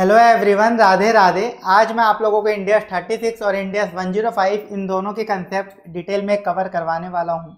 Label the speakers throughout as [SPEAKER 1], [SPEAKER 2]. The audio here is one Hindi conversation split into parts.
[SPEAKER 1] Hello everyone Radhe Radhe. आज मैं आप लोगों को इंडिया 36 और इंडिया 105 इन दोनों के कंसेप्ट डिटेल में कवर करवाने वाला हूँ।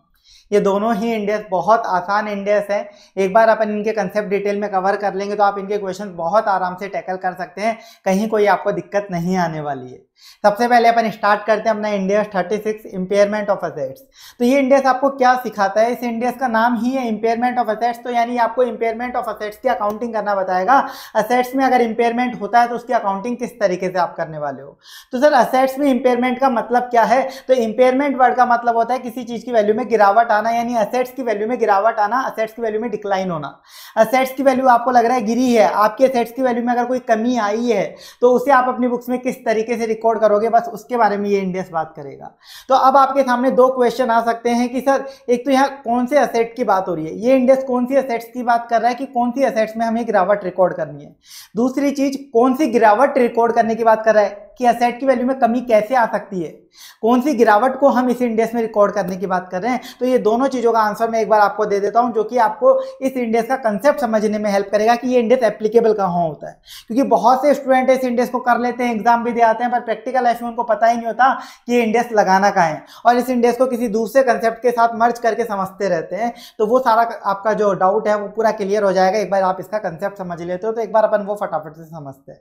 [SPEAKER 1] ये दोनों ही इंडियस बहुत आसान इंडियस है। एक बार अपन इनके कंसेप्ट डिटेल में कवर कर लेंगे तो आप इनके क्वेश्चन बहुत आराम से टैकल कर सकते हैं। कहीं कोई आपको दिक्कत नहीं आने वाली है। सबसे पहले अपन स्टार्ट करते हैं अपना इंडियस 36 इम्पेयरमेंट ऑफ़ असेट्स तो ये इंडियस आपको क्या सिखाता है? इस इंडियस का नाम ही है इम्पेयरमेंट ऑफ़ असेट्स तो यानी आपको इम्पेयरमेंट ऑफ़ असेट्स की अकाउंटिंग करना बताएगा। असेट्स में अगर इम्पेयरमेंट होता है तो उसकी अकाउंटिंग किस तरीके से आप करने वाले हो? तो सर असेट्स में इम्पेयरमेंट का मतलब क्या है? तो इम्पेयरमेंट वर्ड का मतलब होता है किसी चीज़ की वैल्यू में गिरावट आना, यानी असेट्स की वैल्यू में गिरावट आना असेट्स की वैल्यू में डिक्लाइन होना। असेट्स की वैल्यू आपको लग रहा है गिरी है। आपके असेट्स की वैल्यू में अगर कोई कमी आई है तो उसे आप अपनी बुक्स में किस तरीके से रिकॉर्ड करोगे, बस उसके बारे में ये इंडेक्स बात करेगा। तो अब आपके सामने दो क्वेश्चन आ सकते हैं कि सर, एक तो यहाँ कौन से असेट की बात हो रही है? ये इंडेक्स कौन सी असेट्स की बात कर रहा है कि कौन सी असेट्स में हमें गिरावट रिकॉर्ड करनी है? दूसरी चीज़, कौन सी गिरावट रिकॉर्ड करने की बात कर रहा है कि असेट की वैल्यू में कमी कैसे आ सकती है? कौन सी गिरावट को हम इस इंडेक्स में रिकॉर्ड करने की बात कर रहे हैं? तो ये दोनों चीज़ों का आंसर मैं एक बार आपको दे देता हूँ, जो कि आपको इस इंडेक्स का कंसेप्ट समझने में हेल्प करेगा कि ये इंडेक्स एप्लीकेबल कहाँ होता है। क्योंकि बहुत से स्टूडेंट इस इंडेक्स को कर लेते हैं एग्ज़ाम भी दे आते हैं, पर प्रैक्टिकल लाइफ में उनको पता ही नहीं होता कि ये इंडेक्स लगाना कहाँ है। और इस इंडेक्स को किसी दूसरे कंसेप्ट के साथ मर्ज करके समझते रहते हैं तो वो सारा आपका जो डाउट है, वो पूरा क्लियर हो जाएगा। एक बार आप इसका कंसेप्ट समझ लेते हो तो एक बार अपन वो फटाफट से समझते हैं।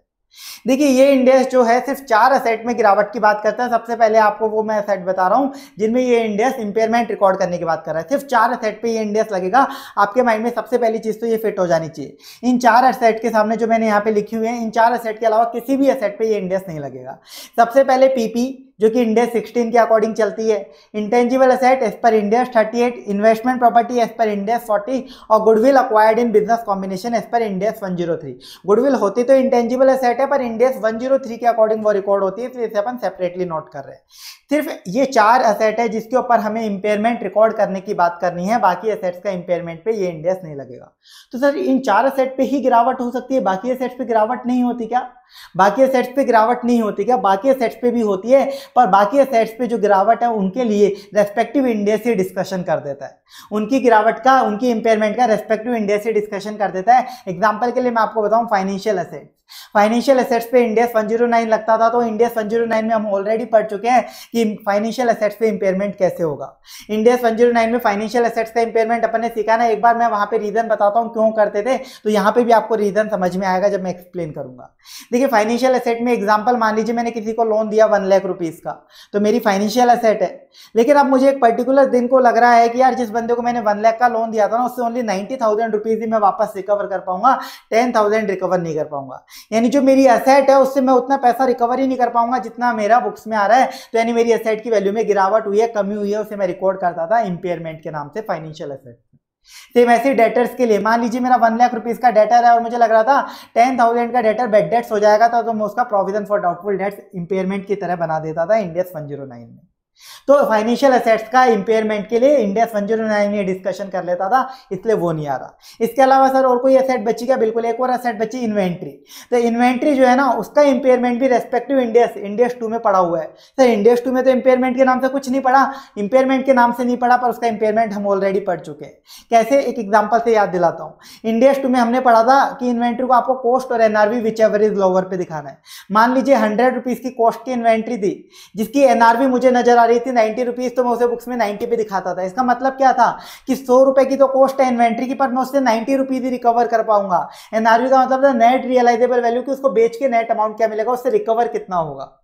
[SPEAKER 1] देखिए, ये इंडेक्स जो है, सिर्फ़ चार असेट में गिरावट की बात करता है। सबसे पहले आपको वो मैं असेट बता रहा हूँ, जिनमें ये इंडेक्स इंपेयरमेंट रिकॉर्ड करने की बात कर रहा है। सिर्फ़ चार असेट पे ये इंडेक्स लगेगा, आपके माइंड में सबसे पहली चीज़ तो ये फिट हो जानी चाहिए। इन चार असेट के सामने जो मैंने यहाँ पे लिखी हुई है, इन चार असेट के अलावा किसी भी असेट पर यह इंडेक्स नहीं लगेगा। सबसे पहले पीपी जो कि इंडिया 16 के अकॉर्डिंग चलती है। Intangible asset as per India 38 investment property as per India 40 और goodwill acquired in business combination as per India 103 goodwill होती तो इंटेंजिबल असेट है, पर इंडिया 103 के अकॉर्डिंग वो रिकॉर्ड होती है तो इसे अपन सेपरेटली नोट कर रहे हैं। सिर्फ़ ये चार असेट है जिसके ऊपर हमें इंपेयरमेंट रिकॉर्ड करने की बात करनी है, बाकी असेट्स का इंपेयरमेंट पे ये इंडेक्स नहीं लगेगा। तो सर, इन चार असेट पे ही गिरावट हो सकती है, बाकी असेट्स पे गिरावट नहीं होती क्या? बाकी सेट्स पे गिरावट नहीं होती क्या? बाकी सेट्स पे भी होती है, पर बाकी सेट्स पे जो गिरावट है उनके लिए रेस्पेक्टिव इंडिया से डिस्कशन कर देता है। उनकी गिरावट का, उनकी इंपेयरमेंट का रेस्पेक्टिव इंडिया से डिस्कशन कर देता है। एग्ज़ाम्पल के लिए मैं आपको बताऊँ फाइनेंशियल असेट्स फाइनेंशियल एसेट्स पे इंडेक्स 109 लगता था तो इंडेक्स 109 में हम ऑलरेडी पढ़ चुके हैं कि फाइनेंशियल एसेट्स पे इंपेयरमेंट कैसे होगा। इंडेक्स 109 में फाइनेंशियल एसेट्स का इंपेयरमेंट अपन ने सीखा ना, एक बार मैं वहाँ पे रीजन बताता हूँ क्यों करते थे तो यहाँ पे भी आपको रीजन समझ में आएगा जब मैं एक्सप्लेन करूँगा। देखिए फाइनेंशियल एसेट में एग्ज़ाम्पल मान लीजिए मैंने किसी को लोन दिया वन लाख रुपीज़ का तो मेरी फाइनेंशियल एसेट है। लेकिन अब मुझे एक पर्टिकुलर दिन को लग रहा है कि यार जिस बंदे को मैंने वन लाख का लोन दिया था ना, उससे ओनली नाइन्टी थाउज़ेंड रुपीज़ ही मैं वापस रिकवर कर पाऊँगा, टेन थाउज़ेंड रिकवर नहीं कर पाऊँगा। यानी जो मेरी एसेट है, उससे मैं उतना पैसा रिकवर ही नहीं कर पाऊँगा जितना मेरा बुक्स में आ रहा है। तो यानी मेरी एसेट की वैल्यू में गिरावट हुई है, कमी हुई है, उसे मैं रिकॉर्ड करता था इंपेयरमेंट के नाम से फाइनेंशियल एसेट सेम ऐसे डेटर्स के लिए, मान लीजिए मेरा वन लाख रुपीज़ का डेटर है और मुझे लग रहा था टेन थाउज़ेंड का डेटर बेड डेट्स हो जाएगा था तो मैं उसका provision for doubtful debts impairment की तरह बना देता था इंडियस वन ज़ीरो नाइन में। तो फाइनेंशियल असेट्स का इंपेयरमेंट के लिए इंडिया वन ज़ीरो नाइन में डिस्कशन कर लेता था, इसलिए वो नहीं आ रहा। इसके अलावा सर और कोई असेट बची क्या? बिल्कुल, एक और असेट बची इन्वेंट्री तो इन्वेंट्री जो है ना, उसका इंपेयरमेंट भी रेस्पेक्टिव इंडियस इंडियस टू में पड़ा हुआ है। सर इंडियस टू में तो इंपेयरमेंट के नाम से कुछ नहीं पढ़ा इंपेयरमेंट के नाम से नहीं पढ़ा पर उसका इंपेयरमेंट हम ऑलरेडी पढ़ चुके हैं। कैसे? एक एग्ज़ाम्पल से याद दिलाता हूँ। इंडियस टू में हमने पढ़ा था कि इन्वेंट्री को आपको कॉस्ट और NRV whichever is lower पे दिखाना है। मान लीजिए हंड्रेड रुपीज़ की कॉस्ट की इन्वेंट्री थी जिसकी एनआरवी मुझे नज़र आ रही थी नाइन्टी रुपीज़ तो मैं उसे बुक्स में नाइन्टी पे दिखाता था। इसका मतलब क्या था कि सौ रुपए की तो कॉस्ट है इन्वेंट्री की, पर मैं उससे नाइन्टी रुपीज़ ही रिकवर कर पाऊँगा। एनआरयू का मतलब था नेट रियलाइजेबल वैल्यू की उसको बेच के नेट अमाउंट क्या मिलेगा, उससे रिकवर कितना होगा।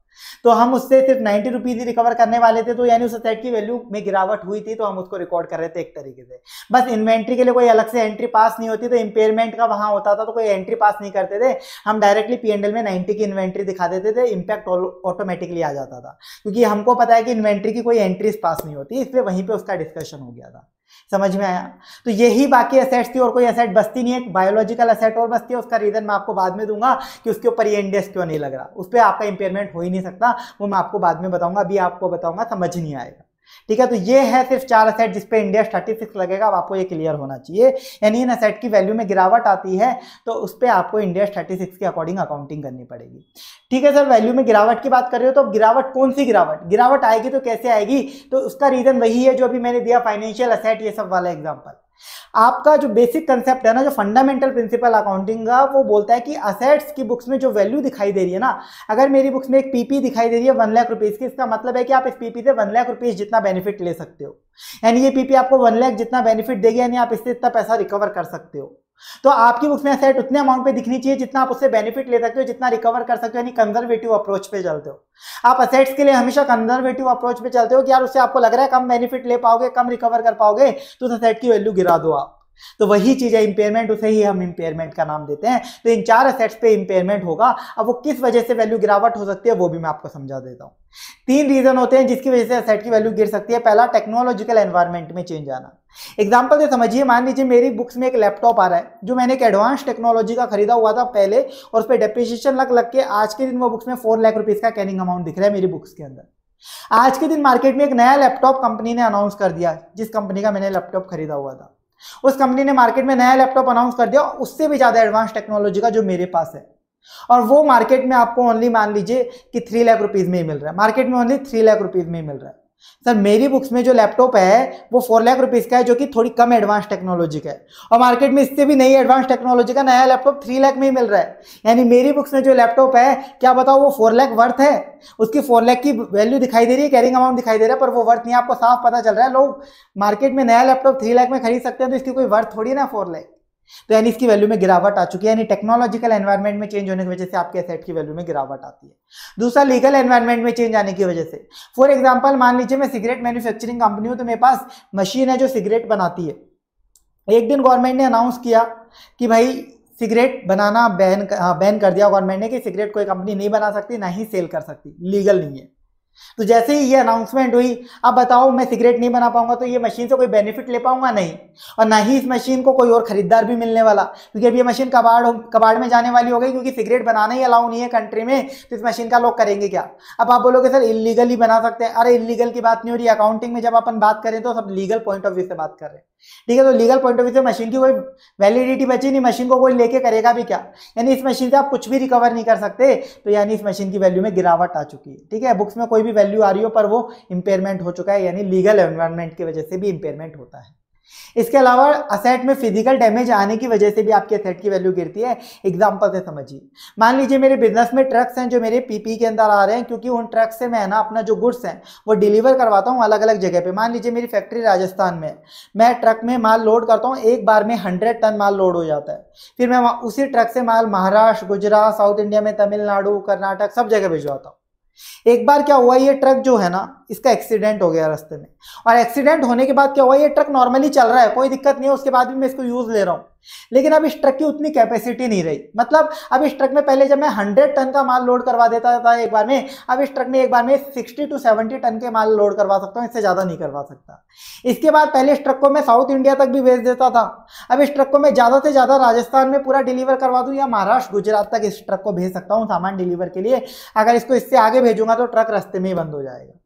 [SPEAKER 1] तो हम उससे सिर्फ़ नाइन्टी रुपीज़ ही रिकवर करने वाले थे तो यानी उस सेट की वैल्यू में गिरावट हुई थी तो हम उसको रिकॉर्ड कर रहे थे एक तरीके से। बस इन्वेंट्री के लिए कोई अलग से एंट्री पास नहीं होती तो इंपेयरमेंट का वहाँ होता था तो कोई एंट्री पास नहीं करते थे। हम डायरेक्टली पीएनडल में नाइन्टी की इन्वेंट्री दिखा देते थे इंपैक्ट ऑटोमेटिकली आ जाता था। क्योंकि हमको पता है कि इन्वेंट्री की कोई एंट्रीज पास नहीं होती, इसलिए वहीं पर उसका डिस्कशन हो गया था। समझ में आया? तो यही बाकी असेट्स थी और कोई असेट बसती नहीं है। बायोलॉजिकल असेट और बसती है, उसका रीजन मैं आपको बाद में दूँगा कि उसके ऊपर ये इंडेक्स क्यों नहीं लग रहा। उस पर आपका इंपेयरमेंट हो ही नहीं सकता, वो मैं आपको बाद में बताऊँगा, अभी आपको बताऊँगा, समझ नहीं आएगा। ठीक है? तो ये है सिर्फ़ चार असेट जिसपे इंडिया थर्टी सिक्स लगेगा आपको ये क्लियर होना चाहिए। यानी इन असेट की वैल्यू में गिरावट आती है तो उस पर आपको इंडिया थर्टी सिक्स के अकॉर्डिंग अकाउंटिंग करनी पड़ेगी। ठीक है सर वैल्यू में गिरावट की बात कर रहे हो तो गिरावट कौन सी गिरावट? गिरावट आएगी तो कैसे आएगी? तो उसका रीजन वही है जो अभी मैंने दिया फाइनेंशियल असेट ये सब वाला एग्ज़ाम्पल आपका जो बेसिक कंसेप्ट है ना, जो फंडामेंटल प्रिंसिपल अकाउंटिंग का, वो बोलता है कि असेट्स की बुक्स में जो वैल्यू दिखाई दे रही है ना, अगर मेरी बुक्स में एक पीपी दिखाई दे रही है वन लाख रुपीज़ की, इसका मतलब है कि आप इस पीपी से वन लाख रुपीज़ जितना बेनिफिट ले सकते हो। यानी ये पीपी आपको वन लाख जितना बेनिफिट देगी, यानी आप इससे इतना पैसा रिकवर कर सकते हो। तो आपकी बुक्स में असेट उतने अमाउंट पे दिखनी चाहिए जितना आप उससे बेनिफिट ले सकते हो, जितना रिकवर कर सकते हो, यानी कंजर्वेटिव अप्रोच पे चलते हो। आप असेट्स के लिए हमेशा कंजर्वेटिव अप्रोच पे चलते हो कि यार उससे आपको लग रहा है कम बेनिफिट ले पाओगे, कम रिकवर कर पाओगे तो उस असेट की वैल्यू गिरा दो आप। तो वही चीज़ है इंपेयरमेंट उसे ही हम इंपेयरमेंट का नाम देते हैं। तो इन चार असेट्स पे इंपेयरमेंट होगा। अब वो किस वजह से वैल्यू गिरावट हो सकती है, वो भी मैं आपको समझा देता हूँ। तीन रीजन होते हैं जिसकी वजह से असेट की वैल्यू गिर सकती है। पहला टेक्नोलॉजिकल एनवायरमेंट में चेंज आना। एग्ज़ाम्पल से समझिए, मान लीजिए मेरी बुक्स में एक लैपटॉप आ रहा है, जो मैंने एक एडवांस टेक्नोलॉजी का खरीदा हुआ था पहले, और उस पर डेप्रिशिएशन लग लग के आज के दिन वो बुक्स में फोर लाख रुपीज़ का कैनिंग अमाउंट दिख रहा है मेरी बुक्स के अंदर। आज के दिन मार्केट में एक नया लैपटॉप कंपनी ने अनाउंस कर दिया, जिस कंपनी का मैंने लैपटॉप खरीदा हुआ था। उस कंपनी ने मार्केट में नया लैपटॉप अनाउंस कर दिया उससे भी ज़्यादा एडवांस टेक्नोलॉजी का जो मेरे पास है। और वो मार्केट में आपको ओनली मान लीजिए कि थ्री लाख रुपीज़ में ही मिल रहा है। मार्केट में ओनली थ्री लाख रुपीज़ में ही मिल रहा है। सर, मेरी बुक्स में जो लैपटॉप है, वो फोर लाख रुपीज़ का है, जो कि थोड़ी कम एडवांस टेक्नोलॉजी का है। और मार्केट में इससे भी नई एडवांस टेक्नोलॉजी का, नया लैपटॉप थ्री लाख में ही मिल रहा है। यानी मेरी बुक्स में जो लैपटॉप है, क्या बताओ वो फोर लाख वर्थ है। उसकी फोर लाख की वैल्यू दिखाई दे रही है कैरिंग अमाउंट दिखाई दे रहा है, पर वो वर्थ नहीं आपको साफ़ पता चल रहा है, लोग मार्केट में नया लैपटॉप थ्री लाख में खरीद सकते हैं तो इसकी कोई वर्थ थोड़ी ना फोर लाख तो यानी इसकी वैल्यू में गिरावट आ चुकी है, यानी टेक्नोलॉजिकल एनवायरनमेंट में चेंज होने की वजह से आपके एसेट की वैल्यू में गिरावट आती है। दूसरा लीगल एनवायरनमेंट में चेंज आने की वजह से। फॉर एग्ज़ाम्पल मान लीजिए मैं सिगरेट मैन्युफैक्चरिंग कंपनी हूँ तो मेरे पास मशीन है जो सिगरेट बनाती है। एक दिन गवर्नमेंट ने अनाउंस किया कि भाई सिगरेट बनाना बैन हाँ बैन कर दिया। गवर्नमेंट ने कि सिगरेट कोई कंपनी नहीं बना सकती, ना ही सेल कर सकती। लीगल नहीं है। तो जैसे ही ये अनाउंसमेंट हुई, अब बताओ मैं सिगरेट नहीं बना पाऊँगा तो ये मशीन से कोई बेनिफिट ले पाऊँगा नहीं? और ना ही इस मशीन को कोई और खरीदार भी मिलने वाला। क्योंकि अब ये मशीन कबाड़ कबाड़ में जाने वाली हो गई, क्योंकि सिगरेट बनाना ही अलाउ नहीं है कंट्री में तो इस मशीन का लोग करेंगे क्या? अब आप बोलोगे, सर इलीगल बना सकते हैं। अरे इलीगल की बात नहीं हो रही अकाउंटिंग में जब अपन बात करें तो सब लीगल पॉइंट ऑफ़ व्यू से बात कर रहे हैं। ठीक है तो लीगल पॉइंट ऑफ़ व्यू से मशीन की कोई वैलिडिटी बची नहीं मशीन को कोई लेके करेगा भी क्या? यानी इस मशीन से आप कुछ भी रिकवर नहीं कर सकते तो यानी इस मशीन की वैल्यू में गिरावट आ चुकी है, ठीक है? बुक्स में कोई भी वैल्यू आ रही हो, पर वो इंपेयरमेंट हो चुका है, यानी लीगल एनवायरमेंट की वजह से भी इंपेयरमेंट होता है। इसके अलावा असेट में फ़िज़िकल डैमेज आने की वजह से भी आपकी असेट की वैल्यू गिरती है। एग्ज़ाम्पल से समझिए। मान लीजिए मेरे बिज़नेस में ट्रक्स हैं जो मेरे पीपी के अंदर आ रहे हैं, क्योंकि उन ट्रक से मैं ना अपना जो गुड्स हैं, वो डिलीवर करवाता हूँ अलग अलग जगह पे। मान लीजिए मेरी फैक्ट्री राजस्थान में मैं ट्रक में माल लोड करता हूँ, एक बार में हंड्रेड टन माल लोड हो जाता है। फिर मैं उसी ट्रक से माल महाराष्ट्र, गुजरात साउथ इंडिया में तमिलनाडु, कर्नाटक सब जगह भिजवाता हूँ। एक बार क्या हुआ, ये ट्रक जो है ना, इसका एक्सीडेंट हो गया रास्ते में। और एक्सीडेंट होने के बाद क्या हुआ, ये ट्रक नॉर्मली चल रहा है, कोई दिक्कत नहीं है, उसके बाद भी मैं इसको यूज़ ले रहा हूँ। लेकिन अब इस ट्रक की उतनी कैपेसिटी नहीं रही। मतलब अब इस ट्रक में पहले जब मैं हंड्रेड टन का माल लोड करवा देता था एक बार में, अब इस ट्रक में एक बार में सिक्सटी टू सेवेंटी टन के माल लोड करवा सकता हूँ, इससे ज़्यादा नहीं करवा सकता। इसके बाद पहले इस ट्रक को मैं साउथ इंडिया तक भी भेज देता था। अब इस ट्रक को मैं ज़्यादा से ज़्यादा राजस्थान में पूरा डिलीवर करवा दूँ या महाराष्ट्र, गुजरात तक इस ट्रक को भेज सकता हूँ सामान डिलीवर के लिए। अगर इसको इससे आगे भेजूँगा तो ट्रक रस्ते में ही बंद हो जाएगा।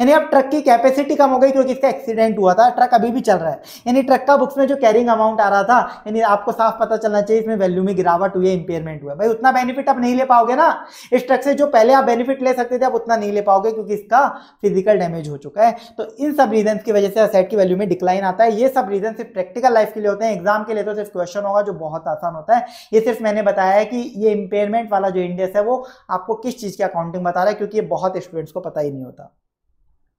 [SPEAKER 1] यानी अब ट्रक की कैपेसिटी कम हो गई क्योंकि इसका एक्सीडेंट हुआ था ट्रक अभी भी चल रहा है। यानी ट्रक का बुक्स में जो कैरिंग अमाउंट आ रहा था, यानी आपको साफ़ पता चलना चाहिए, इसमें वैल्यू में गिरावट हुई है इंपेयरमेंट हुआ भाई, उतना बेनिफिट आप नहीं ले पाओगे ना। इस ट्रक से जो पहले आप बेनिफिट ले सकते थे, आप उतना नहीं ले पाओगे क्योंकि इसका फ़िज़िकल डैमेज हो चुका है। तो इन सब रीजन की वजह से असेट की वैल्यू में डिक्लाइन आता है। ये सब रीजन सिर्फ़ प्रैक्टिकल लाइफ के लिए होते हैं। एग्ज़ाम के लिए तो सिर्फ़ क्वेश्चन होगा, जो बहुत आसान होता है। ये सिर्फ़ मैंने बताया है कि ये इंपेयरमेंट वाला जो इंडेक्स है, वो आपको किस चीज़ की अकाउंटिंग बता रहा है, क्योंकि ये बहुत स्टूडेंट्स को पता ही नहीं होता।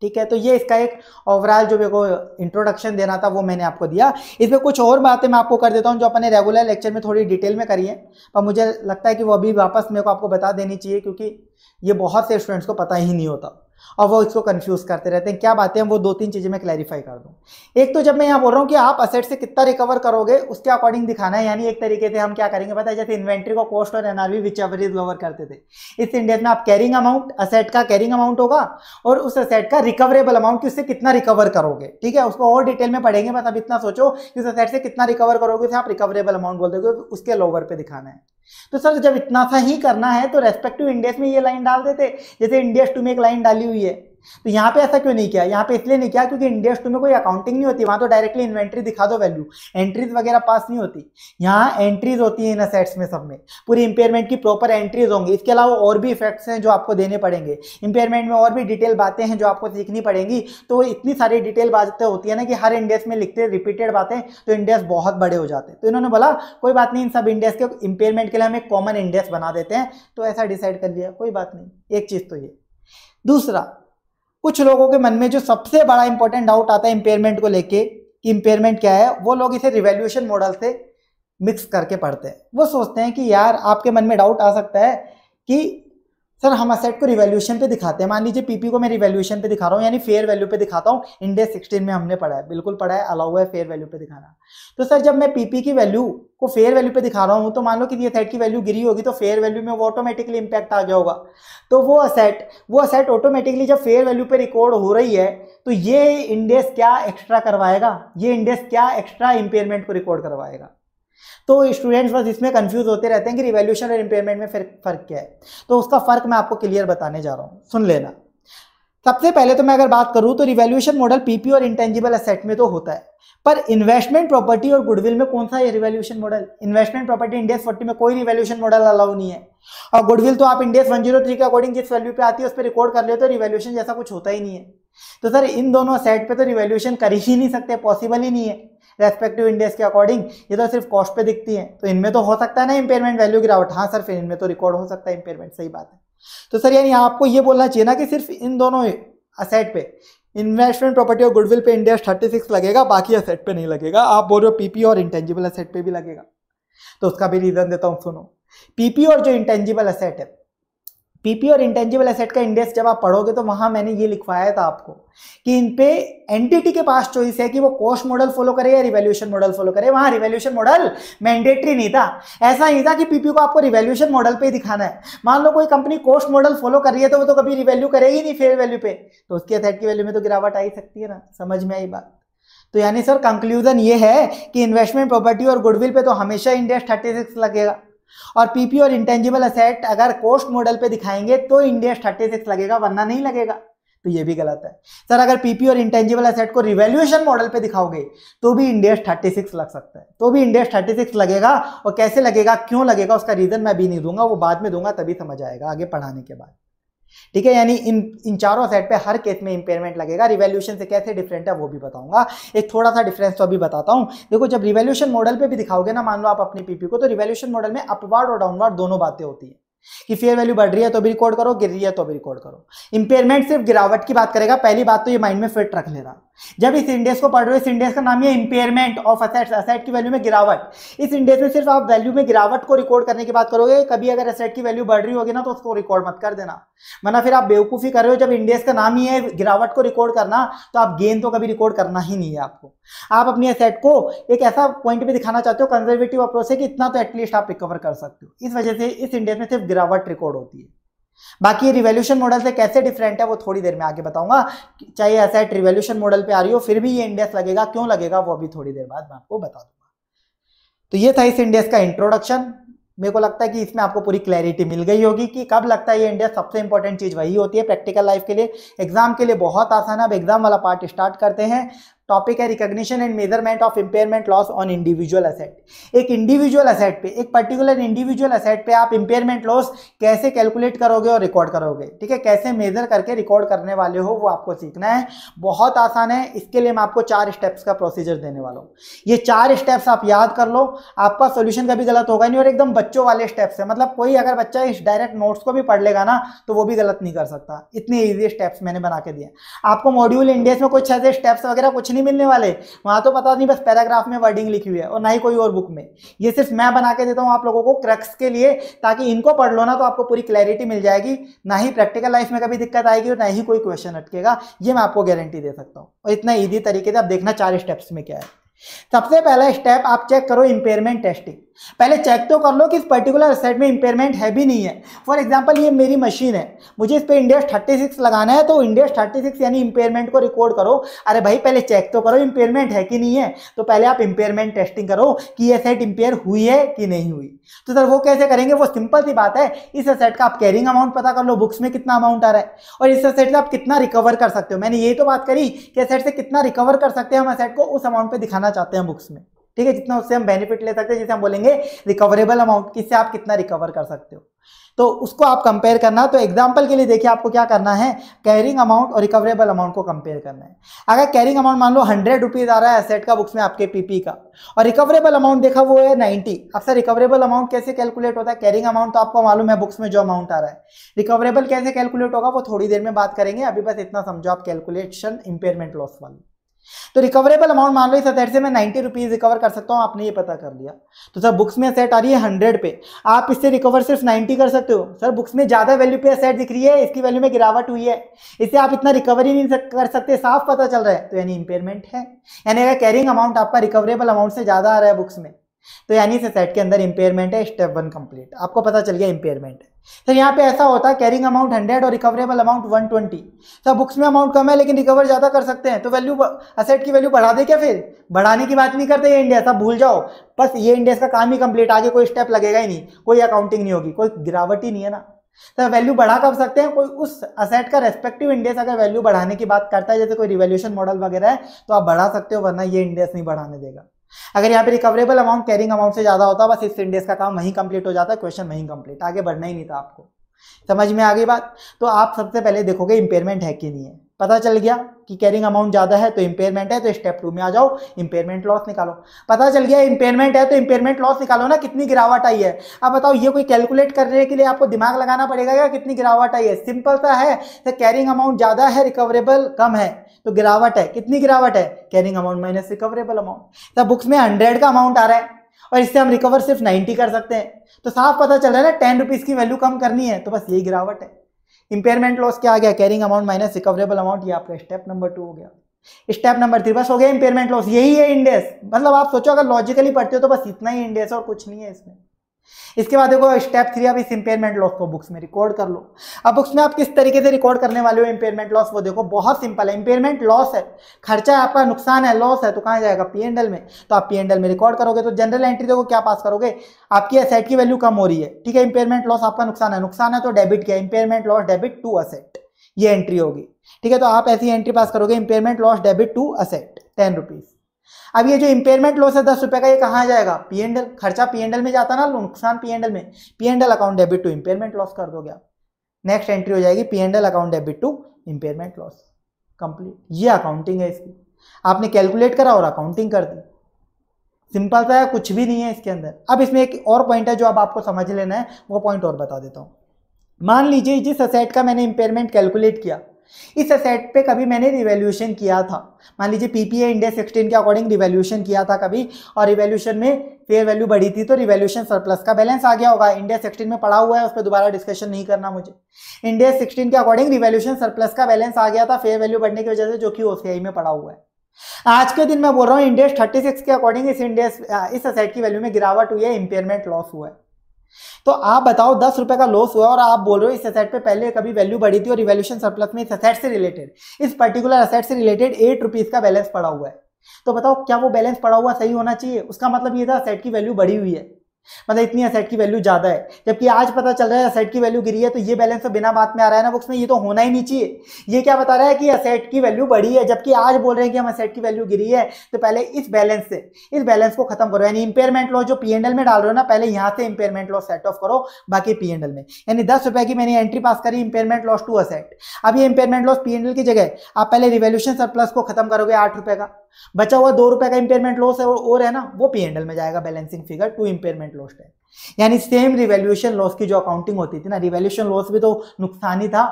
[SPEAKER 1] ठीक है? तो ये इसका एक ओवरऑल जो मेरे को इंट्रोडक्शन देना था, वो मैंने आपको दिया। इसमें कुछ और बातें मैं आपको कर देता हूँ जो अपने रेगुलर लेक्चर में थोड़ी डिटेल में करी है। पर मुझे लगता है कि वो अभी वापस मेरे को आपको बता देनी चाहिए, क्योंकि ये बहुत से स्टूडेंट्स को पता ही नहीं होता। और वो इसको कंफ्यूज करते रहते हैं। क्या बातें हैं? वो दो तीन चीज़ें मैं क्लैरिफाई कर दूँ। एक तो जब मैं यहाँ बोल रहा हूँ कि आप असेट से कितना रिकवर करोगे, उसके अकॉर्डिंग दिखाना है। यानी एक तरीके से हम क्या करेंगे पता है? जैसे इन्वेंट्री को कॉस्ट और एनआरवी विच एवरेज लोअर करते थे। इस इंडेक्स में आप कैरिंग अमाउंट असेट का कैरिंग अमाउंट होगा और उस असेट का रिकवरेबल अमाउंट कि उससे कितना रिकवर करोगे। ठीक है? उसको और डिटेल में पढ़ेंगे, बस अब इतना सोचो कि उस असेट से कितना रिकवर करोगे, उसे आप रिकवरेबल अमाउंट बोल दोगे उसके लोअर पर दिखाना है। तो सर, जब इतना सा ही करना है तो रेस्पेक्टिव इंडेक्स में ये लाइन डाल देते। जैसे इंडेक्स टू में एक लाइन डाली हुई है। तो यहाँ पे ऐसा क्यों नहीं किया? यहाँ पे इसलिए नहीं किया क्योंकि इंडिया टू में कोई अकाउंटिंग नहीं होती, वहाँ तो डायरेक्टली इन्वेंट्री दिखा दो वैल्यू एंट्रीज वगैरह पास नहीं होती। यहाँ एंट्रीज होती है इन असेट्स में सब में। पूरी इंपेयरमेंट की प्रॉपर एंट्रीज होंगी। इसके अलावा और भी इफेक्ट्स हैं जो आपको देने पड़ेंगे। इंपेयरमेंट में और भी डिटेल बातें हैं जो आपको सीखनी पड़ेंगी। तो इतनी सारी डिटेल बातें होती है ना कि हर इंडेक्स में लिखते रिपीटेड बातें तो इंडेक्स बहुत बड़े हो जाते हैं। तो इन्होंने बोला, कोई बात नहीं, इन सब इंडेक्स के इंपेयरमेंट के लिए हम एक कॉमन इंडेक्स बना देते हैं। तो ऐसा डिसाइड कर लिया। कोई बात नहीं। एक चीज़ तो ये। दूसरा कुछ लोगों के मन में जो सबसे बड़ा इंपॉर्टेंट डाउट आता है इंपेयरमेंट को लेके कि इंपेयरमेंट क्या है, वो लोग इसे रिवेल्यूशन मॉडल से मिक्स करके पढ़ते हैं। वो सोचते हैं कि यार, आपके मन में डाउट आ सकता है कि सर, हम असेट को रिवैल्यूएशन पे दिखाते हैं। मान लीजिए पीपी को मैं रिवैल्यूएशन पे दिखा रहा हूँ, यानी फेयर वैल्यू पे दिखाता हूँ। इंडिया सिक्सटीन में हमने पढ़ा है। बिल्कुल पढ़ा है अलाउ है फेयर वैल्यू पे दिखाना। तो सर, जब मैं पीपी की वैल्यू को फेयर वैल्यू पे दिखा रहा हूँ तो मान लो कि ये असेट की वैल्यू गिरी होगी तो फेयर वैल्यू में वो ऑटोमेटिकली इंपैक्ट आ गया होगा। तो वो असेट वो असेट ऑटोमेटिकली जब फेयर वैल्यू पे रिकॉर्ड हो रही है तो ये इंडेस क्या एक्स्ट्रा करवाएगा? ये इंडेस क्या एक्स्ट्रा इंपेयरमेंट को रिकॉर्ड करवाएगा? तो स्टूडेंट्स बस इसमें कंफ्यूज होते रहते हैं कि रिवैल्यूशन और इम्पेयरमेंट में फिर फ़र्क क्या है। तो उसका फ़र्क मैं आपको क्लियर बताने जा रहा हूँ। सुन लेना। सबसे पहले तो मैं अगर बात करूँ तो रिवैल्यूएशन मॉडल पीपी और इंटेंजिबल असेट में तो होता है। पर इन्वेस्टमेंट प्रॉपर्टी और गुडविल में कौन सा है revaluation model investment property index forty में कोई रिवैल्यूएशन मॉडल अलाउ नहीं है। और गुडविल तो आप इंडेक्स वन ज़ीरो थ्री के अकॉर्डिंग जिस वैल्यू पे आती है उस पर रिकॉर्ड कर ले तो रिवैल्यूएशन जैसा कुछ होता ही नहीं है। तो सर, इन दोनों सेट पे तो रिवैल्यूएशन कर ही नहीं सकते पॉसिबल ही नहीं है। रेस्पेक्टिव इंडेक्स के अकॉर्डिंग ये तो सिर्फ़ कॉस्ट पे दिखती है। तो इनमें तो हो सकता है ना इंपेयरमेंट वैल्यू गिरावट। हाँ सर, फिर इनमें तो रिकॉर्ड हो सकता है इंपेयरमेंट सही बात है। तो सर, यानी आपको ये बोलना चाहिए ना कि सिर्फ़ इन दोनों असेट पे इन्वेस्टमेंट प्रॉपर्टी और गुडविल पे इंडिया थर्टी सिक्स लगेगा, बाकी असेट पे नहीं लगेगा। आप बोल रहे हो पीपी और इंटेंजिबल असेट पे भी लगेगा। तो उसका भी रीजन देता हूँ, सुनो। पीपी और जो इंटेंजिबल असेट है पीपी और इंटेंजिबल एसेट का इंडेक्स जब आप पढ़ोगे तो वहाँ मैंने ये लिखवाया था आपको कि इन पे एनटीटी के पास चॉइस है कि वो कॉस्ट मॉडल फॉलो करे या रिवैल्यूएशन मॉडल फॉलो करे। वहाँ रिवैल्यूएशन मॉडल मैंडेटरी नहीं था। ऐसा नहीं था कि पीपी को आपको रिवैल्यूएशन मॉडल पे ही दिखाना है। मान लो कोई कंपनी कॉस्ट मॉडल फॉलो कर रही है तो वो तो कभी रिवैल्यू करेगी नहीं फेयर वैल्यू पे। तो उसके एसेट की वैल्यू में तो गिरावट आ ही सकती है ना? समझ में आई बात? तो यानी सर कंक्लूजन ये है कि इन्वेस्टमेंट प्रॉपर्टी और गुडविल पे तो हमेशा इंडेक्स थर्टी सिक्स लगेगा। और पीपी और इंटेंजिबल असेट अगर कोस्ट मॉडल पे दिखाएँगे तो इंडिया थर्टी सिक्स लगेगा, वरना नहीं लगेगा। तो ये भी गलत है। सर अगर पीपी और इंटेंजिबल असेट को रिवेल्यूशन मॉडल पे दिखाओगे तो भी इंडिया थर्टी सिक्स लग सकता है। तो भी इंडिया थर्टी सिक्स लगेगा और कैसे लगेगा, क्यों लगेगा, उसका रीजन मैं भी नहीं दूँगा, वो बाद में दूँगा, तभी समझ आएगा, आगे पढ़ाने के बाद। ठीक है, यानी इन इन चारों सेट पे हर केस में इंपेयरमेंट लगेगा। रिवैल्यूएशन से कैसे डिफरेंट है वो भी बताऊँगा। एक थोड़ा सा डिफरेंस तो अभी बताता हूँ। देखो, जब रिवैल्यूएशन मॉडल पे भी दिखाओगे ना, मान लो आप अपनी पीपी को तो रिवैल्यूएशन मॉडल में अपवार्ड और डाउनवार्ड दोनों बातें होती है। कि फेयर वैल्यू बढ़ रही है तो भी रिकॉर्ड करो, गिर रही है तो भी रिकॉर्ड करो। इंपेयरमेंट सिर्फ़ गिरावट की बात करेगा, पहली बात तो ये माइंड में फिट रख लेना। जब इस इंडेक्स को पढ़ रहे हो, इस इंडेक्स का नाम है इंपेयरमेंट ऑफ़ असेट्स असेट की वैल्यू में गिरावट। इस इंडेक्स में सिर्फ़ आप वैल्यू में गिरावट को रिकॉर्ड करने की बात करोगे, कभी अगर असेट की वैल्यू बढ़ रही होगी ना तो उसको रिकॉर्ड मत कर देना। वरना फिर आप बेवकूफ़ी कर रहे हो, जब इंडेक्स का नाम ही है गिरावट को रिकॉर्ड करना तो आप गेन तो कभी रिकॉर्ड करना ही नहीं है आपको। आप अपनी असेट को एक ऐसा पॉइंट भी दिखाना चाहते हो कंजर्वेटिव अप्रोच है कि इतना तो एटलीस्ट आप रिकवर कर सकते हो। इस वजह से इस इंडेक्स में सिर्फ़ गिरावट रिकॉर्ड होती है। बाकी रिवॉल्यूशन मॉडल से कैसे डिफरेंट है, वो थोड़ी देर में आगे बताऊँगा। चाहे एसेट रिवॉल्यूशन मॉडल पे आ रही हो, फिर भी ये इंडेक्स लगेगा। क्यों लगेगा, वो अभी थोड़ी देर बाद मैं आपको बता दूँगा। तो ये था इस इंडेक्स का इंट्रोडक्शन मेरे को लगता है कि इसमें आपको पूरी क्लैरिटी मिल गई होगी कि कब लगता है ये इंडिया सबसे इंपॉर्टेंट चीज़ वही होती है प्रैक्टिकल लाइफ के लिए। एग्ज़ाम के लिए बहुत आसान है। अब एग्ज़ाम वाला पार्ट स्टार्ट करते हैं। टॉपिक है recognition and measurement of impairment loss on individual asset एक इंडिविजुअल असेट पे, एक पर्टिकुलर इंडिविजुअल असेट पे आप इंपेयरमेंट लॉस कैसे कैलकुलेट करोगे और रिकॉर्ड करोगे? ठीक है? कैसे मेजर करके रिकॉर्ड करने वाले हो वो आपको सीखना है। बहुत आसान है, इसके लिए मैं आपको चार स्टेप्स का प्रोसीजर देने वाला हूँ। ये चार स्टेप्स आप याद कर लो, आपका सोल्यूशन कभी गलत होगा नहीं और एकदम बच्चों वाले स्टेप्स है। मतलब कोई अगर बच्चा इस डायरेक्ट नोट्स को भी पढ़ लेगा ना तो वो भी गलत नहीं कर सकता। इतने ईजी स्टेप्स मैंने बना के दिए आपको मॉड्यूल इंडियस में कुछ ऐसे स्टेप्स वगैरह कुछ नहीं मिलने वाले। वहाँ तो पता नहीं, बस पैराग्राफ में वर्डिंग लिखी हुई है और ना ही कोई और बुक में। ये सिर्फ़ मैं बना के देता हूँ आप लोगों को क्रक्स के लिए, ताकि इनको पढ़ लो ना तो आपको पूरी क्लैरिटी मिल जाएगी, ना ही प्रैक्टिकल लाइफ में कभी दिक्कत आएगी और ना ही कोई क्वेश्चन अटकेगा। ये मैं आपको गारंटी दे सकता हूँ। और इतना ईजी तरीके से आप देखना चार स्टेप्स में क्या है। सबसे पहला स्टेप आप चेक करो इंपेयरमेंट टेस्टिंग पहले चेक तो कर लो कि इस पर्टिकुलर सेट में इंपेयरमेंट है भी नहीं है। फॉर एग्जांपल ये मेरी मशीन है। मुझे इस पर इंडेक्स थर्टी सिक्स लगाना है तो इंडेक्स थर्टी सिक्स यानी इंपेयरमेंट को रिकॉर्ड करो। अरे भाई, पहले चेक तो करो इंपेयरमेंट है कि नहीं है? तो पहले आप इंपेयरमेंट टेस्टिंग करो कि ये सेट इंपेयर हुई है कि नहीं हुई। तो सर वो कैसे करेंगे? वो सिंपल सी बात है। इस सेट का आप कैरिंग अमाउंट पता कर लो बुक्स में कितना अमाउंट आ रहा है। और इस सेट से आप कितना रिकवर कर सकते हो? मैंने यही तो बात करी कि सेट से कितना रिकवर कर सकते हैं हम? सेट को उस अमाउंट पर दिखाना चाहते हैं बुक्स में। ठीक है, जितना उससे हम बेनिफिट ले सकते हैं, जिसे हम बोलेंगे रिकवरेबल अमाउंट किससे आप कितना रिकवर कर सकते हो। तो उसको आप कंपेयर करना तो एग्ज़ाम्पल के लिए देखिए आपको क्या करना है कैरिंग अमाउंट और रिकवरेबल अमाउंट को कंपेयर करना है। अगर कैरिंग अमाउंट मान लो हंड्रेड रुपीज़ आ रहा है एसेट का बुक्स में आपके पीपी का, और रिकवरेबल अमाउंट देखा वो है नाइन्टी अब सर रिकवरेबल अमाउंट कैसे कैलकुलेट होता है? कैरिंग अमाउंट तो आपको मालूम है बुक्स में जो अमाउंट आ रहा है। रिकवरेबल कैसे कैलकुलेट होगा, वो थोड़ी देर में बात करेंगे, अभी बस इतना समझो आप कैलकुलेशन इंपेयरमेंट लॉस वाली। तो रिकवरेबल अमाउंट मान लो इस सेट से मैं नाइन्टी रुपीज़ रिकवर कर सकता हूँ, आपने ये पता कर लिया। तो सर बुक्स में सेट आ रही है हंड्रेड पे। आप इससे रिकवर सिर्फ़ नाइन्टी कर सकते हो। सर बुक्स में ज़्यादा वैल्यू पे सेट दिख रही है, इसकी वैल्यू में गिरावट हुई है। इससे आप इतना रिकवरी नहीं कर सकते, साफ़ पता चल रहा है। तो यानी इंपेयरमेंट है। यानी अगर कैरिंग अमाउंट आपका रिकवरेबल अमाउंट से ज़्यादा आ रहा है बुक्स में तो यानी से सेट के अंदर इंपेयरमेंट है स्टेप वन कंप्लीट आपको पता चल गया इंपेयरमेंट है। तो यहाँ पे ऐसा होता है कैरिंग अमाउंट हंड्रेड और रिकवरेबल अमाउंट वन ट्वेंटी तो बुक्स में अमाउंट कम है, लेकिन रिकवर ज़्यादा कर सकते हैं। तो वैल्यू असेट की वैल्यू बढ़ा दे क्या फिर? बढ़ाने की बात नहीं करते ये इंडिया सब भूल जाओ। बस ये इंडिया का काम ही कंप्लीट आगे कोई स्टेप लगेगा ही नहीं। कोई अकाउंटिंग नहीं होगी, कोई गिरावट ही नहीं है ना। तो वैल्यू बढ़ा कर सकते हैं? कोई उस असेट का रेस्पेक्टिव इंडेक्स अगर वैल्यू बढ़ाने की बात करता है, जैसे कोई रिवोल्यूशन मॉडल वगैरह है तो आप बढ़ा सकते हो, वरना ये इंडेक्स नहीं बढ़ाने देगा। अगर यहाँ पे रिकवरेबल अमाउंट कैरिंग अमाउंट से ज़्यादा होता, बस इस इंडेस का काम वहीं कंप्लीट हो जाता है क्वेश्चन वहीं कंप्लीट आगे बढ़ना ही नहीं था आपको। समझ में आ गई बात? तो आप सबसे पहले देखोगे इंपेयरमेंट है कि नहीं है। पता चल गया कि कैरिंग अमाउंट ज़्यादा है तो इंपेयरमेंट है तो स्टेप टू में आ जाओ इंपेयरमेंट लॉस निकालो। पता चल गया इंपेयरमेंट है तो इंपेयरमेंट लॉस निकालो ना, कितनी गिरावट आई है। अब बताओ, ये कोई कैलकुलेट करने के लिए आपको दिमाग लगाना पड़ेगा क्या, कितनी गिरावट आई है? सिंपल सा है तो कैरिंग अमाउंट ज़्यादा है रिकवरेबल कम है तो गिरावट है। कितनी गिरावट है? Carrying amount minus recoverable amount तो बुक्स में हंड्रेड का अमाउंट आ रहा है, और इससे हम रिकवर सिर्फ़ नाइन्टी कर सकते हैं। तो साफ़ पता चल रहा है ना टेन रुपीज़ की वैल्यू कम करनी है तो बस यही गिरावट है। इंपेयरमेंट लॉस क्या आ गया? Carrying amount minus recoverable amount ये आपका स्टेप नंबर टू हो गया। स्टेप नंबर थ्री बस हो गया इंपेयरमेंट लॉस यही है इंडेस मतलब आप सोचो, अगर लॉजिकली पढ़ते हो तो बस इतना ही इंडेस और कुछ नहीं है इसमें। इसके बाद देखो स्टेप थ्री आप इस इंपेयरमेंट लॉस को बुक्स में रिकॉर्ड कर लो। अब बुक्स में आप किस तरीके से रिकॉर्ड करने वाले हो इंपेयरमेंट लॉस वो देखो, बहुत सिंपल है। इंपेयरमेंट लॉस है। खर्चा है आपका नुकसान है लॉस है तो कहाँ जाएगा? पी एंडल में। तो आप पी एंडल में रिकॉर्ड करोगे तो जनरल एंट्री देखो क्या पास करोगे? आपकी असेट की वैल्यू कम हो रही है। ठीक है इंपेयरमेंट लॉस आपका नुकसान है। नुकसान है तो डेबिट किया। Impairment loss debit to asset ये एंट्री होगी। ठीक है तो आप ऐसी एंट्री पास करोगे impairment loss debit to asset ten rupees अब ये जो इंपेयरमेंट लॉस है, दस रुपए का, ये कहाँ जाएगा? पी एंडल खर्चा पी एंडल में जाता ना, नुकसान पी एंडल में। P and L account debit to impairment loss कर दोगे आप नेक्स्ट एंट्री हो जाएगी P and L account debit to impairment loss complete ये अकाउंटिंग है इसकी। आपने कैलकुलेट करा और अकाउंटिंग कर दी। सिंपल सा है, कुछ भी नहीं है इसके अंदर। अब इसमें एक और पॉइंट है जो अब आपको समझ लेना है, वो पॉइंट और बता देता हूँ। मान लीजिए, जिस असेट का मैंने इंपेयरमेंट कैलकुलेट किया इस असेट पे कभी मैंने रिवैल्यूएशन किया था। मान लीजिए पीपीए इंडिया सिक्सटीन के अकॉर्डिंग रिवैल्यूएशन किया था कभी, और रिवैल्यूएशन में फेयर वैल्यू बढ़ी थी तो रिवैल्यूएशन सरप्लस का बैलेंस आ गया होगा। इंडिया सिक्सटीन में पड़ा हुआ है, उस पर दोबारा डिस्कशन नहीं करना मुझे। इंडिया सिक्सटीन के अकॉर्डिंग रिवैल्यूएशन सरप्लस का बैलेंस आ गया था फेयर वैल्यू बढ़ने की वजह से, जो कि ओसीआई में पड़ा हुआ है। आज के दिन मैं बोल रहा हूँ इंडिया थर्टी के अकॉर्डिंग इस इंडिया इस असेट की वैल्यू में गिरावट हुई है इंपेयरमेंट लॉस हुआ है। तो आप बताओ, दस रुपए का लॉस हुआ और आप बोल रहे हो, इस असेट पे पहले कभी वैल्यू बढ़ी थी और रिवैल्यूशन सरप्लस में इस असेट से रिलेटेड इस पर्टिकुलर असेट से रिलेटेड एट रुपीज़ का बैलेंस पड़ा हुआ है। तो बताओ, क्या वो बैलेंस पड़ा हुआ सही होना चाहिए? उसका मतलब ये था असेट की वैल्यू बढ़ी हुई है। मतलब इतनी असेट की वैल्यू ज़्यादा है। जबकि आज पता चल रहा है असेट की वैल्यू गिरी है तो ये बैलेंस तो बिना बात में आ रहा है ना बुक्स में, ये तो होना ही नहीं चाहिए। ये क्या बता रहा है कि असेट की वैल्यू बढ़ी है, जबकि आज बोल रहे हैं कि हम असेट की वैल्यू गिरी है तो पहले इस बैलेंस से, इस बैलेंस को खत्म करो। यानी इंपेयरमेंट लॉस जो पीएनएल में डाल रहे हो ना, पहले यहाँ से इंपेयरमेंट लॉस सेट ऑफ़ करो, बाकी पीएनएल में। यानी दस रुपए की मैंने एंट्री पास करी इंपेयरमेंट लॉस टू असेट अब ये इंपेयरमेंट लॉस पीएनएल की जगह आप पहले रिवोल्यूशन सरप्लस को खत्म करोगे आठ रुपए का। बचा हुआ दो रुपए का इंपेयरमेंट लॉस है और है ना, वो पीएनएल में जाएगा balancing figure to impairment loss है यानी सेम रिवैल्यूएशन लॉस की जो अकाउंटिंग होती थी ना रिवैल्यूएशन लॉस भी तो नुकसान ही था।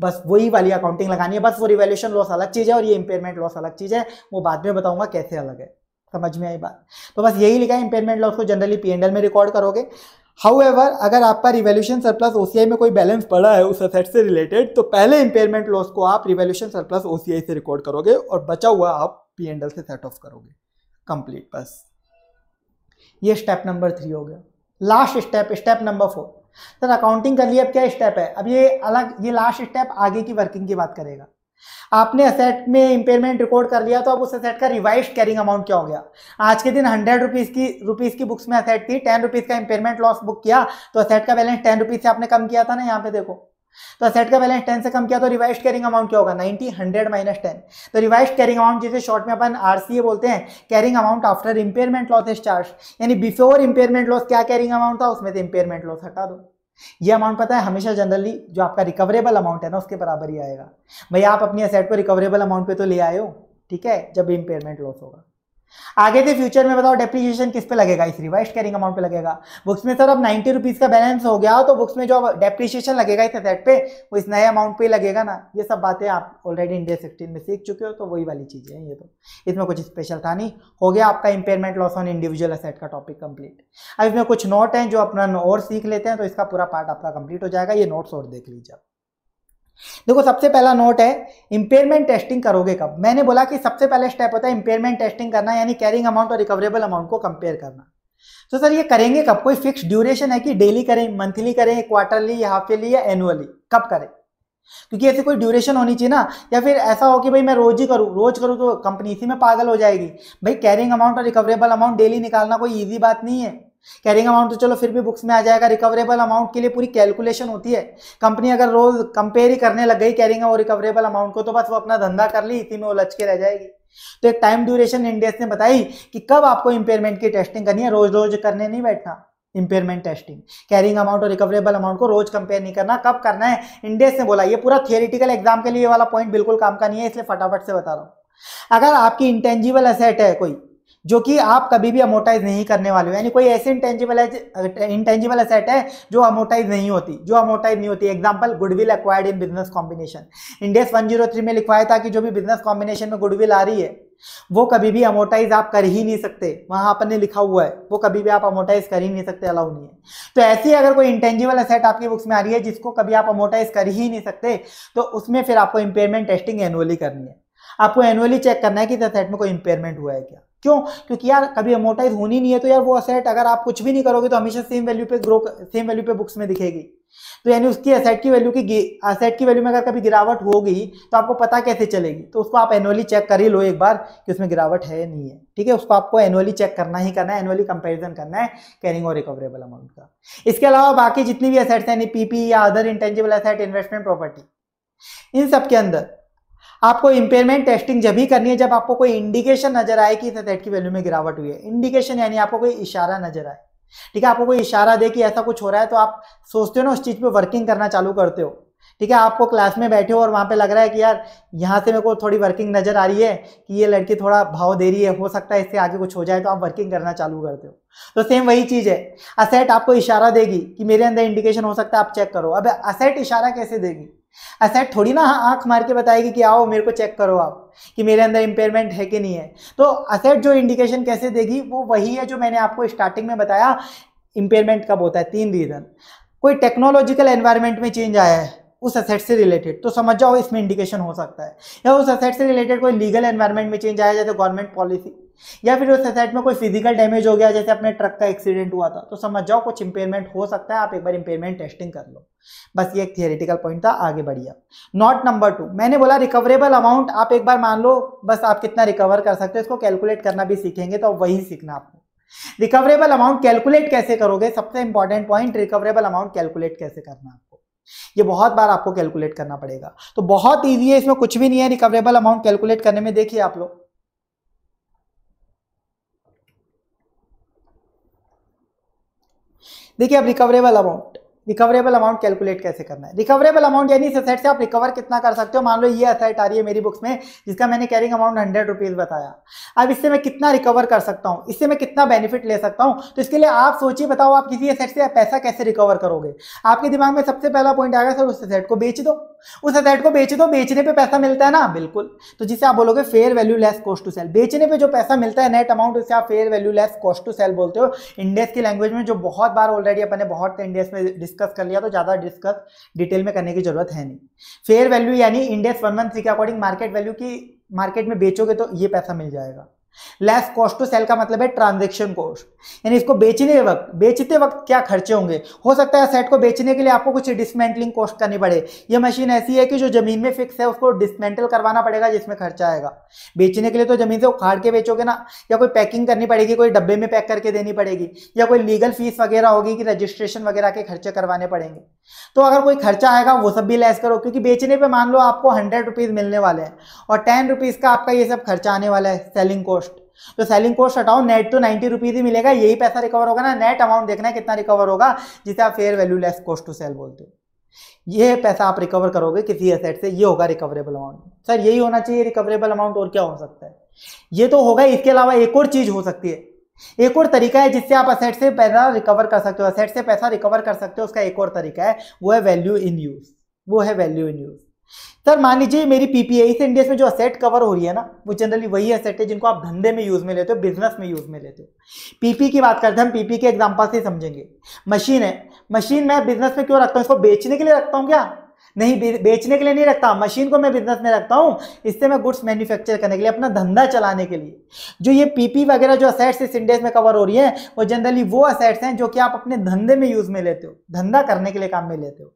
[SPEAKER 1] बस वही वाली अकाउंटिंग लगानी है, बस वो रिवैल्यूएशन लॉस अलग चीज़ है और ये इंपेयरमेंट लॉस अलग चीज़ है। वो बाद में बताऊँगा कैसे अलग है। समझ में आई बात? तो बस यही लिखा है इंपेयरमेंट लॉस को जनरली पीएनएल में रिकॉर्ड करोगे। हाउ अगर आपका रिवोल्यूशन सरप्लस ओसीआई में कोई बैलेंस पड़ा है उस असेट से रिलेटेड तो पहले इंपेयरमेंट लॉस को आप रिवोल्यूशन सरप्लस ओसीआई से रिकॉर्ड करोगे और बचा हुआ आप पी से सेट ऑफ़ करोगे। कंप्लीट बस। ये स्टेप नंबर थ्री हो गया। Last step step number four sir accounting कर लिया अब क्या स्टेप है? अब ये अलग, ये लास्ट स्टेप आगे की वर्किंग की बात करेगा। आपने असेट में इंपेयरमेंट रिकॉर्ड कर लिया तो अब उस असेट का रिवाइज कैरिंग अमाउंट क्या हो गया? आज के दिन हंड्रेड रुपीज़ की रुपीज़ की बुक्स में असेट थी टेन रुपीज़ का इंपेयरमेंट लॉस बुक किया तो असेट का बैलेंस टेन रुपीज़ से आपने कम किया था ना यहाँ पे देखो। तो असेट का बैलेंस टेन से कम किया तो रिवाइज कैरिंग अमाउंट क्या होगा? Ninety hundred minus ten. तो रिवाइज कैरिंग अमाउंट जिसे शॉर्ट में अपन आरसीए बोलते हैं carrying amount after impairment loss is charge यानी बिफोर इंपेयरमेंट लॉस क्या कैरिंग अमाउंट था? उसमें से इंपेयरमेंट लॉस हटा दो। ये अमाउंट पता है हमेशा जनरली जो आपका रिकवरेबल अमाउंट है ना, उसके बराबर ही आएगा। भाई आप अपनी असेट को रिकवरेबल अमाउंट पे तो ले आए हो, ठीक है? जब इंपेयरमेंट लॉस होगा। आगे से फ्यूचर में बताओ डेप्रीशिएशन किस पे लगेगा? इस रिवाइज कैरिंग अमाउंट पे लगेगा। बुक्स में सर अब नाइन्टी रुपीज़ का बैलेंस हो गया तो बुक्स में जो डेप्रीशिएशन लगेगा इस सेट पे, वो इस नए अमाउंट पे लगेगा ना। ये सब बातें आप ऑलरेडी इंडिया सिक्सटीन में सीख चुके हो तो वही वाली चीज़ें हैं ये तो। इसमें कुछ स्पेशल था नहीं। हो गया आपका impairment loss on individual asset का टॉपिक कंप्लीट अब इसमें कुछ नोट हैं जो अपना और सीख लेते हैं तो इसका पूरा पार्ट आपका कंप्लीट हो जाएगा। ये नोट्स और देख लीजिए देखो, सबसे पहला नोट है इंपेयरमेंट टेस्टिंग करोगे कब? मैंने बोला कि सबसे पहले स्टेप होता है इंपेयरमेंट टेस्टिंग करना, यानी कैरिंग अमाउंट और रिकवरेबल अमाउंट को कंपेयर करना। तो सर, ये करेंगे कब? कोई फिक्स ड्यूरेशन है कि डेली करें मंथली करें क्वार्टरली हाफ़ ईयरली या एनुअली कब करें? क्योंकि ऐसी कोई ड्यूरेशन होनी चाहिए ना, या फिर ऐसा हो कि भाई मैं रोज ही करूँ, रोज करूँ तो कंपनी इसी में पागल हो जाएगी। भाई कैरिंग अमाउंट और रिकवरेबल अमाउंट डेली निकालना कोई ईजी बात नहीं है। कैरिंग अमाउंट तो चलो फिर भी बुक्स में आ जाएगा। रिकवरेबल अमाउंट के लिए पूरी कैलकुलेशन होती है। कंपनी अगर रोज कंपेयर ही करने लग गई कैरिंग और रिकवरेबल अमाउंट को तो बस वो अपना धंधा कर ली इसी में वो लच के रह जाएगी। तो एक टाइम ड्यूरेशन इंडेस ने बताई कि कब आपको इंपेयरमेंट की टेस्टिंग करनी है। रोज रोज करने नहीं बैठना। इंपेयरमेंट टेस्टिंग कैरिंग अमाउंट और रिकवरेबल अमाउंट को रोज कंपेयर नहीं करना। कब करना है? इंडेस ने बोला, ये पूरा थियोरिटिकल एग्ज़ाम के लिए वाला पॉइंट बिल्कुल काम का नहीं है, इसलिए फटाफट से बता रहा हूँ। अगर आपकी इंटेंजिबल असेट है कोई जो कि आप कभी भी अमोटाइज नहीं करने वाले हो। यानी कोई ऐसी इंटेंजिबल इंटेंजिबल असेट है जो अमोटाइज नहीं होती, जो अमोटाइज नहीं होती। Example goodwill acquired in business combination Ind AS 103 में लिखवाया था कि जो भी बिज़नेस कॉम्बिनेशन में गुडविल आ रही है, वो कभी भी अमोटाइज आप कर ही नहीं सकते। वहाँ अपन ने लिखा हुआ है, वो कभी भी आप अमोटाइज कर ही नहीं सकते अलाउ नहीं है। तो ऐसी अगर कोई इंटेंजिबल असेट आपकी बुक्स में आ रही है, जिसको कभी आप अमोटाइज कर ही नहीं सकते तो उसमें फिर आपको इंपेयरमेंट टेस्टिंग एनुअली करनी है। आपको एनुअली चेक करना है कि असेट में कोई इंपेयरमेंट हुआ है क्या। क्यों? क्योंकि यार, कभी अमोटाइज होनी नहीं है तो यार वो असेट अगर आप कुछ भी नहीं करोगे तो हमेशा सेम वैल्यू पे ग्रो सेम वैल्यू पे बुक्स में दिखेगी। तो यानी उसकी असेट की वैल्यू की असेट की वैल्यू में अगर कभी गिरावट होगी तो आपको पता कैसे चलेगी? तो उसको आप एनुअली चेक कर ही लो एक बार कि उसमें गिरावट है नहीं है। ठीक है? उसको आपको एनुअली चेक करना ही करना है एनुअली कंपेरिजन करना है कैरिंग और रिकवरेबल अमाउंट का। इसके अलावा बाकी जितनी भी असेट्स हैं पीपी या other intangible asset investment property इन सब के अंदर आपको इंपेयरमेंट टेस्टिंग जब ही करनी है, जब आपको कोई इंडिकेशन नज़र आए कि सेट की वैल्यू में गिरावट हुई है। इंडिकेशन यानी आपको कोई इशारा नज़र आए। ठीक है, आपको कोई इशारा दे कि ऐसा कुछ हो रहा है तो आप सोचते हो ना, उस चीज़ पे वर्किंग करना चालू करते हो। ठीक है आपको क्लास में बैठे हो और वहाँ पे लग रहा है कि यार, यहाँ से मेरे को थोड़ी वर्किंग नज़र आ रही है कि ये लड़की थोड़ा भाव दे रही है, हो सकता है इससे आगे कुछ हो जाए तो आप वर्किंग करना चालू करते हो। तो सेम वही चीज़ है। असेट आपको इशारा देगी कि मेरे अंदर इंडिकेशन हो सकता है, आप चेक करो। अब असेट इशारा कैसे देगी? असेट थोड़ी ना आँख मार के बताएगी कि आओ, मेरे को चेक करो आप, कि मेरे अंदर इंपेयरमेंट है कि नहीं है। तो असेट जो इंडिकेशन कैसे देगी, वो वही है जो मैंने आपको स्टार्टिंग में बताया इंपेयरमेंट कब होता है, तीन रीजन कोई टेक्नोलॉजिकल एनवायरमेंट में चेंज आया है, उस असेट से रिलेटेड तो समझ जाओ इसमें इंडिकेशन हो सकता है। या उस असेट से रिलेटेड कोई लीगल एनवायरमेंट में चेंज आया जैसे गवर्नमेंट पॉलिसी या फिर उस असेट में कोई फ़िज़िकल डैमेज हो गया, जैसे अपने ट्रक का एक्सीडेंट हुआ था तो समझ जाओ कुछ इंपेयरमेंट हो सकता है, आप एक बार इंपेयरमेंट टेस्टिंग कर लो। बस ये एक थियोरिटिकल पॉइंट था, आगे बढ़िए नॉट नंबर टू मैंने बोला रिकवरेबल अमाउंट आप एक बार मान लो, बस आप कितना रिकवर कर सकते हो, इसको कैलकुलेट करना भी सीखेंगे तो वही सीखना आपको। रिकवरेबल अमाउंट कैलकुलेट कैसे करोगे? सबसे important point recoverable amount calculate कैसे करना आपको? ये बहुत बार आपको कैलकुलेट करना पड़ेगा। तो बहुत ईजी है, इसमें कुछ भी नहीं है रिकवरेबल अमाउंट कैलकुलेट करने में देखिए आप लोग। देखिए अब recoverable amount recoverable amount calculate कैसे करना है? रिकवरेबल अमाउंट यानी इस असेट से आप रिकवर कितना कर सकते हो? मान लो ये असेट आ रही है मेरी बुक्स में, जिसका मैंने कैरिंग अमाउंट हंड्रेड रुपीज़ बताया। अब इससे मैं कितना रिकवर कर सकता हूँ? इससे मैं कितना बेनिफिट ले सकता हूँ? तो इसके लिए आप सोचिए, बताओ आप किसी असेट से पैसा कैसे रिकवर करोगे? आपके दिमाग में सबसे पहला पॉइंट आएगा, सर, उस असेट को बेच दो। उस असेट को बेच दो, बेचने पे पैसा मिलता है ना? बिल्कुल। तो जिसे आप बोलोगे fair value less cost to sell बेचने पे जो पैसा मिलता है नेट अमाउंट उससे आप fair value less cost to sell बोलते हो। इंडेस की लैंग्वेज में जो बहुत बार ऑलरेडी अपन बहुत इंडेस में डिस्कस कर लिया तो ज़्यादा डिस्कस डिटेल में करने की ज़रूरत है नहीं। फेयर वैल्यू यानी इंडेक्स वन वन थ्री के अकॉर्डिंग मार्केट वैल्यू की मार्केट में बेचोगे तो ये पैसा मिल जाएगा। लेस कॉस्ट टू सेल का मतलब है ट्रांजेक्शन कॉस्ट यानी इसको बेचने वक्त, बेचते वक्त क्या खर्चे होंगे? हो सकता है सेट को बेचने के लिए आपको कुछ डिसमेंटलिंग कॉस्ट करनी पड़े। ये मशीन ऐसी है कि जो ज़मीन में फिक्स है, उसको डिसमेंटल करवाना पड़ेगा, जिसमें खर्चा आएगा। बेचने के लिए तो ज़मीन से उखाड़ के बेचोगे ना, या कोई पैकिंग करनी पड़ेगी, कोई डब्बे में पैक करके देनी पड़ेगी, या कोई लीगल फ़ीस वगैरह होगी कि रजिस्ट्रेशन वगैरह के खर्चे करवाने पड़ेंगे। तो अगर कोई खर्चा आएगा, वो सब भी लेस करो, क्योंकि बेचने पर मान लो आपको हंड्रेड रुपीज़ मिलने वाले हैं, और टेन रुपीज़ का आपका ये सब खर्चा आने वाला है सेलिंग कॉस्ट तो सेलिंग कॉस्ट हटाओ नेट तो नाइन्टी रुपीज़ ही मिलेगा, यही पैसा रिकवर होगा ना। नेट अमाउंट देखना है कितना रिकवर होगा, जिसे आप fair value less cost to sell बोलते हो। ये पैसा आप रिकवर करोगे किसी एसेट से, ये होगा रिकवरेबल अमाउंट सर यही होना चाहिए रिकवरेबल अमाउंट और क्या हो सकता है? ये तो होगा, इसके अलावा एक और चीज़ हो सकती है। एक और तरीका है जिससे आप असेट से पैसा रिकवर कर सकते हो। असेट से पैसा रिकवर कर सकते हो, उसका एक और तरीका है, वो है वैल्यू इन यूज़ वो है वैल्यू इन यूज़ सर मान लीजिए मेरी पीपीए इस इंडिया में जो असेट कवर हो रही है ना, वो जनरली वही असेट है जिनको आप धंधे में यूज़ में लेते हो बिज़नेस में यूज़ में लेते हो। पीपी की बात करते हैं, हम पीपी के एग्जांपल से समझेंगे। मशीन है। मशीन मैं बिज़नेस में क्यों रखता हूँ? इसको बेचने के लिए रखता हूँ क्या? नहीं बेचने के लिए नहीं रखता। मशीन को मैं बिज़नेस में रखता हूँ। इससे मैं गुड्स मैन्युफैक्चर करने के लिए, अपना धंधा चलाने के लिए। जो ये पीपी वगैरह जो असेट्स इस इंडेक्स में कवर हो रही है, वो जनरली वो असेट्स हैं जो कि आप अपने धंधे में यूज़ में लेते हो। धंधा करने के लिए काम में लेते हो।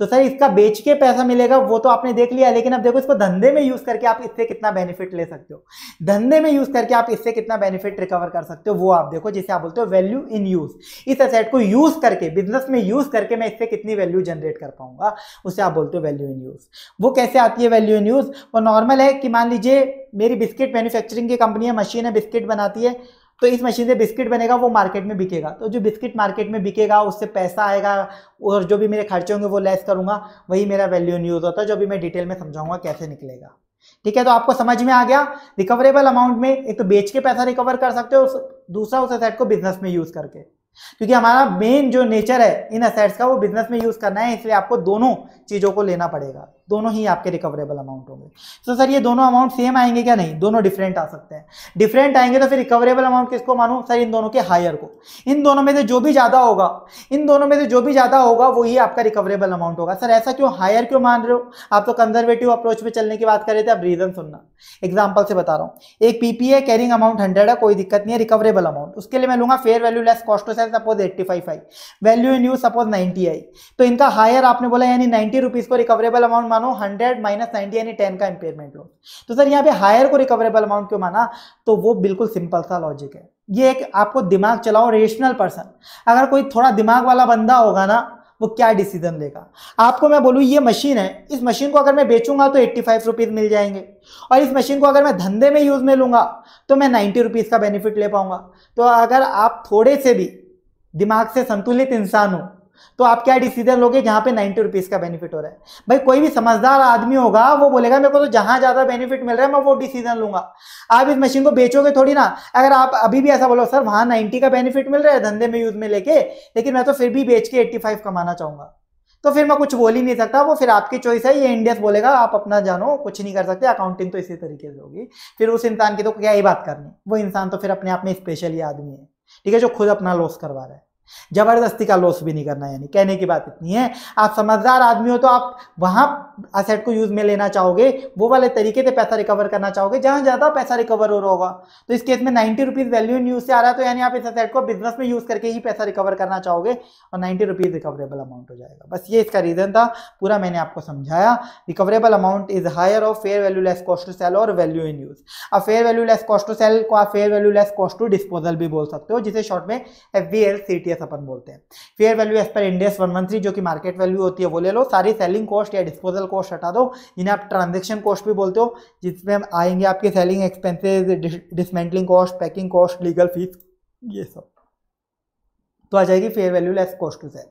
[SPEAKER 1] तो सर, इसका बेच के पैसा मिलेगा, वो तो आपने देख लिया, लेकिन अब देखो इसको धंधे में यूज़ करके आप इससे कितना बेनिफिट ले सकते हो। धंधे में यूज़ करके आप इससे कितना बेनिफिट रिकवर कर सकते हो, वो आप देखो, जिसे आप बोलते हो वैल्यू इन यूज़ इस असेट को यूज़ करके बिज़नेस में यूज़ करके मैं इससे कितनी वैल्यू जनरेट कर पाऊँगा, उसे आप बोलते हो वैल्यू इन यूज़ वो कैसे आती है वैल्यू इन यूज़ वो नॉर्मल है कि मान लीजिए, मेरी बिस्किट मैन्युफैक्चरिंग की कंपनी है मशीन है, बिस्किट बनाती है तो इस मशीन से बिस्किट बनेगा, वो मार्केट में बिकेगा। तो जो बिस्किट मार्केट में बिकेगा, उससे पैसा आएगा और जो भी मेरे खर्चे होंगे, वो लेस करूँगा। वही मेरा वैल्यू इन यूज़ होता है, जो भी मैं डिटेल में समझाऊँगा कैसे निकलेगा। ठीक है तो आपको समझ में आ गया? रिकवरेबल अमाउंट में एक तो बेच के पैसा रिकवर कर सकते हो दूसरा उस असेट को बिज़नेस में यूज़ करके। क्योंकि हमारा मेन जो नेचर है, इन असेट्स का वो बिज़नेस में यूज़ करना है, इसलिए आपको दोनों चीज़ों को लेना पड़ेगा। दोनों ही आपके रिकवरेबल अमाउंट होंगे। तो सर ये दोनों अमाउंट सेम आएँगे क्या? नहीं, दोनों डिफरेंट आ सकते हैं। डिफरेंट आएँगे तो फिर रिकवरेबल अमाउंट किसको मानू? सर इन दोनों के हायर को। इन दोनों में से जो भी ज़्यादा होगा, इन दोनों में से जो भी ज़्यादा होगा, वही आपका रिकवरेबल अमाउंट होगा। सर ऐसा क्यों? हायर क्यों मान रहे हो? आप तो कंजर्वेटिव अप्रोच में चलने की बात कर रहे थे, अब रीजन सुनना। एग्ज़ाम्पल से बता रहा हूँ। एक पीपीए कैरिंग अमाउंट हंड्रेड है, कोई दिक्कत नहीं है रिकवरेबल अमाउंट उसके लिए मैं लूँगा fair value less cost sale suppose eighty five I value in use suppose ninety आई। तो इनका हायर आपने बोला, यानी नाइनटी रुपीज़ को रिकवरेबल अमाउंट मानो हंड्रेड माइनस नाइनटी यानी टेन का इंपेयरमेंट लॉस तो सर, यहाँ पे हायर को रिकवरेबल अमाउंट क्यों माना? तो वो बिल्कुल सिंपल सा लॉजिक है। ये एक आपको दिमाग चलाओ रेशनल पर्सन अगर कोई थोड़ा दिमाग वाला बंदा होगा ना, वो क्या डिसीज़न लेगा? आपको मैं बोलूँ, ये मशीन है। इस मशीन को अगर मैं बेचूँगा तो एट्टी फाइव रुपीज़ मिल जाएँगे। और इस मशीन को अगर मैं धंधे में यूज़ में लूँगा तो मैं नाइन्टी रुपीज़ का बेनिफिट ले पाऊँगा। तो अगर आप थोड़े से भी दिमाग से संतुलित इंसान हो तो आप क्या डिसीज़न लोगे जहाँ पे नाइन्टी रुपीज़ का बेनिफिट हो रहा है? भाई, कोई भी समझदार आदमी होगा, वो बोलेगा, मेरे को तो जहाँ ज़्यादा बेनिफिट मिल रहा है, मैं वो डिसीज़न लूँगा। आप इस मशीन को बेचोगे थोड़ी ना। अगर आप अभी भी ऐसा बोलो, सर, वहाँ नाइन्टी का बेनिफिट मिल रहा है धंधे में यूज़ में लेके, लेकिन मैं तो फिर भी बेच के एट्टी फाइव कमाना चाहूँगा। तो फिर मैं कुछ बोल ही नहीं सकता। वो फिर आपकी चॉइस है। ये इंडियस बोलेगा, आप अपना जानो, कुछ नहीं कर सकते अकाउंटिंग तो इसी तरीके से होगी। फिर उस इंसान की तो क्या ही बात करनी। वो इंसान तो फिर अपने आप में स्पेशली आदमी है, ठीक है, जो खुद अपना लॉस करवा रहा है। ज़बरदस्ती का लॉस भी नहीं करना, यानी कहने की बात इतनी है। आप समझदार आदमी हो तो आप वहाँ असेट को यूज़ में लेना चाहोगे, वो वाले तरीके से पैसा रिकवर करना चाहोगे, जहाँ ज़्यादा पैसा रिकवर हो रहा होगा। तो इस केस में नाइन्टी रुपीज़ वैल्यू यूज़ से आ रहा है तो यानी आप इस असेट को बिज़नेस में यूज़ करके ही पैसा रिकवर करना चाहोगे और नाइन्टी रुपीज़ रिकवरेबल अमाउंट हो जाएगा। बस ये इसका रीजन था, पूरा मैंने आपको समझाया। Recoverable amount is higher of fair value less cost to sale और वैल्यू इन यूज़ अब fair value less cost to sale को आप fair value less cost to disposal भी बोल सकते हो, जिसे शॉर्ट में F V L C T S अपन बोलते हैं। Fair value as per Ind AS one one three जो कि मार्केट वैल्यू होती है, वो ले लो। सारी सेलिंग कॉस्ट या डिस्पोजल कॉस्ट हटा दो, जिन्हें आप ट्रांजेक्शन कॉस्ट भी बोलते हो, जिसमें हम आएँगे आपके selling expenses dismantling cost packing cost legal fees ये सब। तो आ जाएगी fair value less cost to sale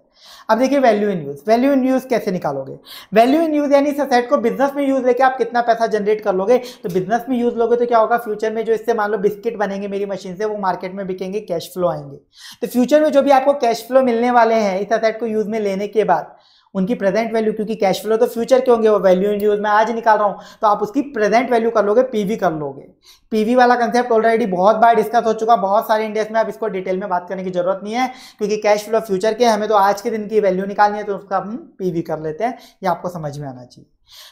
[SPEAKER 1] अब देखिए value in use value in use कैसे निकालोगे? वैल्यू इन यूज़ यानी सेट को बिज़नेस में यूज़ लेके आप कितना पैसा जनरेट कर लोगे? तो बिज़नेस में यूज़ लोगे तो क्या होगा? फ्यूचर में जो इससे मान लो बिस्किट बनेंगे मेरी मशीन से, वो मार्केट में बिकेंगे कैश फ्लो आएँगे. तो फ्यूचर में जो भी आपको कैश फ्लो मिलने वाले हैं, इस सेट को यूज़ में लेने के बाद उनकी प्रेजेंट वैल्यू क्योंकि कैश फ्लो तो फ्यूचर के होंगे, वो वैल्यू इन यूज़ मैं आज निकाल रहा हूँ तो आप उसकी प्रेजेंट वैल्यू कर लोगे पीवी कर लोगे। पीवी वाला कंसेप्ट ऑलरेडी बहुत बार डिस्कस हो चुका, बहुत सारे इंडेक्स में आप इसको डिटेल में बात करने की ज़रूरत नहीं है, क्योंकि कैश फ्लो फ्यूचर के हमें तो आज के दिन की वैल्यू निकालनी है तो उसका हम पीवी कर लेते हैं, ये आपको समझ में आना चाहिए।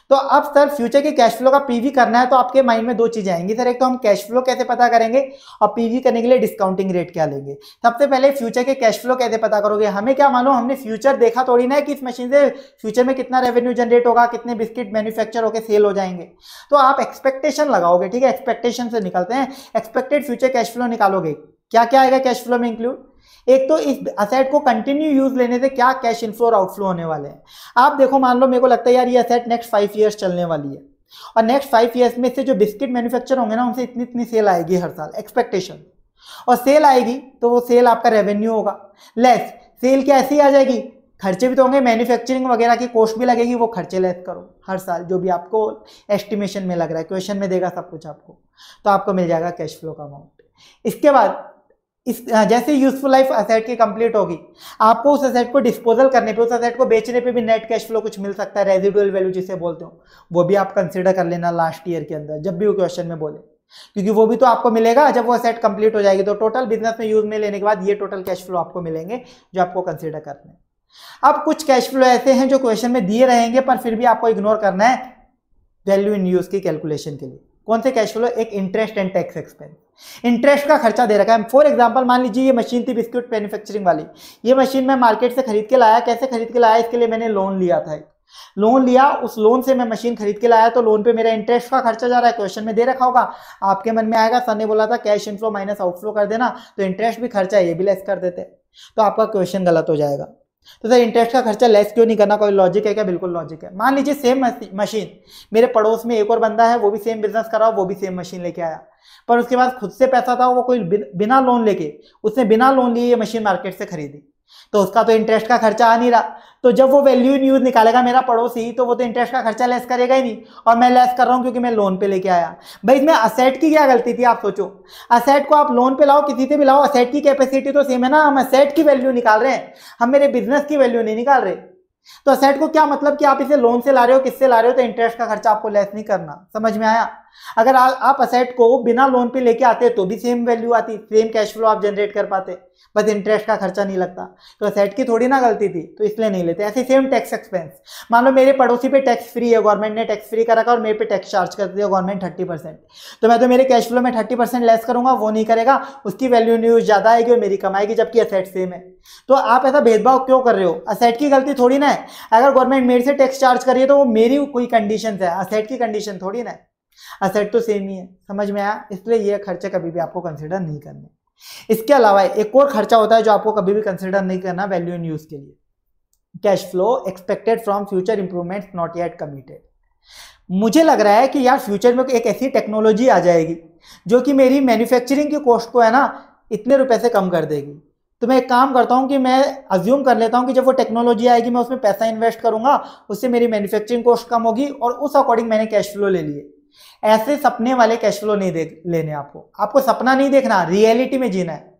[SPEAKER 1] तो अब सर फ्यूचर के कैश फ्लो का पीवी करना है तो आपके माइंड में दो चीज़ें आएँगी। सर, एक तो हम कैश फ्लो कैसे पता करेंगे और पीवी करने के लिए डिस्काउंटिंग रेट क्या लेंगे? सबसे पहले फ्यूचर के कैश फ्लो कैसे पता करोगे? हमें क्या मालूम? हमने फ्यूचर देखा थोड़ी ना कि इस मशीन से फ्यूचर में कितना रेवेन्यू जनरेट होगा, कितने बिस्किट मैन्युफैक्चर होकर सेल हो जाएँगे। तो आप एक्सपेक्टेशन लगाओगे, ठीक है? एक्सपेक्टेशन से निकलते हैं। एक्सपेक्टेड फ्यूचर कैश फ्लो निकालोगे। क्या क्या आएगा कैश फ्लो में इंक्लूड एक तो इस असेट को कंटिन्यू यूज़ लेने से क्या कैश इनफ्लो और आउटफ्लो होने वाले हैं? आप देखो, मान लो मेरे को लगता है यार ये असेट नेक्स्ट फाइव ईयर्स चलने वाली है। और नेक्स्ट फाइव ईयर्स में से जो बिस्किट मैन्युफैक्चर होंगे ना, उनसे इतनी इतनी सेल आएगी हर साल एक्सपेक्टेशन और सेल आएगी तो वो सेल आपका रेवेन्यू होगा। लेस सेल क्या ऐसी आ जाएगी? खर्चे भी तो होंगे मैन्युफैक्चरिंग वगैरह की कॉस्ट भी लगेगी, वो खर्चे लेस करो। हर साल जो भी आपको एस्टिमेशन में लग रहा है क्वेश्चन में देगा सब कुछ आपको। तो आपको मिल जाएगा कैश फ्लो का अमाउंट इसके बाद इस जैसे यूजफुल लाइफ असेट की कंप्लीट होगी। आपको उस असेट को डिस्पोजल करने पे, उस असेट को बेचने पे भी नेट कैश फ्लो कुछ मिल सकता है रेजिडुअल वैल्यू जिसे बोलते हो, वो भी आप कंसिडर कर लेना लास्ट ईयर के अंदर, जब भी वो क्वेश्चन में बोले। क्योंकि वो भी तो आपको मिलेगा, जब वो असेट कंप्लीट हो जाएगी तो टोटल बिज़नेस में यूज़ में लेने के बाद ये टोटल कैश फ्लो आपको मिलेंगे, जो आपको कंसिडर करने अब कुछ कैश फ्लो ऐसे हैं जो क्वेश्चन में दिए रहेंगे, पर फिर भी आपको इग्नोर करना है वैल्यू इन यूज़ की कैलकुलेशन के लिए। कौन से कैश फ्लो एक interest and tax expense interest का खर्चा दे रखा है। फॉर एग्जांपल मान लीजिए ये मशीन थी बिस्कुट मैन्युफैक्चरिंग वाली। ये मशीन मैं मार्केट से खरीद के लाया। कैसे खरीद के लाया? इसके लिए मैंने लोन लिया था लोन लिया, उस लोन से मैं मशीन खरीद के लाया तो लोन पे मेरा इंटरेस्ट का खर्चा जा रहा है। क्वेश्चन में दे रखा होगा। आपके मन में आएगा, सर ने बोला था कैश इनफ्लो माइनस आउटफ्लो कर देना तो इंटरेस्ट भी खर्चा ये भी लेस कर देते तो आपका क्वेश्चन गलत हो जाएगा। तो सर इंटरेस्ट का खर्चा लेस क्यों नहीं करना? कोई लॉजिक है क्या? बिल्कुल लॉजिक है। मान लीजिए सेम मशीन मेरे पड़ोस में एक और बंदा है, वो भी सेम बिज़नेस कर रहा हो, वो भी सेम मशीन लेके आया। पर उसके पास खुद से पैसा था, वो कोई बिना लोन लेके, उसने बिना लोन लिए ये मशीन मार्केट से खरीदी। तो उसका तो इंटरेस्ट का खर्चा आ नहीं रहा। तो जब वो वैल्यू इन यूज़ निकालेगा मेरा पड़ोसी तो वो तो इंटरेस्ट का खर्चा लेस करेगा ही नहीं। और मैं लेस कर रहा हूँ क्योंकि मैं लोन पे लेके आया। भाई, इसमें असेट की क्या गलती थी, आप सोचो। असेट को आप लोन पे लाओ, किसी से भी लाओ असेट की कैपेसिटी तो सेम है ना। हम असेट की वैल्यू निकाल रहे हैं। हम मेरे बिज़नेस की वैल्यू नहीं निकाल रहे। तो असेट को क्या मतलब कि आप इसे लोन से ला रहे हो, किससे ला रहे हो? तो इंटरेस्ट का खर्चा आपको लेस नहीं करना। समझ में आया? अगर आ, आप असेट को बिना लोन पे लेके आते तो भी सेम वैल्यू आती सेम कैश फ्लो आप जनरेट कर पाते। बस इंटरेस्ट का खर्चा नहीं लगता। तो असेट की थोड़ी ना गलती थी तो इसलिए नहीं लेते। ऐसे सेम टैक्स एक्सपेंस मान लो मेरे पड़ोसी पे टैक्स फ्री है गवर्नमेंट ने टैक्स फ्री कर और मेरे पे टैक्स चार्ज कर दिया गवर्नमेंट थर्टी परसेंट तो मैं तो मेरे कैश फ्लो में थर्टी परसेंट लेस करूँगा वो नहीं करेगा उसकी वैल्यू न्यूज़ ज़्यादा आएगी और मेरी कमाएगी जबकि असेट सेम है। तो आप ऐसा भेदभाव क्यों कर रहे हो? असेट की गलती थोड़ी ना है। अगर गवर्नमेंट मेरे से टैक्स चार्ज करिए तो वो मेरी कोई कंडीशन है। असेट की कंडीशन थोड़ी ना है। असेट तो सेम ही है। समझ में आया? इसलिए ये खर्चे कभी भी आपको कंसिडर नहीं करने। इसके अलावा एक और खर्चा होता है जो आपको कभी भी कंसिडर नहीं करना वैल्यू इन यूज़ के लिए। Cash flow expected from future improvement not yet committed मुझे लग रहा है कि यार फ्यूचर में एक ऐसी टेक्नोलॉजी आ जाएगी, जो कि मेरी मैन्युफैक्चरिंग की कॉस्ट को है ना, इतने रुपए से कम कर देगी। तो मैं एक काम करता हूँ कि मैं अज्यूम कर लेता हूँ कि जब वो टेक्नोलॉजी आएगी, मैं उसमें पैसा इन्वेस्ट करूँगा, उससे मेरी मैन्युफैक्चरिंग कॉस्ट कम होगी और उस अकॉर्डिंग मैंने कैश फ्लो ले लिए ऐसे सपने वाले कैश फ्लो नहीं देख, लेने आपको। आपको सपना नहीं देखना रियलिटी में जीना है।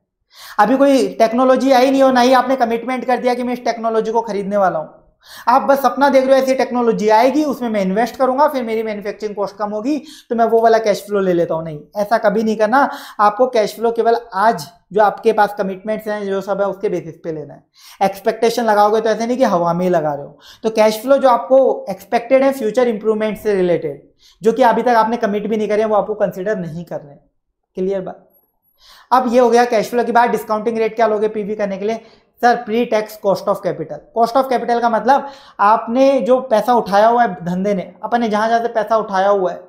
[SPEAKER 1] अभी कोई टेक्नोलॉजी आई नहीं हो, ना ही आपने कमिटमेंट कर दिया कि मैं इस टेक्नोलॉजी को खरीदने वाला हूँ। आप बस सपना देख रहे हो, ऐसी टेक्नोलॉजी आएगी, उसमें मैं इन्वेस्ट करूँगा, फिर मेरी मैन्युफैक्चरिंग कॉस्ट कम होगी तो मैं वो वाला कैश फ्लो ले लेता हूँ। नहीं, ऐसा कभी नहीं करना। आपको कैश फ्लो केवल आज जो आपके पास कमिटमेंट्स हैं, जो सब है, उसके बेसिस पे लेना है। एक्सपेक्टेशन लगाओगे तो ऐसे नहीं कि हवा में ही लगा रहे हो। तो कैश फ्लो जो आपको एक्सपेक्टेड है फ्यूचर इंप्रूवमेंट से रिलेटेड जो कि अभी तक आपने कमिट भी नहीं करे, वो आपको कंसिडर नहीं कर रहे क्लियर बात? अब ये हो गया कैश फ्लो के बाद डिस्काउंटिंग रेट क्या लोगे पीवी करने के लिए? Sir pre tax cost of capital cost of capital का मतलब आपने जो पैसा उठाया हुआ है धंधे ने, अपने जहाँ जहाँ से पैसा उठाया हुआ है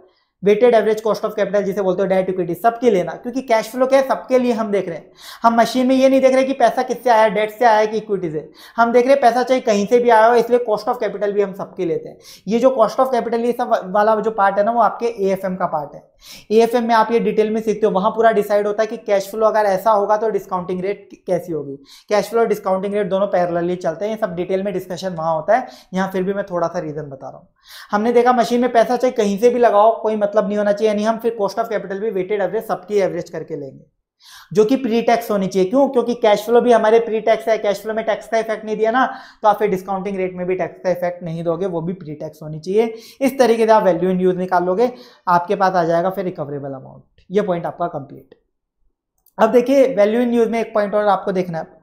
[SPEAKER 1] weighted average cost of capital जिसे बोलते हो डेट इक्विटी सबके लेना क्योंकि कैश फ्लो क्या है? सबके लिए हम देख रहे हैं। हम मशीन में ये नहीं देख रहे कि पैसा किससे आया डेट से आया कि इक्विटी से। हम देख रहे हैं पैसा चाहे कहीं से भी आया हो, इसलिए कॉस्ट ऑफ़ कैपिटल भी हम सबके लेते हैं। ये जो कॉस्ट ऑफ़ कैपिटल ये सब वाला जो पार्ट है ना, वो आपके एएफएम का पार्ट है। ए में आप ये डिटेल में सीखते हो, वहाँ पूरा डिसाइड होता है कि कैश फ्लो अगर ऐसा होगा तो डिस्काउंटिंग रेट कैसी होगी। कैश फ्लो और डिस्काउंटिंग रेट दोनों पैरलली चलते हैं, ये सब डिटेल में डिस्कशन वहाँ होता है। यहाँ फिर भी मैं थोड़ा सा रीजन बता रहा हूँ। हमने देखा मशीन में पैसा चाहे कहीं से भी लगाओ, कोई मतलब नहीं होना चाहिए, यानी हम फिर कॉस्ट ऑफ़ कैपिटल भी वेटेड एवरेज सबकी एवरेज करके लेंगे। जो कि प्री टैक्स होनी चाहिए। क्यों? क्योंकि कैश फ्लो भी हमारे प्री टैक्स है कैश फ्लो में टैक्स का इफ़ेक्ट नहीं दिया ना तो आप फिर डिस्काउंटिंग रेट में भी टैक्स का इफ़ेक्ट नहीं दोगे, वो भी प्री टैक्स होनी चाहिए। इस तरीके से आप वैल्यू इन यूज़ निकाल लोगे आपके पास आ जाएगा फिर रिकवरेबल अमाउंट ये पॉइंट आपका कंप्लीट अब देखिए वैल्यू इन यूज़ में एक पॉइंट और आपको देखना है।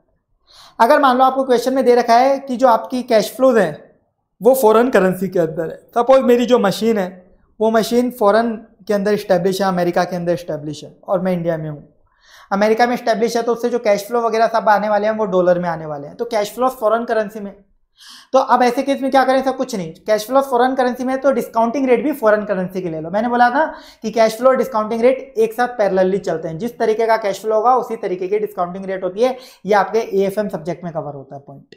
[SPEAKER 1] अगर मान लो आपको क्वेश्चन में दे रखा है कि जो आपकी कैश फ्लोज है, वो फॉरेन करेंसी के अंदर है। सपोज़ मेरी जो मशीन है, वो मशीन फॉरेन के अंदर इस्टेब्लिश है अमेरिका के अंदर इस्टेब्लिश है, और मैं इंडिया में हूँ। अमेरिका में स्टैब्लिश है तो उससे जो कैश फ्लो वगैरह सब आने वाले हैं, वो डॉलर में आने वाले हैं। तो कैश फ्लो फॉरन करेंसी में। तो अब ऐसे केस में क्या करें, सब कुछ नहीं। कैश फ्लो फॉरन करेंसी में तो डिस्काउंटिंग रेट भी फॉरन करेंसी के ले लो। मैंने बोला था कि कैश फ्लो और डिस्काउंटिंग रेट एक साथ पैरेलली चलते हैं। जिस तरीके का कैश फ्लो होगा, उसी तरीके की डिस्काउंटिंग रेट होती है। ये आपके एएफएम सब्जेक्ट में कवर होता है पॉइंट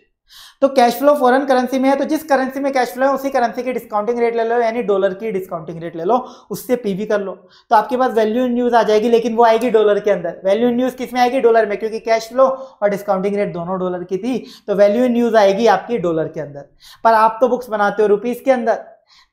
[SPEAKER 1] तो कैश फ्लो फॉरेन करेंसी में है तो जिस करेंसी में कैश फ्लो है, उसी करेंसी की डिस्काउंटिंग रेट ले लो, यानी डॉलर की डिस्काउंटिंग रेट ले लो, उससे पीवी कर लो। तो आपके पास वैल्यू इन न्यूज़ आ जाएगी, लेकिन वो आएगी डॉलर के अंदर। वैल्यू इन न्यूज़ किसमें आएगी? डॉलर में, क्योंकि कैश फ्लो और डिस्काउंटिंग रेट दोनों डॉलर की थी तो वैल्यू इन न्यूज़ आएगी आपकी डॉलर के अंदर। पर आप तो बुक्स बनाते हो रुपीज़ के अंदर।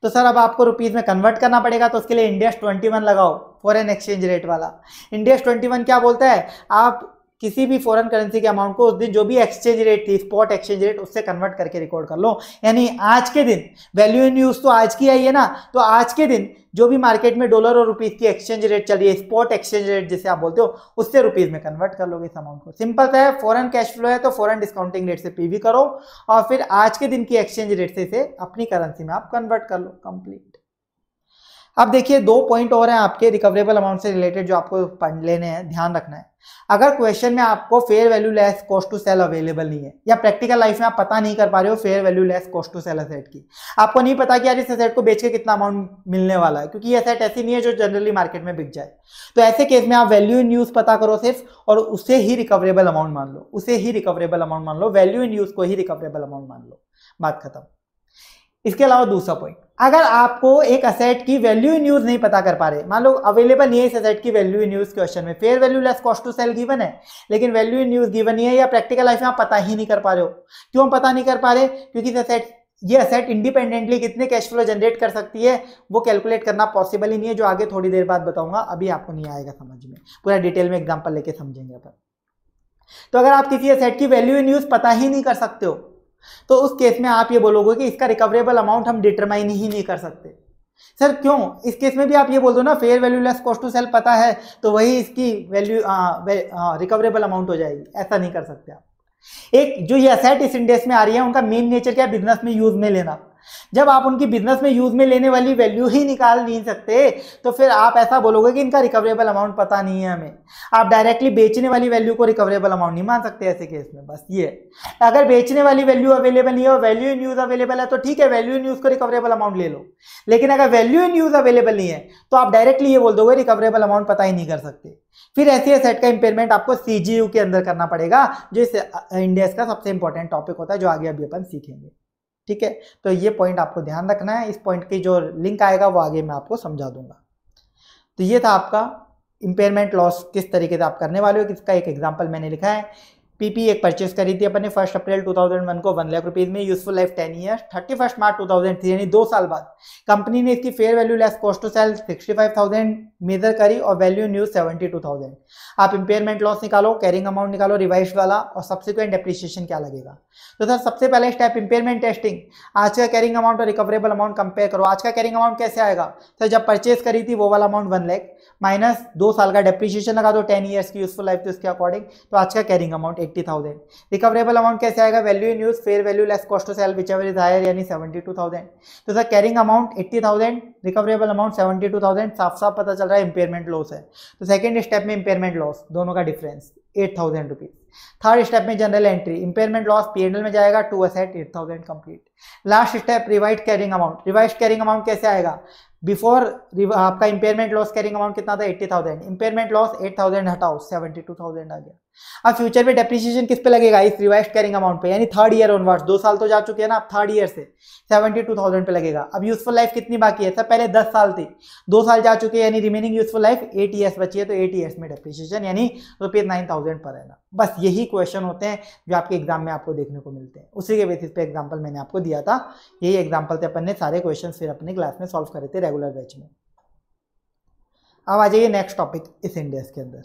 [SPEAKER 1] तो सर अब आपको रुपीज़ में कन्वर्ट करना पड़ेगा तो उसके लिए इंडियस ट्वेंटी वन लगाओ फॉरेन एक्सचेंज रेट वाला। इंडियस ट्वेंटी वन क्या बोलता है? आप किसी भी फॉरेन करेंसी के अमाउंट को उस दिन जो भी एक्सचेंज रेट थी स्पॉट एक्सचेंज रेट उससे कन्वर्ट करके रिकॉर्ड कर लो। यानी आज के दिन वैल्यू इन यूज़ तो आज की आई है ना? तो आज के दिन, जो भी मार्केट में डॉलर और रुपीज़ की एक्सचेंज रेट चल रही है स्पॉट एक्सचेंज रेट जिसे आप बोलते हो, उससे रुपीज़ में कन्वर्ट कर लोगे इस अमाउंट को। सिंपल है फॉरन कैश फ्लो है तो फॉरन डिस्काउंटिंग रेट से पीवी करो और फिर आज के दिन की एक्सचेंज रेट से इसे अपनी करेंसी में आप कन्वर्ट कर लो कंप्लीट अब देखिए, दो पॉइंट और हैं आपके रिकवरेबल अमाउंट से रिलेटेड जो आपको पढ़ लेने हैं, ध्यान रखना है। अगर क्वेश्चन में आपको fair value less cost to sale available नहीं है, या प्रैक्टिकल लाइफ में आप पता नहीं कर पा रहे हो fair value less cost to sale asset की, आपको नहीं पता कि यार इस असेट को बेच के कितना अमाउंट मिलने वाला है, क्योंकि ये असेट ऐसी नहीं है जो जनरली मार्केट में बिक जाए। तो ऐसे केस में आप वैल्यू इन यूज़ पता करो सिर्फ़, और उसे ही रिकवरेबल अमाउंट मान लो, उसे ही रिकवरेबल अमाउंट मान लो वैल्यू इन यूज़ को ही रिकवरेबल अमाउंट मान लो। बात खत्म। इसके अलावा दूसरा पॉइंट अगर आपको एक असेट की वैल्यू इन यूज़ नहीं पता कर पा रहे, मान लो अवेलेबल नहीं है इस असेट की वैल्यू इन यूज़ क्वेश्चन में fair value less cost to sale given है, लेकिन वैल्यू इन यूज़ गिवन नहीं है या प्रैक्टिकल लाइफ में आप पता ही नहीं कर पा रहे हो। क्यों पता नहीं कर पा रहे? क्योंकि इस असेट ये असेट इंडिपेंडेंटली कितने कैश फ्लो जनरेट कर सकती है, वो कैलकुलेट करना पॉसिबल ही नहीं है, जो आगे थोड़ी देर बाद बताऊँगा, अभी आपको नहीं आएगा समझ में। पूरा डिटेल में एग्ज़ाम्पल लेके समझेंगे अपन। तो अगर आप किसी असेट की वैल्यू इन यूज़ पता ही नहीं कर सकते हो तो उस केस में आप ये बोलोगे कि इसका रिकवरेबल अमाउंट हम डिटरमाइन ही नहीं कर सकते। सर, क्यों? इस केस में भी आप ये बोल दो ना fair value less cost to sale पता है तो वही इसकी वैल्यू रिकवरेबल अमाउंट हो जाएगी। ऐसा नहीं कर सकते आप। एक, जो ये असेट इस इंडेक्स में आ रही है, उनका मेन नेचर क्या बिज़नेस में यूज़ में लेना। जब आप उनकी बिज़नेस में यूज़ में लेने वाली वैल्यू ही निकाल नहीं सकते तो फिर आप ऐसा बोलोगे कि इनका रिकवरेबल अमाउंट पता नहीं है हमें। आप डायरेक्टली बेचने वाली वैल्यू को रिकवरेबल अमाउंट नहीं मान सकते ऐसे केस में, बस ये। अगर बेचने वाली वैल्यू अवेलेबल नहीं है और वैल्यू इन यूज़ अवेलेबल है तो ठीक है वैल्यू इन यूज़ को रिकवरेबल अमाउंट ले लो। लेकिन अगर वैल्यू इन यूज़ अवेलेबल नहीं है तो आप डायरेक्टली ये बोल दोगे रिकवरेबल अमाउंट पता ही नहीं कर सकते। फिर ऐसी सेट का इंपेयरमेंट आपको सीजीयू के अंदर करना पड़ेगा, जो इस इंडिया का सबसे इंपॉर्टेंट टॉपिक होता है, जो आगे अभी अपन सीखेंगे। ठीक है? तो ये पॉइंट आपको ध्यान रखना है। इस पॉइंट की जो लिंक आएगा, वो आगे मैं आपको समझा दूँगा। तो ये था आपका इंपेयरमेंट लॉस किस तरीके से आप करने वाले हो, किसका एक एग्ज़ाम्पल मैंने लिखा है। पीपी एक परचेस करी थी अपने फ़र्स्ट अप्रैल 2001 को वन लाख रुपीज़ में useful life ten year thirty first March two thousand three यानी दो साल बाद। कंपनी ने इसकी fair value less cost to sale sixty five thousand measure करी और value in use seventy two thousand आप इंपेयरमेंट लॉस निकालो कैरिंग अमाउंट निकालो रिवाइज वाला और सब्सिक्वेंट डेप्रिशिएशन क्या लगेगा? तो सर, सबसे पहले स्टेप इंपेयरमेंट टेस्टिंग आज का कैरिंग अमाउंट और रिकवरेबल अमाउंट कंपेयर करो। आज का कैरिंग अमाउंट कैसे आएगा? सर जब परचेज करी थी, वो वाला अमाउंट वन लैख माइनस दो साल का डेप्रिशिएशन लगा दो टेन ईयर्स की यूजफुल लाइफ तो इसके अकॉर्डिंग तो आज का carrying amount eighty thousand recoverable amount कैसे आएगा? Value in use fair value less cost sale whichever is higher यानी सेवेंटी टू थाउज़ेंड तो sir carrying amount eighty thousand recoverable amount seventy two thousand साफ़ साफ़ पता चल रहा है इंपेयरमेंट लॉस है। तो सेकेंड स्टेप में इंपेयरमेंट लॉस दोनों का difference eight thousand rupees third step में general entry impairment loss P में जाएगा to asset eight thousand complete last step revised carrying amount revise carrying amount कैसे आएगा? बिफोर आपका इंपेयरमेंट लॉस कैरिंग अमाउंट कितना था? Eighty thousand impairment loss eight thousand हटाओ सेवेंटी टू थाउज़ेंड आ गया. अब फ्यूचर में डेप्रिसिएशन किस पे लगेगा? इस रिवाइज कैरिंग अमाउंट पे, यानी थर्ड ईयर ऑनवर्ड्स दो साल तो जा चुके हैं ना अब थर्ड ईयर से सेवेंटी टू थाउज़ेंड पे लगेगा. अब यूजफुल लाइफ कितनी बाकी है? सर पहले दस साल थी. दो साल जा चुके हैं, यानी remaining useful life eight years बची है तो एट ईयर्स में डेप्रिसिएशन यानी रुपीज़ नाइन थाउज़ेंड पर है ना. बस यही क्वेश्चन होते हैं जो आपके एग्ज़ाम में आपको देखने को मिलते हैं. उसी के बेसिस पे एग्ज़ाम्पल मैंने आपको दिया था। यही एग्ज़ाम्पल थे अपन ने सारे क्वेश्चन फिर अपने क्लास में सॉल्व करे थे रेगुलर बैच में। अब आ जाइए नेक्स्ट टॉपिक इस इंडेक्स के अंदर।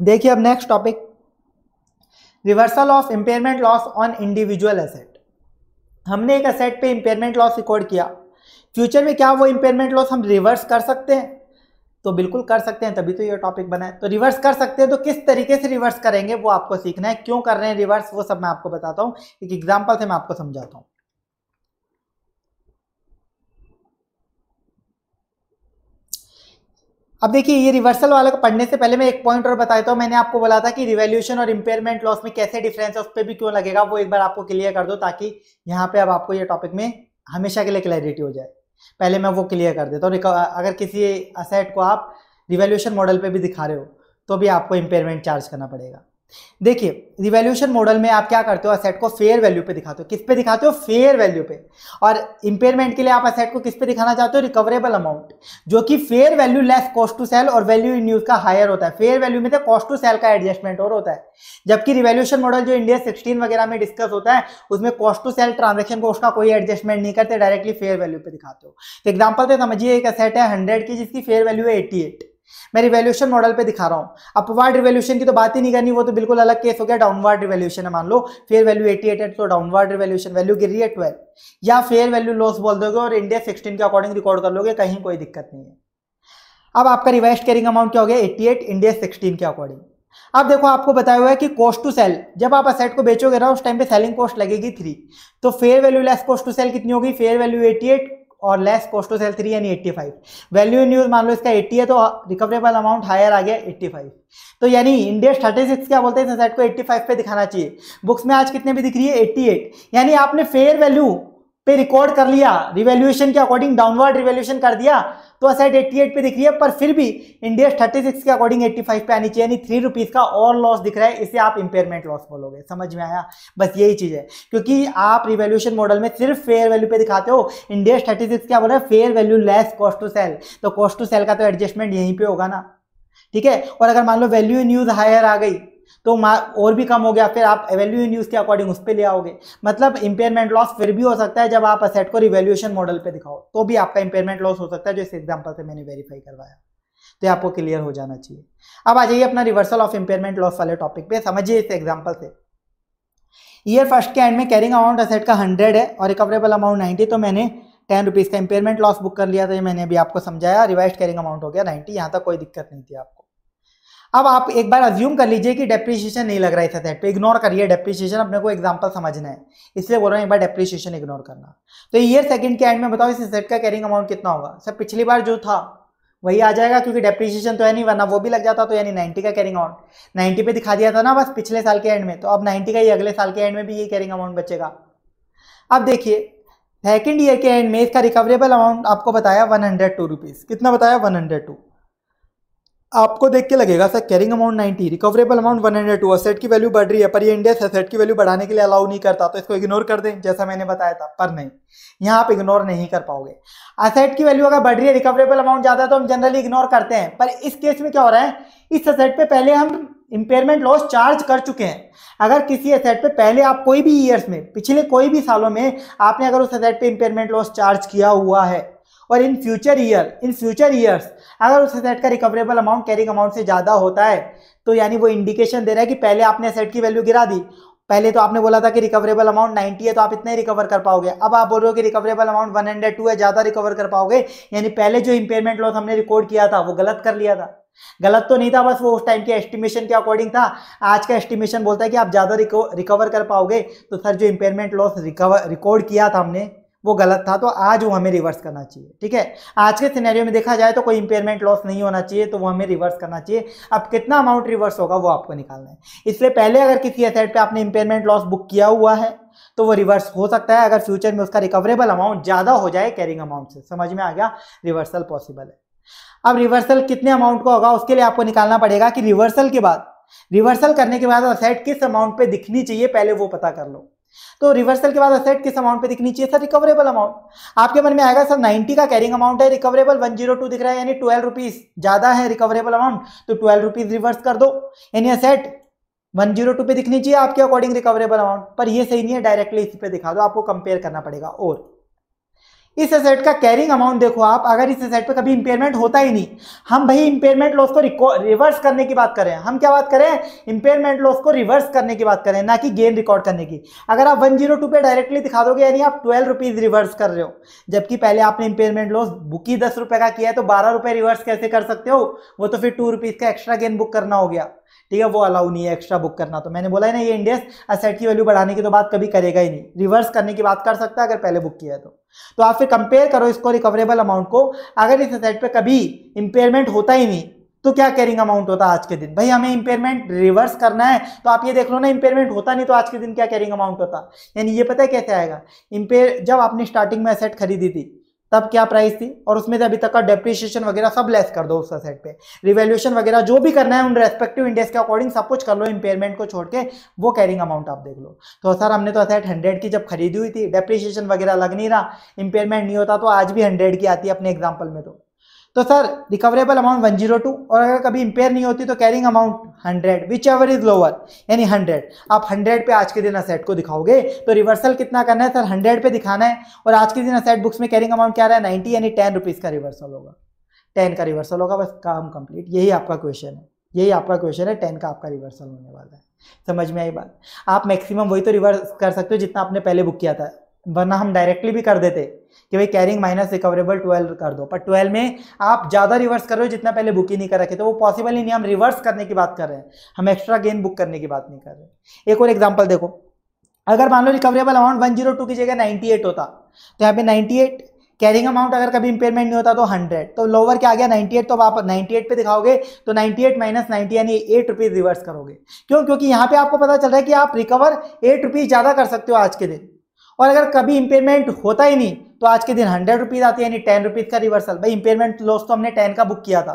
[SPEAKER 1] देखिए अब next topic reversal of impairment loss on individual asset हमने एक एसेट पे इंपेयरमेंट लॉस रिकॉर्ड किया। फ्यूचर में क्या वो इम्पेयरमेंट लॉस हम रिवर्स कर सकते हैं? तो बिल्कुल कर सकते हैं, तभी तो ये टॉपिक बना है। तो रिवर्स कर सकते हैं तो किस तरीके से रिवर्स करेंगे वो आपको सीखना है। क्यों कर रहे हैं रिवर्स वो सब मैं आपको बताता हूँ। एक एग्ज़ाम्पल से मैं आपको समझाता हूँ। अब देखिए, ये रिवर्सल वाले को पढ़ने से पहले मैं एक पॉइंट और बताया था मैंने आपको बोला था कि रिवैल्यूएशन और इंपेयरमेंट लॉस में कैसे डिफरेंस है, उस पर भी क्यों लगेगा, वो एक बार आपको क्लियर कर दो ताकि यहाँ पे अब आपको ये टॉपिक में हमेशा के लिए क्लैरिटी हो जाए। पहले मैं वो क्लियर कर देता हूँ। अगर किसी असेट को आप रिवेल्यूशन मॉडल पे भी दिखा रहे हो तो भी आपको इम्पेयरमेंट चार्ज करना पड़ेगा। देखिए रिवैल्यूएशन मॉडल में आप क्या करते हो? असेट को फेयर वैल्यू पे दिखाते हो। किस पे दिखाते हो? फेयर वैल्यू पे। और इंपेयरमेंट के लिए आप असेट को किस पे दिखाना चाहते हो? रिकवरेबल अमाउंट जो कि fair value less cost to sale और वैल्यू इन यूज़ का हायर होता है। फेयर वैल्यू में तो कॉस्ट टू सेल का एडजस्टमेंट और होता है। जबकि रिवैल्यूएशन मॉडल जो इंडिया सिक्सटीन वगैरह में डिस्कस होता है, उसमें कॉस्ट टू सेल ट्रांजेक्शन का कोई एडजस्टमेंट नहीं करते डायरेक्टली फेयर वैल्यू पे दिखाते हो। तो एग्ज़ाम्पल से समझिए, एक असेट है हंड्रेड की, जिसकी फेयर वैल्यू है एट्टी मैं रिवैल्यूएशन मॉडल पे दिखा रहा हूँ। अपवर्ड रिवैल्यूएशन की तो बात ही नहीं करनी, वो तो बिल्कुल अलग केस हो गया डाउनवर्ड रिवैल्यूएशन है मान लो। फेयर वैल्यू 88 है तो डाउनवर्ड रिवैल्यूएशन वैल्यू गिर रही है 12 या फेयर वैल्यू लॉस बोल दोगे और इंडिया 16 के अकॉर्डिंग रिकॉर्ड कर लोगे, कहीं कोई दिक्कत नहीं है। अब आपका रिवाइज कैरिंग अमाउंट क्या हो गया? एट्टी इंडिया सिक्सटीन के अकॉर्डिंग अब देखो, आपको बताया हुआ है कि कॉस्ट टू सेल जब आप असेट को बेचोगे ना, उस टाइम पे सेलिंग कॉस्ट लगेगी थ्री तो fair value less cost to sale कितनी होगी? फेयर वैल्यू एटी और लेस कॉस्ट सेल थ्री यानी 85 वैल्यू इन यूज़ मान लो इसका 80 है तो रिकवरेबल अमाउंट हायर आ गया 85 तो यानी इंडिया 36 क्या बोलते हैं? को 85 पे दिखाना चाहिए. बुक्स में आज कितने भी दिख रही है? 88 यानी आपने फेयर वैल्यू पे रिकॉर्ड कर लिया रिवैल्यूएशन के अकॉर्डिंग डाउनवर्ड रिवेल्यूशन कर दिया तो असेट 88 पे दिख रही है, पर फिर भी इंडिया 36 के अकॉर्डिंग 85 पे आनी चाहिए, यानी थ्री रुपीज़ का और लॉस दिख रहा है, इसे आप इंपेयरमेंट लॉस बोलोगे। समझ में आया? बस यही चीज़ है, क्योंकि आप रिवैल्यूएशन मॉडल में सिर्फ़ फेयर वैल्यू पे दिखाते हो। इंडिया 36 क्या बोल रहा है? Fair value less cost to sale तो कॉस्ट टू सेल का तो एडजस्टमेंट यहीं पर होगा ना। ठीक है? और अगर मान लो वैल्यू इन यूज़ हायर आ गई तो और भी कम हो गया, फिर आप वैल्यू इन यूज़ के अकॉर्डिंग उस पर ले आओगे। मतलब इंपेयरमेंट लॉस फिर भी हो सकता है जब आप असेट को रिवेल्यूशन मॉडल पे दिखाओ तो भी आपका इंपेयरमेंट लॉस हो सकता है, जो इस एग्ज़ाम्पल से मैंने वेरीफाई करवाया। तो आपको क्लियर हो जाना चाहिए। अब आ जाइए अपना रिवर्सल ऑफ़ इंपेयरमेंट लॉस वाले टॉपिक पे, समझिए इस एग्ज़ाम्पल से। ईयर फ़र्स्ट के एंड में कैरिंग अमाउंट असेट का हंड्रेड है और रिकवरेबल अमाउंट नाइन्टी तो मैंने टेन रुपीज़ का इंपेयरमेंट लॉस बुक कर लिया था, ये मैंने अभी आपको समझाया रिवाइज कैरिंग अमाउंट हो गया नाइन्टी यहाँ तक कोई दिक्कत नहीं थी आपको। अब आप एक बार अज्यूम कर लीजिए कि डेप्रीशिएशन नहीं लग रहा इस सेट पे। इग्नोर करिए डेप्रीशिएशन अपने को एग्जांपल समझना है। इसलिए बोल रहा हूँ, एक बार डेप्रीशिएशन इग्नोर करना। तो ईयर सेकंड के एंड में बताओ, इस सेट का कैरिंग अमाउंट कितना होगा? सर, पिछली बार जो था, वही आ जाएगा, क्योंकि डेप्रीशिएशन तो है नहीं, वरना वो भी लग जाता तो यानी 90 का कैरिंग अमाउंट 90 पे दिखा दिया था ना बस पिछले साल के एंड में तो अब 90 का ही अगले साल के एंड में भी ये कैरिंग अमाउंट बचेगा। अब देखिए सेकेंड ईयर के एंड में इसका रिकवरेबल अमाउंट आपको बताया वन हंड्रेड टू रुपीज़ कितना बताया? वन हंड्रेड टू आपको देख के लगेगा sir carrying amount 90 recoverable amount 102 asset की वैल्यू बढ़ रही है, पर ये इंडिया असेट की वैल्यू बढ़ाने के लिए अलाउ नहीं करता तो इसको इग्नोर कर दें, जैसा मैंने बताया था, पर नहीं। यहाँ आप इग्नोर नहीं कर पाओगे। असेट की वैल्यू अगर बढ़ रही है रिकवरेबल अमाउंट ज़्यादा है तो हम जनरली इग्नोर करते हैं, पर इस केस में क्या हो रहा है, इस असेट पे पहले हम इंपेयरमेंट लॉस चार्ज कर चुके हैं। अगर किसी असेट पे पहले आप कोई भी ईयर्स में, पिछले कोई भी सालों में आपने अगर उस असेट पे इंपेयरमेंट लॉस चार्ज किया हुआ है और in future year in future years अगर उस सेट का रिकवरेबल अमाउंट कैरिंग अमाउंट से ज़्यादा होता है तो यानी वो इंडिकेशन दे रहा है कि पहले आपने सेट की वैल्यू गिरा दी। पहले तो आपने बोला था कि रिकवरेबल अमाउंट 90 है तो आप इतना ही रिकवर कर पाओगे। अब आप बोल रहे हो कि रिकवरेबल अमाउंट 102 है, ज़्यादा रिकवर कर पाओगे। यानी पहले जो इंपेयरमेंट लॉस हमने रिकॉर्ड किया था, वो गलत कर लिया था। गलत तो नहीं था, बस वो उस टाइम के एस्टिमेशन के अकॉर्डिंग था। आज का एस्टिमेशन बोलता है कि आप ज़्यादा रिकवर कर पाओगे। तो सर जो इंपेयरमेंट लॉस रिकवर रिकॉर्ड किया था हमने वो गलत था तो आज वो हमें रिवर्स करना चाहिए, ठीक है? आज के सिनेरियो में देखा जाए तो कोई इंपेयरमेंट लॉस नहीं होना चाहिए तो वो हमें रिवर्स करना चाहिए। अब कितना अमाउंट रिवर्स होगा वो आपको निकालना है। इसलिए पहले अगर किसी एसेट पे आपने इंपेयरमेंट लॉस बुक किया हुआ है तो वो रिवर्स हो सकता है। अगर फ्यूचर में उसका रिकवरेबल अमाउंट ज़्यादा हो जाए कैरिंग अमाउंट से, समझ में आ गया? रिवर्सल पॉसिबल है। अब रिवर्सल कितने अमाउंट का होगा, उसके लिए आपको निकालना पड़ेगा कि रिवर्सल के बाद रिवर्सल करने के बाद असेट किस अमाउंट पे दिखनी चाहिए, पहले वो पता कर लो। तो रिवर्सल के बाद असेट किस अमाउंट पे दिखनी चाहिए सर रिकवरेबल अमाउंट आपके मन में आएगा सर 90 का कैरिंग अमाउंट है रिकवरेबल 102 दिख रहा है, यानी ट्वेल्व रुपीज़ ज़्यादा है रिकवरेबल अमाउंट तो ट्वेल्व रुपीज़ रिवर्स कर दो। यानी असेट 102 पे दिखनी चाहिए आपके अकॉर्डिंग रिकवरेबल अमाउंट पर ये सही नहीं है डायरेक्टली इस पे दिखा दो, आपको कंपेयर करना पड़ेगा, और। इस एसेट का कैरिंग अमाउंट देखो आप, अगर इस एसेट पे कभी इंपेयरमेंट होता ही नहीं, हम भाई इंपेयरमेंट लॉस को रिवर्स करने की बात करें। हम क्या बात करें? इंपेयरमेंट लॉस को रिवर्स करने की बात करें, ना कि गेन रिकॉर्ड करने की। अगर आप 102 पे डायरेक्टली दिखा दोगे, यानी आप ट्वेल्व रुपीज़ रिवर्स कर रहे हो, जबकि पहले आपने इंपेयरमेंट लॉस बुक ही दस रुपए का किया है तो बारह रुपए रिवर्स कैसे कर सकते हो? वो तो फिर टू रुपीज़ का एक्स्ट्रा गेन बुक करना हो गया। ठीक है, वो अलाउ नहीं है एक्स्ट्रा बुक करना। तो मैंने बोला है ना, ये इंडियस असेट की वैल्यू बढ़ाने की तो बात कभी करेगा ही नहीं। रिवर्स करने की बात कर सकता है, अगर पहले बुक किया है तो। तो आप फिर कंपेयर करो इसको रिकवरेबल अमाउंट को। अगर इस असेट पर कभी इंपेयरमेंट होता ही नहीं तो क्या कैरिंग अमाउंट होता आज के दिन? भाई, हमें इंपेयरमेंट रिवर्स करना है तो आप ये देख लो ना इंपेयरमेंट होता नहीं तो आज के दिन क्या कैरिंग अमाउंट होता? यानी ये पता है कैसे आएगा? इंपेयर जब आपने स्टार्टिंग में असेट खरीदी थी तब क्या प्राइस थी? और उसमें से अभी तक का डेप्रिशिएशन वगैरह सब लेस कर दो उस असेट पे। रिवैल्यूएशन वगैरह जो भी करना है, उन रेस्पेक्टिव इंडेक्स के अकॉर्डिंग सब कुछ कर लो इंपेयरमेंट को छोड़ के, वो कैरिंग अमाउंट आप देख लो। तो सर हमने तो असेट हंड्रेड की जब खरीदी हुई थी डेप्रिशिएशन वगैरह लग नहीं रहा इंपेयरमेंट नहीं होता तो आज भी हंड्रेड की आती है अपने एग्ज़ाम्पल में तो। तो सर रिकवरेबल अमाउंट 102 और अगर कभी इंपेयर नहीं होती तो carrying amount 100 whichever is lower यानी 100 आप 100 पे आज के दिन असेट को दिखाओगे तो रिवर्सल कितना करना है? सर 100 पे दिखाना है और आज के दिन असेट बुक्स में कैरिंग अमाउंट क्या रहा है? 90 यानी टेन रुपीज़ का रिवर्सल होगा। टेन का रिवर्सल होगा, बस काम कंप्लीट यही आपका क्वेश्चन है। यही आपका क्वेश्चन है टेन का आपका रिवर्सल होने वाला है। समझ में आई बात? आप मैक्सिमम वही तो रिवर्स कर सकते हो जितना आपने पहले बुक किया था। वरना हम डायरेक्टली भी कर देते कि भाई कैरिंग माइनस रिकवरेबल ट्वेल्व कर दो। पर ट्वेल्व में आप ज़्यादा रिवर्स कर रहे हो, जितना पहले बुक ही नहीं कर रखे तो वो पॉसिबल ही नहीं, हम रिवर्स करने की बात कर रहे हैं। हम एक्स्ट्रा गेन बुक करने की बात नहीं कर रहे एक और एग्ज़ाम्पल देखो। अगर मान लो recoverable amount one zero two की जगह नाइन्टी एट होता तो यहाँ पे नाइन्टी एट कैरिंग अमाउंट अगर कभी इंपेयरमेंट नहीं होता तो हंड्रेड तो लोअर क्या आ गया? नाइन्टी एट तो आप नाइन्टी एट पे दिखाओगे तो नाइन्टी एट माइनस नाइन्टी यानी एट रुपीज़ रिवर्स करोगे। क्यों? क्योंकि यहाँ पे आपको पता चल रहा है कि आप रिकवर एट रुपीज़ ज़्यादा कर सकते हो आज के दिन। और अगर कभी इंपेयरमेंट होता ही नहीं तो आज के दिन हंड्रेड रुपीज़ आती है, यानी टेन रुपीज़ का रिवर्सल भाई इंपेयरमेंट लॉस तो हमने टेन का बुक किया था।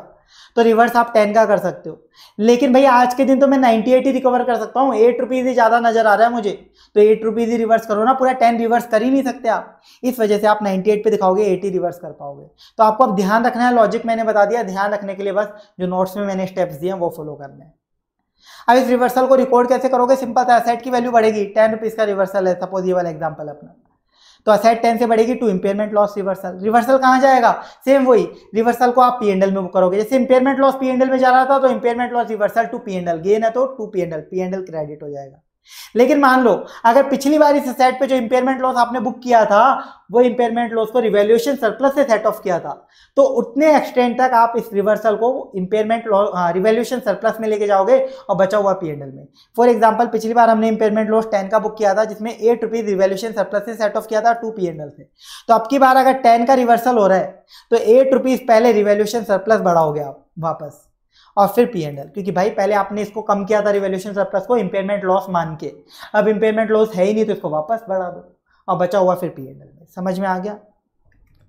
[SPEAKER 1] तो रिवर्स आप टेन का कर सकते हो। लेकिन भाई, आज के दिन तो मैं नाइन्टी एट ही रिकवर कर सकता हूँ। एट रुपीज़ ही ज़्यादा नज़र आ रहा है मुझे। तो एट रुपीज़ ही रिवर्स करो ना, पूरा टेन रिवर्स कर ही नहीं सकते आप। इस वजह से आप नाइन्टी एट पर दिखाओगे एट रिवर्स कर पाओगे। तो आपको अब ध्यान रखना है लॉजिक मैंने बता दिया। ध्यान रखने के लिए बस जो नोट्स में मैंने स्टेप्स दिए वो फॉलो करने हैं। अब इस रिवर्सल को रिकॉर्ड कैसे करोगे? सिंपल था असेट की वैल्यू बढ़ेगी। टेन रुपीज़ का रिवर्सल है सपोज़ ये वाला एग्ज़ाम्पल अपना। तो असेट टेन से बढ़ेगी to impairment loss reversal reversal कहाँ जाएगा? सेम वही रिवर्सल को आप पी एंडल में करोगे। जैसे इंपेयरमेंट लॉस पी एंडल में जा रहा था तो impairment loss reversal to P and L gain है तो to P and L P and L credit हो जाएगा। लेकिन मान लो, अगर पिछली बार इस सेट पे जो इंपेयरमेंट लॉस आपने बुक किया था, वो इंपेयरमेंट लॉस को रिवैल्यूएशन सरप्लस से सेट ऑफ़ किया था तो उतने एक्सटेंट तक आप इस रिवर्सल को इंपेयरमेंट रिवैल्यूएशन सरप्लस में लेके जाओगे और बचा हुआ पीएनएल में। फॉर एग्जांपल पिछली बार हमने इंपेयरमेंट लॉस टेन का बुक किया था, जिसमें एट रुपीज़ रिवैल्यूएशन सरप्लस से सेट ऑफ़ किया था टू पीएनएल से। तो अब की बार अगर टेन का रिवर्सल हो रहा है तो एट रुपीज़ पहले रिवैल्यूएशन सरप्लस बढ़ाओगे गया वापस। और फिर पी एंड एल क्योंकि भाई पहले आपने इसको कम किया था रिवोल्यूशन सरप्लस को इंपेयरमेंट लॉस मान के। अब इंपेयरमेंट लॉस है ही नहीं तो इसको वापस बढ़ा दो। और बचा हुआ फिर पी एंड एल में। समझ में आ गया?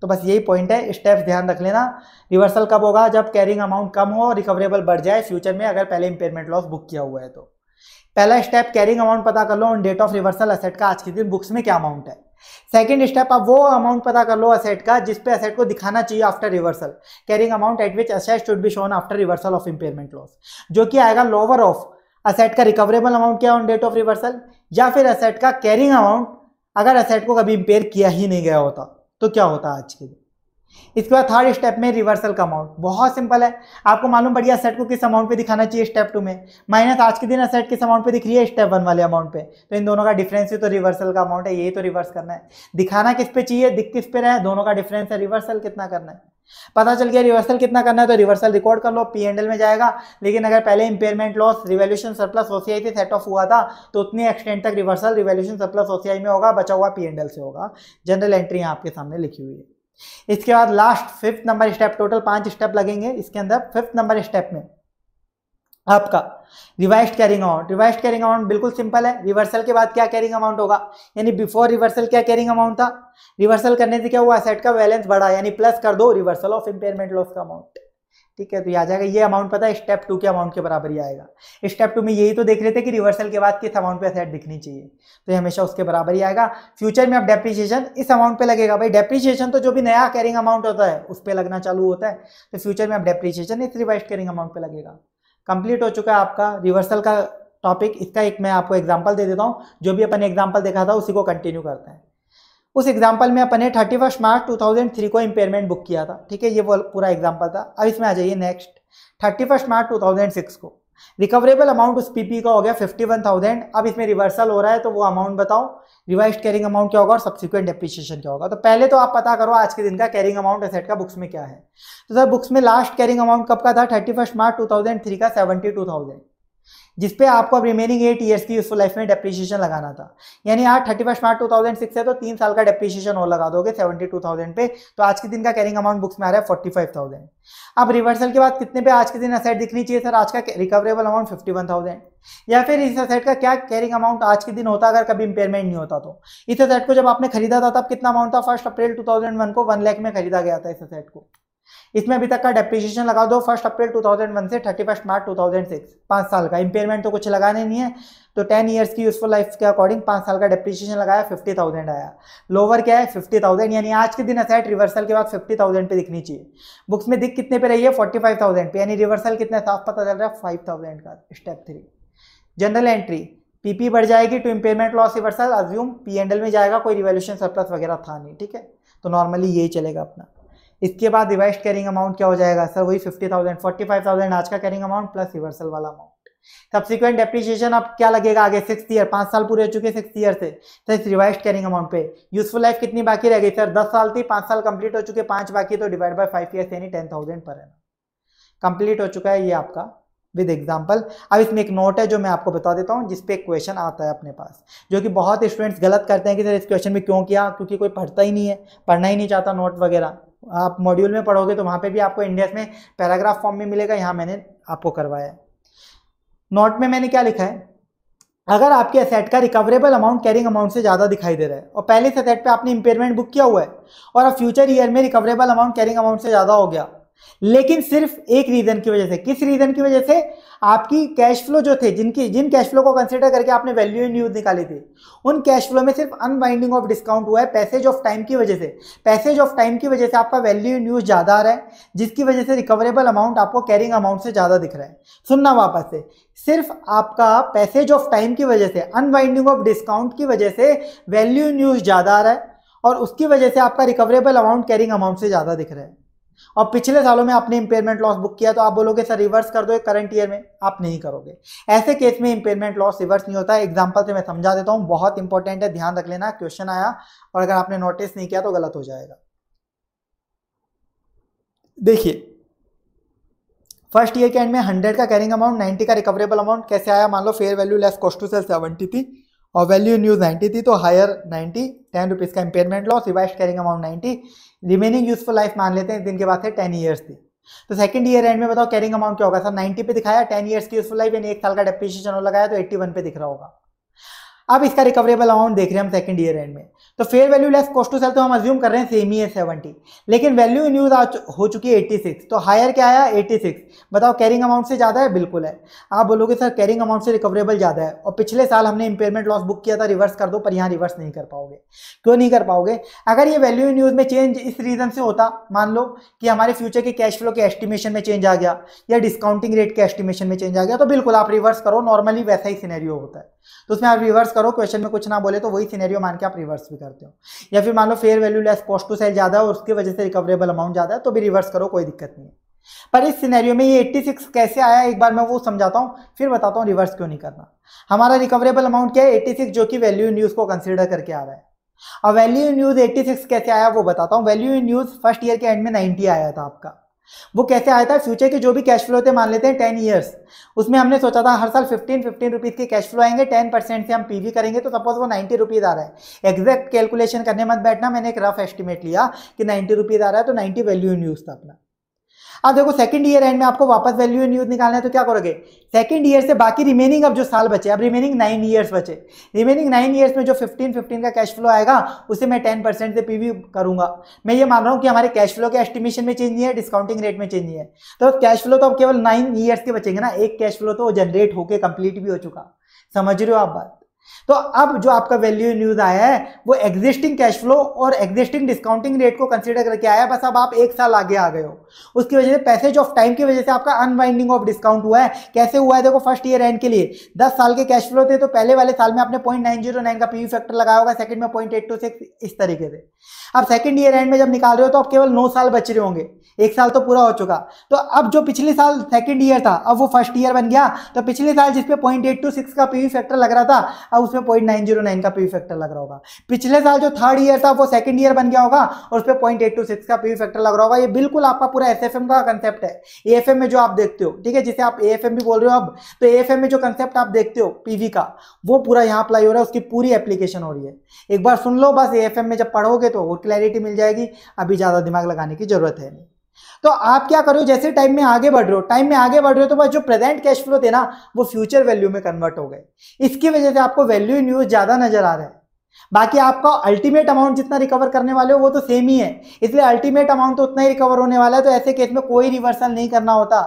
[SPEAKER 1] तो बस यही पॉइंट है स्टेप्स ध्यान रख लेना। रिवर्सल कब होगा? जब कैरिंग अमाउंट कम हो रिकवरेबल बढ़ जाए फ्यूचर में, अगर पहले इंपेयरमेंट लॉस बुक किया हुआ है तो। पहला स्टेप कैरिंग अमाउंट पता कर लो on date of reversal asset का आज के दिन बुक्स में क्या अमाउंट है। सेकेंड स्टेप आप वो अमाउंट पता कर लो असेट का, जिस पे असेट को दिखाना चाहिए after reversal carrying amount at which asset should be shown after reversal of impairment loss जो कि आएगा लोअर ऑफ़ असेट का रिकवरेबल अमाउंट क्या ऑन डेट ऑफ़ रिवर्सल या फिर असेट का कैरिंग अमाउंट अगर असेट को कभी इंपेयर किया ही नहीं गया होता तो क्या होता आज के दिन? इसके बाद थर्ड स्टेप में रिवर्सल का अमाउंट बहुत सिंपल है। आपको मालूम पड़िए सेट को किस अमाउंट पे दिखाना चाहिए स्टेप टू में? माइनस आज के दिन सेट किस अमाउंट पे दिख रही है? स्टेप वन वाले अमाउंट पे। तो इन दोनों का डिफरेंस ही तो रिवर्सल का अमाउंट है, यही तो रिवर्स करना है। दिखाना किस पे चाहिए, दिख किस पे रहे दोनों का डिफरेंस है रिवर्सल कितना करना है। पता चल गया रिवर्सल कितना करना है तो रिवर्सल रिकॉर्ड कर लो पी एंडल में जाएगा। लेकिन अगर पहले impairment loss revaluation surplus OCI से सेट ऑफ़ हुआ था तो उतनी एक्सटेंट तक रिवर्सल रिवैल्यूशन सरप्लस ओसीआई में होगा, बचा हुआ पी एंडल से होगा। जनरल एंट्री आपके सामने लिखी हुई है। इसके बाद last fifth number step total पाँच स्टेप लगेंगे इसके अंदर फिफ्थ नंबर स्टेप में। आपका revise carrying amount revise carrying amount बिल्कुल सिंपल है। रिवर्सल के बाद क्या कैरिंग अमाउंट होगा? यानी बिफोर रिवर्सल क्या कैरिंग अमाउंट था? रिवर्सल करने से क्या हुआ? सेट का बैलेंस बढ़ा, यानी प्लस कर दो रिवर्सल ऑफ़ इंपेयरमेंट लॉस का अमाउंट ठीक है तो ये आ जाएगा। ये अमाउंट पता है स्टेप टू के अमाउंट के बराबर ही आएगा। स्टेप टू में यही तो देख रहे थे कि रिवर्सल के बाद किस अमाउंट पे सेट दिखनी चाहिए। तो ये हमेशा उसके बराबर ही आएगा। फ्यूचर में अब डेप्रीशिएशन इस अमाउंट पे लगेगा। भाई डेप्रीशिएशन तो जो भी नया कैरिंग अमाउंट होता है, उस पर लगना चालू होता है। तो फ्यूचर में अब डेप्रीशिएशन इस रिवाइज कैरिंग अमाउंट पर लगेगा। कंप्लीट हो चुका है आपका रिवर्सल का टॉपिक इसका एक मैं आपको एग्ज़ाम्पल दे देता हूँ। जो भी अपन एग्ज़ाम्पल देखा था, उसी को कंटिन्यू करते हैं। उस एग्ज़ाम्पल में अपने thirty first March two thousand three को इम्पेयरमेंट बुक किया था। ठीक है, ये वो पूरा एग्ज़ाम्पल था। अब इसमें आ जाइए next thirty first March two thousand six को। रिकवरेबल अमाउंट उस पीपी का हो गया फिफ्टी वन थाउज़ेंड अब इसमें रिवर्सल हो रहा है तो वो अमाउंट बताओ। रिवाइज कैरिंग अमाउंट क्या होगा और सब्सिक्वेंट डेप्रिशिएशन क्या होगा। तो पहले तो आप पता करो आज के दिन का कैरिंग अमाउंट एसेट का बुक्स में क्या है। तो सर बुक्स में लास्ट कैरिंग अमाउंट कब का था? Thirty first March two thousand three का सेवेंटी टू थाउज़ेंड जिसपे आपको अब रिमेनिंग एट ईयर्स की यूजफुल लाइफ में डेप्रिशिएशन लगाना था। यानी आज thirty first March two thousand six है तो तीन साल का डेप्रिशिएशन और लगा दोगे सेवेंटी टू थाउज़ेंड पे। तो आज के दिन का कैरिंग अमाउंट बुक्स में आ रहा है फोर्टी फाइव थाउज़ेंड अब रिवर्सल के बाद कितने पे आज के दिन असेट दिखनी चाहिए सर आज का recoverable amount fifty one thousand या फिर इस असेट का क्या कैरिंग अमाउंट आज के दिन होता अगर कभी इंपेयरमेंट नहीं होता तो? इस असेट को जब आपने खरीदा था, तब कितना अमाउंट था? First April two thousand one को वन लैख में खरीदा गया था इस असेट को। इसमें अभी तक का डेप्रिशिएशन लगा दो फ़र्स्ट अप्रैल 2001 से थर्टी फ़र्स्ट मार्च 2006 पाँच साल का इंपेयरमेंट तो कुछ लगाने नहीं है। तो टेन ईयर्स की यूजफुल लाइफ के अकॉर्डिंग पाँच साल का डेप्रिशिएशन लगाया फिफ्टी थाउज़ेंड आया। लोअर क्या है? फिफ्टी थाउज़ेंड यानी आज के दिन असेट रिवर्सल के बाद फिफ्टी थाउज़ेंड पे दिखनी चाहिए। बुक्स में दिख कितने पे रही है? फोर्टी फाइव थाउज़ेंड पे, यानी रिवर्सल कितने साफ़ पता चल रहा है फाइव थाउज़ेंड का step three journal entry PP बढ़ जाएगी to impairment loss reversal assume P and L में जाएगा, कोई रिवोल्यूशन सरप्लस वगैरह था नहीं, ठीक है? तो नॉर्मली यही चलेगा अपना। इसके बाद रिवाइज कैरिंग अमाउंट क्या हो जाएगा? सर वही fifty thousand forty five thousand आज का कैरिंग अमाउंट प्लस रिवर्सल वाला अमाउंट सब्सिक्वेंट डेप्रिशिएशन अब क्या लगेगा आगे? सिक्स ईयर पाँच साल पूरे हो चुके हैं सिक्स ईयर से। तो इस रिवाइज कैरिंग अमाउंट पे यूजफुल लाइफ कितनी बाकी रह गई? सर दस साल थी, पाँच साल कंप्लीट हो चुके पाँच बाकी तो डिवाइड बाय फाइव ईयर यानी टेन थाउज़ेंड पर है कंप्लीट हो चुका है ये आपका विद एग्ज़ाम्पल अब इसमें एक नोट है जो मैं आपको बता देता हूँ, जिसपे एक क्वेश्चन आता है अपने पास, जो कि बहुत स्टूडेंट्स गलत करते हैं कि सर इस क्वेश्चन में क्यों किया? क्योंकि कोई पढ़ता ही नहीं है, पढ़ना ही नहीं चाहता नोट वगैरह। आप मॉड्यूल में पढ़ोगे तो वहाँ पे भी आपको इंडेक्स में पैराग्राफ फॉर्म में मिलेगा, यहाँ मैंने आपको करवाया है। नोट में मैंने क्या लिखा है? अगर आपके असेट का रिकवरेबल अमाउंट कैरिंग अमाउंट से ज़्यादा दिखाई दे रहा है और पहले असेट पे आपने इंपेयरमेंट बुक किया हुआ है और अब फ्यूचर ईयर में रिकवरेबल अमाउंट कैरिंग अमाउंट से ज़्यादा हो गया लेकिन सिर्फ़ एक रीजन की वजह से। किस रीजन की वजह से? आपकी कैश फ्लो जो थे, जिनकी, जिन कैश फ्लो को कंसिडर करके आपने वैल्यू इन यूज़ निकाली थी, उन कैश फ्लो में सिर्फ़ अनवाइंडिंग ऑफ़ डिस्काउंट हुआ है पैसेज ऑफ़ टाइम की वजह से। पैसेज ऑफ़ टाइम की वजह से आपका वैल्यू इन यूज़ ज़्यादा आ रहा है, जिसकी वजह से रिकवरेबल अमाउंट आपको कैरिंग अमाउंट से ज़्यादा दिख रहा है। सुनना वापस से। सिर्फ़ आपका पैसेज ऑफ़ टाइम की वजह से अनवाइंडिंग ऑफ़ डिस्काउंट की वजह से वैल्यू इन यूज़ ज़्यादा आ रहा है, और उसकी वजह से आपका रिकवरेबल अमाउंट कैरिंग अमाउंट से ज़्यादा दिख रहा है। और पिछले सालों में आपने इंपेयरमेंट लॉस बुक किया तो आप बोलोगे, सर रिवर्स कर दो करंट ईयर में। आप नहीं करोगे। ऐसे केस में इंपेयरमेंट लॉस रिवर्स नहीं होता। है एग्ज़ाम्पल से मैं समझा देता हूँ, बहुत इंपॉर्टेंट है, ध्यान रख लेना क्वेश्चन आया और अगर आपने नोटिस नहीं किया तो गलत हो जाएगा। देखिए फ़र्स्ट ईयर के एंड में हंड्रेड का कैरिंग अमाउंट नाइन्टी का रिकवरेबल अमाउंट कैसे आया? मान लो fair value less cost to sell seventy थी। और वैल्यू न्यूज़ नाइन्टी थी तो हायर नाइन्टी टेन रुपीज़ का impairment loss revise carrying amount ninety remaining useful life मान लेते हैं, दिन के बाद से टेन ईयर्स थी। तो सेकंड ईयर एंड में बताओ कैरिंग अमाउंट क्या होगा? सर 90 पे दिखाया टेन ईयर्स की यूजफुल लाइफ यानी एक साल का डेप्रिशिएशन लगाया तो 81 पे दिख रहा होगा। अब इसका रिकवरेबल अमाउंट देख रहे हैं हम सेकंड ईयर एंड में। तो fair value less cost to sell तो हम अज्यूम कर रहे हैं सेम ही है सेवेंटी लेकिन वैल्यू इन यूज़ हो चुकी है एट्टी सिक्स तो हायर क्या आया? एट्टी सिक्स बताओ कैरिंग अमाउंट से ज़्यादा है? बिल्कुल है. आप बोलोगे, सर कैरिंग अमाउंट से रिकवरेबल ज़्यादा है. और पिछले साल हमने इंपेयरमेंट लॉस बुक किया था रिवर्स कर दो, पर यहाँ रिवर्स नहीं कर पाओगे. क्यों नहीं कर पाओगे? अगर ये वैल्यू इन यूज़ में चेंज इस रीजन से होता, मान लो कि हमारे फ्यूचर के कैश फ्लो के एस्टिमेशन में चेंज आ गया, या डिस्काउंटिंग रेट के एस्टिमेशन में चेंज आ गया तो बिल्कुल आप रिवर्स करो नॉर्मली वैसा ही सिनेरियो होता है. तो उसमें आप रिवर्स करो क्वेश्चन में कुछ ना बोले तो वही सिनेरियो मान के आप रिवर्स भी करते हो। या फिर मान लो fair value less cost to sell ज़्यादा है और उसकी वजह से रिकवरेबल अमाउंट ज़्यादा है तो भी रिवर्स करो, कोई दिक्कत नहीं है। पर इस सिनेरियो में ये 86 कैसे आया एक बार मैं वो समझाता हूँ, फिर बताता हूँ रिवर्स क्यों नहीं करना। हमारा रिकवरेबल अमाउंट क्या है? 86 जो कि वैल्यू इन यूज़ को कंसिडर करके आ रहा है। अब वैल्यू इन यूज़ 86 कैसे आया वो बताता हूँ। Value in use first year के एंड में 90 आया था आपका। वो कैसे आया था? फ्यूचर के जो भी कैश फ्लो थे, मान लेते हैं टेन ईयर्स उसमें हमने सोचा था हर साल फिफ्टीन फिफ्टीन रुपीज़ के कैश फ्लो आएँगे टेन परसेंट से हम पीवी करेंगे तो सपोज़ वो नाइन्टी रुपीज़ आ रहा है। एग्जैक्ट कैलकुलेशन करने मत बैठना, मैंने एक रफ एस्टिमेट लिया कि नाइन्टी रुपीज़ आ रहा है तो नाइन्टी वैल्यू इन यूज़ था अपना। अब देखो सेकंड ईयर एंड में आपको वापस वैल्यू इन यूज़ निकालना है तो क्या करोगे? सेकंड ईयर से बाकी रिमेनिंग अब जो साल बचे, अब रिमेनिंग नाइन ईयर्स बचे। रिमेनिंग नाइन ईयर्स में जो फिफ्टीन फिफ्टीन का कैश फ्लो आएगा, उसे मैं टेन परसेंट से पीवी करूँगा। मैं ये मान रहा हूँ कि हमारे कैश फ्लो के एस्टिमेशन में चेंज नहीं है डिस्काउंटिंग रेट में चेंज नहीं है। तो कैश फ्लो तो अब केवल नाइन ईयर्स के बचेंगे ना, एक कैश फ्लो तो जनरेट होकर कंप्लीट भी हो चुका। समझ रहे हो आप बात? तो अब जो आपका वैल्यू न्यूज़ आया है, वो एग्जिस्टिंग कैश फ्लो और एग्जिस्टिंग डिस्काउंटिंग रेट को कंसिडर करके आया बस अब आप एक साल आगे आ गए हो। उसकी वजह से पैसेज ऑफ़ टाइम की वजह से आपका अनवाइंडिंग ऑफ़ डिस्काउंट हुआ है। कैसे हुआ है? देखो फ़र्स्ट ईयर एंड के लिए दस साल के कैश फ्लो थे तो पहले वाले साल में आपने पॉइंट नाइन ज़ीरो नाइन का पी फैक्टर लगाया होगा सेकंड में पॉइंट एट टू सिक्स इस तरीके से। अब सेकंड ईयर एंड में जब निकाल रहे हो तो अब केवल नौ साल बच रहे होंगे। एक साल तो पूरा हो चुका। तो अब जो पिछले साल सेकंड ईयर था, अब वो फ़र्स्ट ईयर बन गया। तो पिछले साल जिसपे पॉइंट एट टू सिक्स का पीवी फैक्टर लग रहा था, अब उसमें पॉइंट नाइन ज़ीरो नाइन का पीवी फैक्टर लग रहा होगा। पिछले साल जो थर्ड ईयर था, वो सेकंड ईयर बन गया होगा और उस पर पॉइंट एट टू सिक्स का पीवी फैक्टर लग रहा होगा। ये बिल्कुल आपका पूरा एस एफ़ एम का कंसेप्ट है। ए एफ़ एम में जो आप देखते हो, ठीक है, जिसे आप ए एफ़ एम भी बोल रहे हो अब तो ए एफ़ एम में जो कंसेप्ट आप देखते हो पीवी का, वो पूरा यहाँ अप्लाई हो रहा है, उसकी पूरी एप्लीकेशन हो रही है। एक बार सुन लो, बस ए एफ़ एम में जब पढ़ोगे तो वो क्लैरिटी मिल जाएगी, अभी ज़्यादा दिमाग लगाने की ज़रूरत है नहीं। तो आप क्या करो जैसे टाइम में आगे बढ़ रहे हो टाइम में आगे बढ़ रहे हो तो बस जो प्रेजेंट कैश फ्लो थे ना, वो फ्यूचर वैल्यू में कन्वर्ट हो गए। इसकी वजह से आपको वैल्यू इन यूज़ ज़्यादा नज़र आ रहा है। बाकी आपका अल्टीमेट अमाउंट जितना रिकवर करने वाले हो, वो तो सेम ही है। इसलिए अल्टीमेट अमाउंट तो उतना ही रिकवर होने वाला है तो ऐसे केस में कोई रिवर्सल नहीं करना होता।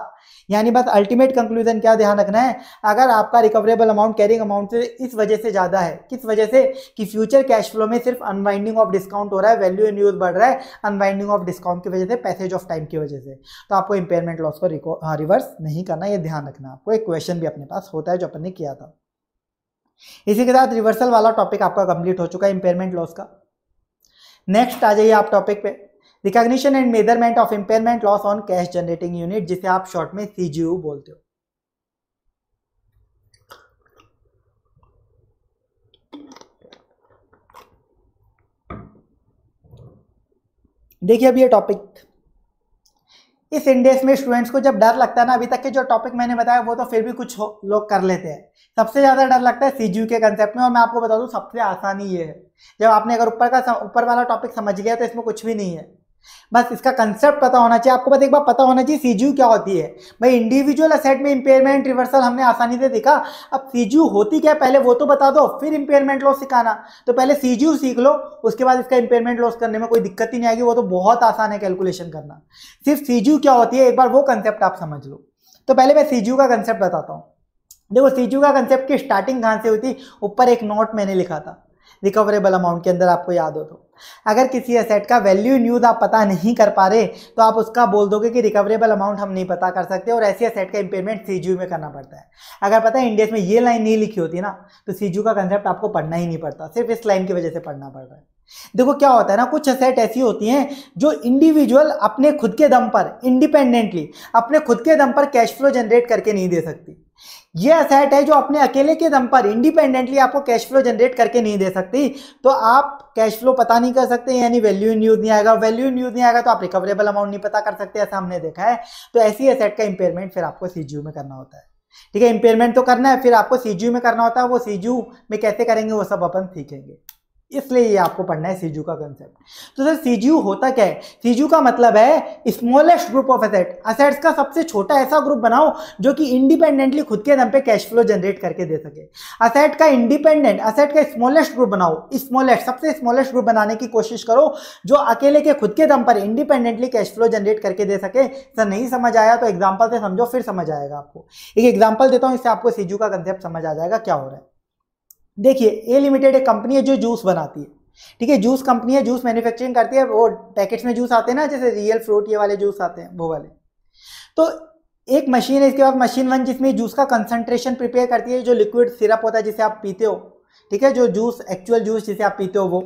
[SPEAKER 1] यानी बस अल्टीमेट कंक्लूजन क्या ध्यान रखना है? अगर आपका रिकवरेबल अमाउंट कैरिंग अमाउंट से इस वजह से ज़्यादा है, किस वजह से? कि फ्यूचर कैश फ्लो में सिर्फ़ अनवाइंडिंग ऑफ़ डिस्काउंट हो रहा है वैल्यू इन यूज़ बढ़ रहा है अनवाइंडिंग ऑफ़ डिस्काउंट की वजह से पैसेज ऑफ़ टाइम की वजह से। तो आपको इंपेयरमेंट लॉस को हाँ रिवर्स नहीं करना, ये ध्यान रखना। आपको एक क्वेश्चन भी अपने पास होता है जो अपन ने किया था। इसी के साथ रिवर्सल वाला टॉपिक आपका कंप्लीट हो चुका है इंपेयरमेंट लॉस का। नेक्स्ट आ जाइए आप टॉपिक पे। Recognition and measurement of impairment loss on cash generating unit जिसे आप शॉर्ट में सीजीयू बोलते हो। देखिए अब ये टॉपिक इस इंडेक्स में स्टूडेंट्स को जब डर लगता है ना, अभी तक के जो टॉपिक मैंने बताया, वो तो फिर भी कुछ लोग कर लेते हैं। सबसे ज़्यादा डर लगता है सीजीयू के कंसेप्ट में, और मैं आपको बता दूँ, सबसे आसानी ये है। जब आपने अगर ऊपर का ऊपर वाला टॉपिक समझ लिया तो इसमें कुछ भी नहीं है। बस इसका कंसेप्ट पता होना चाहिए। आपको बस एक बार पता होना चाहिए, सीजू क्या होती है। भाई इंडिविजुअल असेट में इंपेयरमेंट रिवर्सल हमने आसानी से देखा। अब सीजू होती क्या पहले वो तो बता दो, फिर इंपेयरमेंट लॉस सिखाना। तो पहले सीजू सीख लो, उसके बाद इसका इंपेयरमेंट लॉस करने में कोई दिक्कत ही नहीं आएगी। वो तो बहुत आसान है कैलकुलेशन करना। सिर्फ़ सीजू क्या होती है? एक बार वो कंसेप्ट आप समझ लो। तो पहले मैं सीजू का कंसेप्ट बताता हूँ। देखो, सीजू का कंसेप्ट की स्टार्टिंग कहाँ से हुई थी? ऊपर एक नोट मैंने लिखा था। रिकवरेबल अमाउंट के अंदर आपको याद हो तो। अगर किसी एसेट का वैल्यू न्यूज़ आप पता नहीं कर पा रहे तो आप उसका बोल दोगे कि रिकवरेबल अमाउंट हम नहीं पता कर सकते और ऐसी एसेट का इंपेयरमेंट सीजू में करना पड़ता है। अगर पता है इंडिया में ये लाइन नहीं लिखी होती ना तो सीजू का कंसेप्ट आपको पढ़ना ही नहीं पड़ता, सिर्फ़ इस लाइन की वजह से पढ़ना पड़ रहा है। देखो क्या होता है ना, कुछ असेट ऐसी होती हैं जो इंडिविजुअल अपने खुद के दम पर इंडिपेंडेंटली अपने खुद के दम पर कैश फ्लो जनरेट करके नहीं दे सकती। ये असेट है जो अपने अकेले के दम पर इंडिपेंडेंटली आपको कैश फ्लो जनरेट करके नहीं दे सकती। तो आप कैश फ्लो पता नहीं कर सकते, यानी वैल्यू इन यूज़ नहीं आएगा। वैल्यू इन यूज़ नहीं आएगा तो आप रिकवरेबल अमाउंट नहीं पता कर सकते, ऐसा हमने देखा है। तो ऐसी असेट का इंपेयरमेंट फिर आपको सीजीयू में करना होता है। ठीक है इंपेयरमेंट तो करना है, फिर आपको सीजीयू में करना होता है, वो सीजीयू में कैसे करेंगे, वो सब अपन सीखेंगे। इसलिए ये आपको पढ़ना है सीजू का कंसेप्ट तो सर सीजू होता क्या है? सीजू का मतलब है smallest group of asset assets का सबसे छोटा ऐसा ग्रुप बनाओ जो कि इंडिपेंडेंटली खुद के दम पे कैश फ्लो जनरेट करके दे सके. असेट का इंडिपेंडेंट असेट का स्मॉलेस्ट ग्रुप बनाओ. स्मॉलेस्ट सबसे स्मॉलेस्ट ग्रुप बनाने की कोशिश करो जो अकेले के खुद के दम पर इंडिपेंडेंटली कैश फ्लो जनरेट करके दे सके. सर नहीं समझ आया तो एग्ज़ाम्पल से समझो, फिर समझ आएगा आपको. एक एग्ज़ाम्पल देता हूँ, इससे आपको सीजू का कंसेप्ट समझ आ जाएगा क्या हो रहा है. देखिए ए लिमिटेड एक कंपनी है जो जूस बनाती है। ठीक है जूस कंपनी है जूस मैन्युफैक्चरिंग करती है, वो पैकेट्स में जूस आते हैं ना, जैसे रियल फ्रूट ये वाले जूस आते हैं, वो वाले। तो एक मशीन है, इसके बाद मशीन वन जिसमें जूस का कंसंट्रेशन प्रिपेयर करती है, जो लिक्विड सिरप होता है जिसे आप पीते हो। ठीक है, जो जूस एक्चुअल जूस जिसे आप पीते हो वो।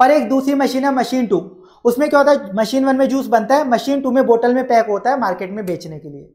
[SPEAKER 1] और एक दूसरी मशीन है मशीन टू उसमें क्या होता है मशीन वन में जूस बनता है मशीन टू में बोतल में पैक होता है मार्केट में बेचने के लिए।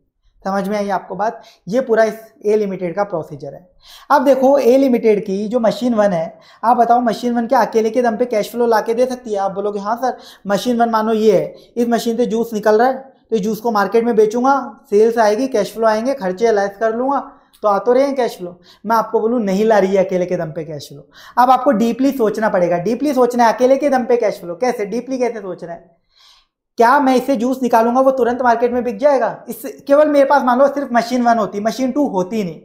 [SPEAKER 1] समझ में आई आपको बात? ये पूरा इस ए लिमिटेड का प्रोसीजर है। अब देखो ए लिमिटेड की जो मशीन वन है, आप बताओ मशीन वन के अकेले के दम पे कैश फ्लो ला के दे सकती है? आप बोलोगे हाँ सर मशीन वन मानो ये है। इस मशीन से जूस निकल रहा है तो जूस को मार्केट में बेचूँगा सेल्स आएगी कैश फ्लो आएँगे, खर्चे लेस कर लूँगा तो आ तो रहे हैं कैश फ्लो मैं आपको बोलूँ, नहीं ला रही है अकेले के दम पे कैश फ्लो अब आपको डीपली सोचना पड़ेगा। डीपली सोचना है अकेले के दम पे कैश फ्लो कैसे? डीपली कैसे सोचना है? क्या मैं इसे जूस निकालूँगा, वो तुरंत मार्केट में बिक जाएगा? इससे केवल मेरे पास मान लो सिर्फ़ मशीन वन होती, मशीन टू होती नहीं।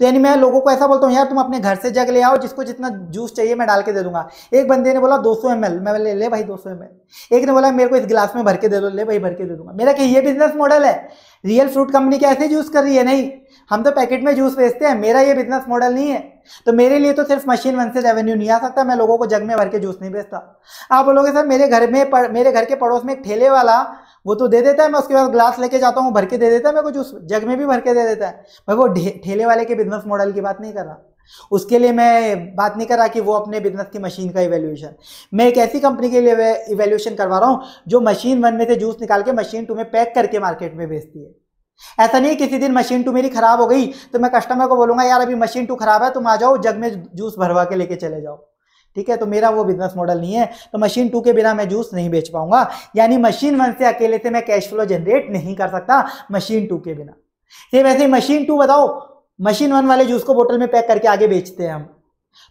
[SPEAKER 1] तो यानी मैं लोगों को ऐसा बोलता हूँ, यार तुम अपने घर से जग ले आओ, जिसको जितना जूस चाहिए मैं डाल के दे दूँगा। एक बंदे ने बोला 200 सौ मैं ले ले भाई 200 सौ एक ने बोला, मेरे को इस गिलास में भर के दे दो, ले भाई भर के दे दूँगा। मेरा क्या ये बिज़नेस मॉडल है। रियल फ्रूट कंपनी कैसे जूस कर रही है? नहीं हम तो पैकेट में जूस बेचते हैं मेरा ये बिज़नेस मॉडल नहीं है। तो मेरे लिए तो सिर्फ़ मशीन वन से रेवेन्यू नहीं आ सकता मैं लोगों को जग में भर के जूस नहीं बेचता। आप बोलोगे सर मेरे घर में पड़, मेरे घर के पड़ोस में एक ठेले वाला वो तो दे देता है मैं उसके बाद ग्लास लेके जाता हूँ भर के दे देता है मेरे को जूस जग में भी भर के दे देता है। भाई वो ठेले वाले के बिज़नेस मॉडल की बात नहीं कर रहा। उसके लिए मैं बात नहीं कर रहा कि वो अपने बिज़नेस की मशीन का इवेल्यूशन मैं एक ऐसी कंपनी के लिए इवेल्यूशन करवा रहा हूँ जो मशीन वन में से जूस निकाल के मशीन टू में पैक करके मार्केट में बेचती है। ऐसा नहीं किसी दिन मशीन टू मेरी खराब हो गई तो मैं कस्टमर को बोलूँगा, यार, अभी मशीन टू खराब है, तुम आ जाओ, जग में जूस भरवा के लेके चले जाओ। ठीक है तो मेरा वो बिज़नेस मॉडल नहीं है तो मशीन टू के बिना मैं जूस नहीं बेच पाऊँगा। यानी मशीन वन से अकेले से मैं कैश फ्लो जनरेट नहीं कर सकता मशीन टू के बिना। सेम ऐसे मशीन टू बताओ मशीन वन वाले जूस को बोतल में पैक करके आगे बेचते हैं हम।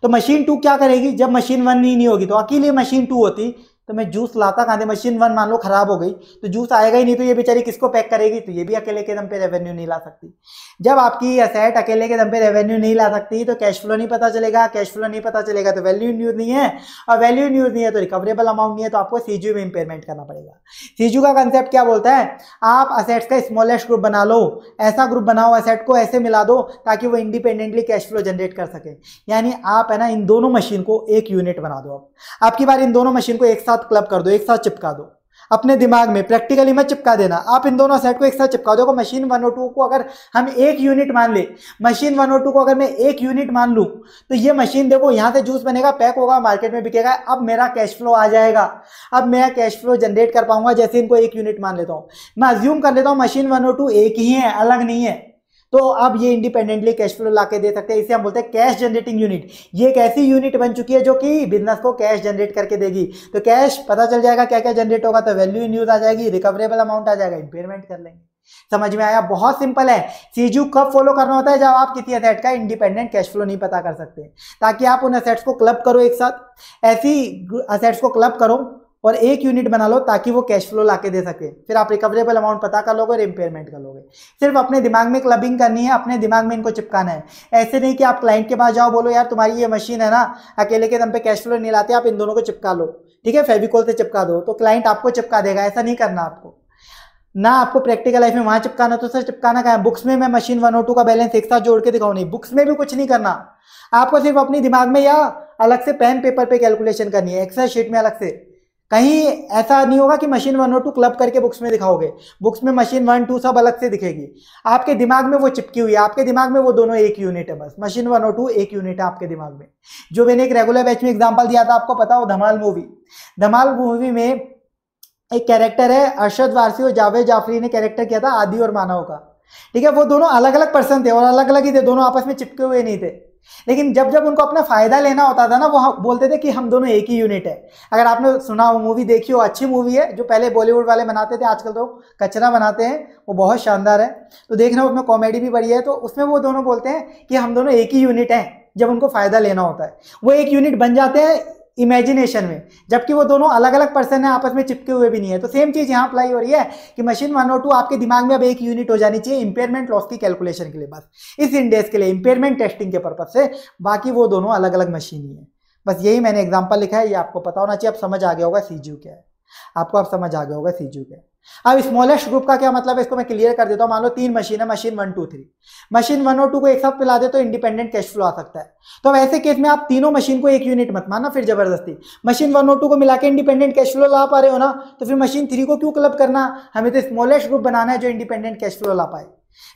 [SPEAKER 1] तो मशीन टू क्या करेगी? जब मशीन वन ही नहीं होगी तो अकेले मशीन टू होती तो मैं जूस लाता कहाँ मशीन वन मान लो खराब हो गई। तो जूस आएगा ही नहीं तो ये बेचारी किसको पैक करेगी? तो ये भी अकेले के दम पे रेवेन्यू नहीं ला सकती। जब आपकी असेट अकेले के दम पे रेवेन्यू नहीं ला सकती तो कैश फ्लो नहीं पता चलेगा कैश फ्लो नहीं पता चलेगा तो वैल्यू न्यूज़ नहीं है। और वैल्यू न्यूज़ नहीं है तो रिकवरेबल अमाउंट नहीं है तो आपको सीजू में इंपेयरमेंट करना पड़ेगा। सीजू का कंसेप्ट क्या बोलता है? आप असेट्स का स्मॉलेस्ट ग्रुप बना लो, ऐसा ग्रुप बनाओ असेट को ऐसे मिला दो, ताकि वो इंडिपेंडेंटली कैश फ्लो जनरेट कर सके। यानी आप है ना, इन दोनों मशीन को एक यूनिट बना दो। आप आपकी बार इन दोनों मशीन को एक साथ क्लब कर दो, एक साथ चिपका दो। अपने दिमाग में प्रैक्टिकली मत चिपका देना। आप इन दोनों सेट को एक साथ चिपका दो। मशीन वन और टू को अगर हम एक यूनिट मान ले मशीन वन और टू को अगर मैं एक यूनिट मान लूँ तो ये मशीन देखो, यहाँ से जूस बनेगा पैक होगा मार्केट में बिकेगा। अब मेरा कैश फ्लो आ जाएगा। अब मैं कैश फ्लो जनरेट कर पाऊँगा, जैसे इनको एक यूनिट मान लेता हूँ। मैं अज्यूम कर लेता हूँ मशीन वन और टू एक ही है, अलग नहीं है। तो अब ये इंडिपेंडेंटली कैश फ्लो ला के दे सकते हैं। इसे हम बोलते हैं कैश जनरेटिंग यूनिट ये एक ऐसी यूनिट बन चुकी है जो कि बिज़नेस को कैश जनरेट करके देगी। तो कैश पता चल जाएगा क्या क्या जनरेट होगा तो वैल्यू न्यूज़ आ जाएगी रिकवरेबल अमाउंट आ जाएगा इंपेयरमेंट कर लेंगे। समझ में आया? बहुत सिंपल है। सीजू कब फॉलो करना होता है? जब आप किसी असेट का इंडिपेंडेंट कैश फ्लो नहीं पता कर सकते। ताकि आप उन असेट्स को क्लब करो एक साथ। ऐसी असेट्स को क्लब करो और एक यूनिट बना लो ताकि वो कैश फ्लो ला दे सके। फिर आप रिकवरेबल अमाउंट पता कर लोगे और इम्पेयरमेंट कर लोगे। सिर्फ़ अपने दिमाग में क्लबिंग करनी है, अपने दिमाग में इनको चिपकाना है। ऐसे नहीं कि आप क्लाइंट के पास जाओ, बोलो, यार, तुम्हारी ये मशीन है ना, अकेले के दम पे कैश फ्लो नहीं लाते, आप इन दोनों को चिपका लो। ठीक है, फेविकोल से चिपका दो तो क्लाइंट आपको चिपका देगा, ऐसा नहीं करना आपको। ना आपको प्रैक्टिकल लाइफ में वहाँ चिपकाना तो सर चिपकाना क्या है? बुक्स में मैं मशीन वन और टू का बैलेंस एक साथ जोड़ के दिखाऊँ नहीं। बुक्स में भी कुछ नहीं करना। आपको सिर्फ़ अपने दिमाग में या अलग से पेन पेपर पे कैलकुलेशन करनी है। एक्सेल शीट में अलग से। कहीं ऐसा नहीं होगा कि मशीन वन और टू क्लब करके बुक्स में दिखाओगे। बुक्स में मशीन वन टू सब अलग से दिखेगी। आपके दिमाग में वो चिपकी हुई है, आपके दिमाग में वो दोनों एक यूनिट है बस। मशीन वन और टू एक यूनिट है आपके दिमाग में। जो मैंने एक रेगुलर बैच में एग्ज़ाम्पल दिया था, आपको पता हो, धमाल मूवी धमाल मूवी में एक कैरेक्टर है, अरशद वारसी और जावेद जाफरी ने कैरेक्टर किया था, आदि और मानव का। ठीक है, वो दोनों अलग अलग पर्सन थे और अलग अलग ही थे, दोनों आपस में चिपके हुए नहीं थे। लेकिन जब जब उनको अपना फ़ायदा लेना होता था ना, वो बोलते थे कि हम दोनों एक ही यूनिट है। अगर आपने सुना हो मूवी देखी हो, अच्छी मूवी है, जो पहले बॉलीवुड वाले बनाते थे, आजकल तो कचरा बनाते हैं, वो बहुत शानदार है। तो देखना उसमें कॉमेडी भी बढ़िया है तो उसमें वो दोनों बोलते हैं कि हम दोनों एक ही यूनिट हैं, जब उनको फ़ायदा लेना होता है। वो एक यूनिट बन जाते हैं इमेजिनेशन में, जबकि वो दोनों अलग अलग पर्सन है, आपस में चिपके हुए भी नहीं है। तो सेम चीज़ यहाँ अप्लाई हो रही है कि मशीन वन और टू आपके दिमाग में अब एक यूनिट हो जानी चाहिए इंपेयरमेंट लॉस की कैलकुलेशन के लिए बस। इस इंडेक्स के लिए इंपेयरमेंट टेस्टिंग के पर्पज से बाकी वो दोनों अलग अलग मशीन ही है। बस यही मैंने एग्ज़ाम्पल लिखा है, ये आपको पता होना चाहिए। अब समझ आ गया होगा सीजू क्या है। आपको अब समझ आ गया होगा सीजू क्या है। अब स्मॉलेस्ट ग्रुप का क्या मतलब है? इसको मैं क्लियर कर देता हूँ। मान लो तीन मशीन है machine one two three machine one और टू को एक साथ पिला दे तो इंडिपेंडेंट कैश फ्लो आ सकता है। तो अब ऐसे केस में आप तीनों मशीन को एक यूनिट मत मानना फिर ज़बरदस्ती। मशीन वन और टू को मिला के इंडिपेंडेंट कैश फ्लो ला पा रहे हो ना तो फिर मशीन थ्री को क्यों क्लब करना? हमें तो स्मॉलेस्ट ग्रुप बनाना है जो इंडिपेंडेंट कैश फ्लो ला पाए।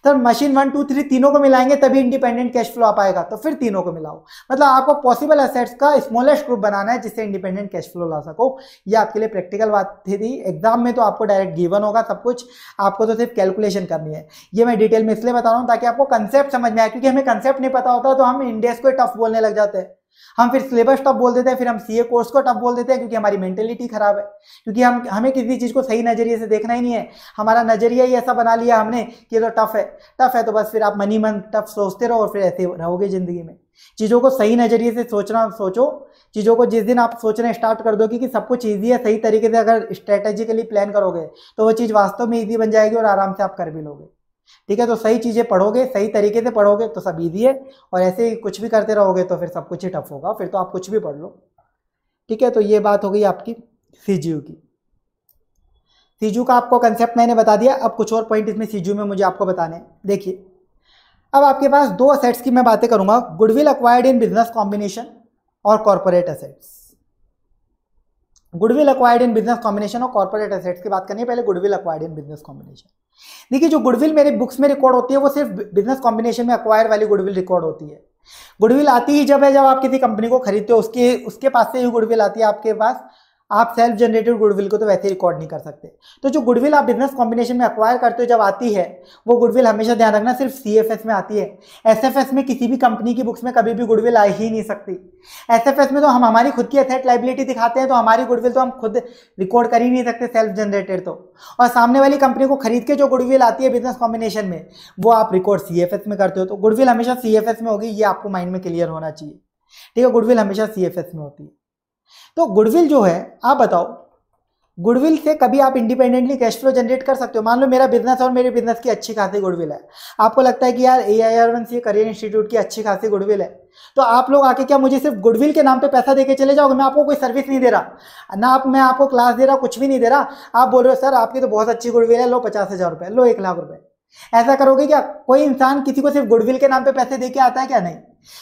[SPEAKER 1] तो मशीन वन टू थ्री तीनों को मिलाएँगे, तभी इंडिपेंडेंट कैश फ्लो आ पाएगा। तो फिर तीनों को मिलाओ। मतलब आपको पॉसिबल एसेट्स का स्मॉलेस्ट ग्रुप बनाना है, जिससे इंडिपेंडेंट कैश फ्लो ला सको। ये आपके लिए प्रैक्टिकल बात थी एग्ज़ाम में तो आपको डायरेक्ट गिवन होगा सब कुछ। आपको तो सिर्फ़ कैलकुलेशन करनी है। ये मैं डिटेल में इसलिए बता रहा हूँ ताकि आपको कंसेप्ट समझ में आए, क्योंकि हमें कंसेप्ट नहीं पता होता तो हम इंडियस को टफ बोलने लग जाते हैं। हम फिर सिलेबस टफ बोल देते हैं, फिर हम सीए कोर्स को टफ बोल देते हैं, क्योंकि हमारी मेंटेलिटी खराब है। क्योंकि हम, हमें किसी चीज़ को सही नज़रिए से देखना ही नहीं है। हमारा नज़रिया ही ऐसा बना लिया हमने कि ये तो टफ है। टफ है तो बस फिर आप मनी मन टफ सोचते रहो और फिर ऐसे रहोगे ज़िंदगी में। चीज़ों को सही नज़रिए से सोचना सोचो। चीज़ों को जिस दिन आप सोचना स्टार्ट कर दो कि सब कुछ ईजी है, सही तरीके से अगर स्ट्रेटेजिकली प्लान करोगे तो वो चीज़ वास्तव में ईजी बन जाएगी और आराम से आप कर भी लोगे। ठीक है तो सही चीज़ें पढ़ोगे, सही तरीके से पढ़ोगे तो सब ईजी है। और ऐसे ही कुछ भी करते रहोगे तो फिर सब कुछ ही टफ होगा। फिर तो आप कुछ भी पढ़ लो। ठीक है तो ये बात हो गई आपकी सीजीयू की। सीजू का आपको कंसेप्ट मैंने बता दिया। अब कुछ और पॉइंट इसमें सीजू में मुझे आपको बताने देखिए, अब आपके पास दो असेट्स की मैं बातें करूँगा। Goodwill acquired in business combination और corporate assets goodwill acquired in business combination और कॉर्पोरेट असेट्स की बात करनी है। पहले goodwill acquired in business combination देखिए, जो गुडविल मेरे बुक्स में रिकॉर्ड होती है, वो सिर्फ़ बिज़नेस कॉम्बिनेशन में अक्वायर वाली गुडविल रिकॉर्ड होती है। गुडविल आती ही जब है, जब आप किसी कंपनी को खरीदते हो, उसके उसके पास से ही गुडविल आती है आपके पास। आप सेल्फ जनरेटेड गुडविल को तो वैसे रिकॉर्ड नहीं कर सकते। तो जो गुडविल आप बिज़नेस कॉम्बिनेशन में अक्वायर करते हो, जब आती है, वो गुडविल हमेशा ध्यान रखना सिर्फ़ सीएफएस में आती है। एसएफएस में किसी भी कंपनी की बुक्स में कभी भी गुडविल आ ही नहीं सकती। एसएफएस में तो हम, हमारी खुद की एसेट लाइबिलिटी दिखाते हैं तो हमारी गुडविल तो हम खुद रिकॉर्ड कर ही नहीं सकते सेल्फ जनरेटेड तो। और सामने वाली कंपनी को खरीद के जो गुडविल आती है बिज़नेस कॉम्बिनेशन में, वो आप रिकॉर्ड सीएफएस में करते हो। तो गुडविल हमेशा सीएफएस में होगी, ये आपको माइंड में क्लियर होना चाहिए। ठीक है गुडविल हमेशा सीएफएस में होती है। तो गुडविल जो है, आप बताओ, गुडविल से कभी आप इंडिपेंडेंटली कैश फ्लो जनरेट कर सकते हो? मान लो मेरा बिज़नेस और मेरे बिज़नेस की अच्छी खासी गुडविल है। आपको लगता है कि यार A I R one C career institute की अच्छी खासी गुडविल है। तो आप लोग आके क्या मुझे सिर्फ़ गुडविल के नाम पे पैसा देके चले जाओगे? मैं आपको कोई सर्विस नहीं दे रहा। ना आप, मैं आपको क्लास दे रहा, कुछ भी नहीं दे रहा। आप बोल रहे हो, सर, आपकी तो बहुत अच्छी गुडविल है, लो पचास हज़ार रुपये लो एक लाख रुपए। ऐसा करोगे क्या कोई इंसान किसी को सिर्फ़ गुडविल के नाम पे पैसे दे के आता है क्या? नहीं।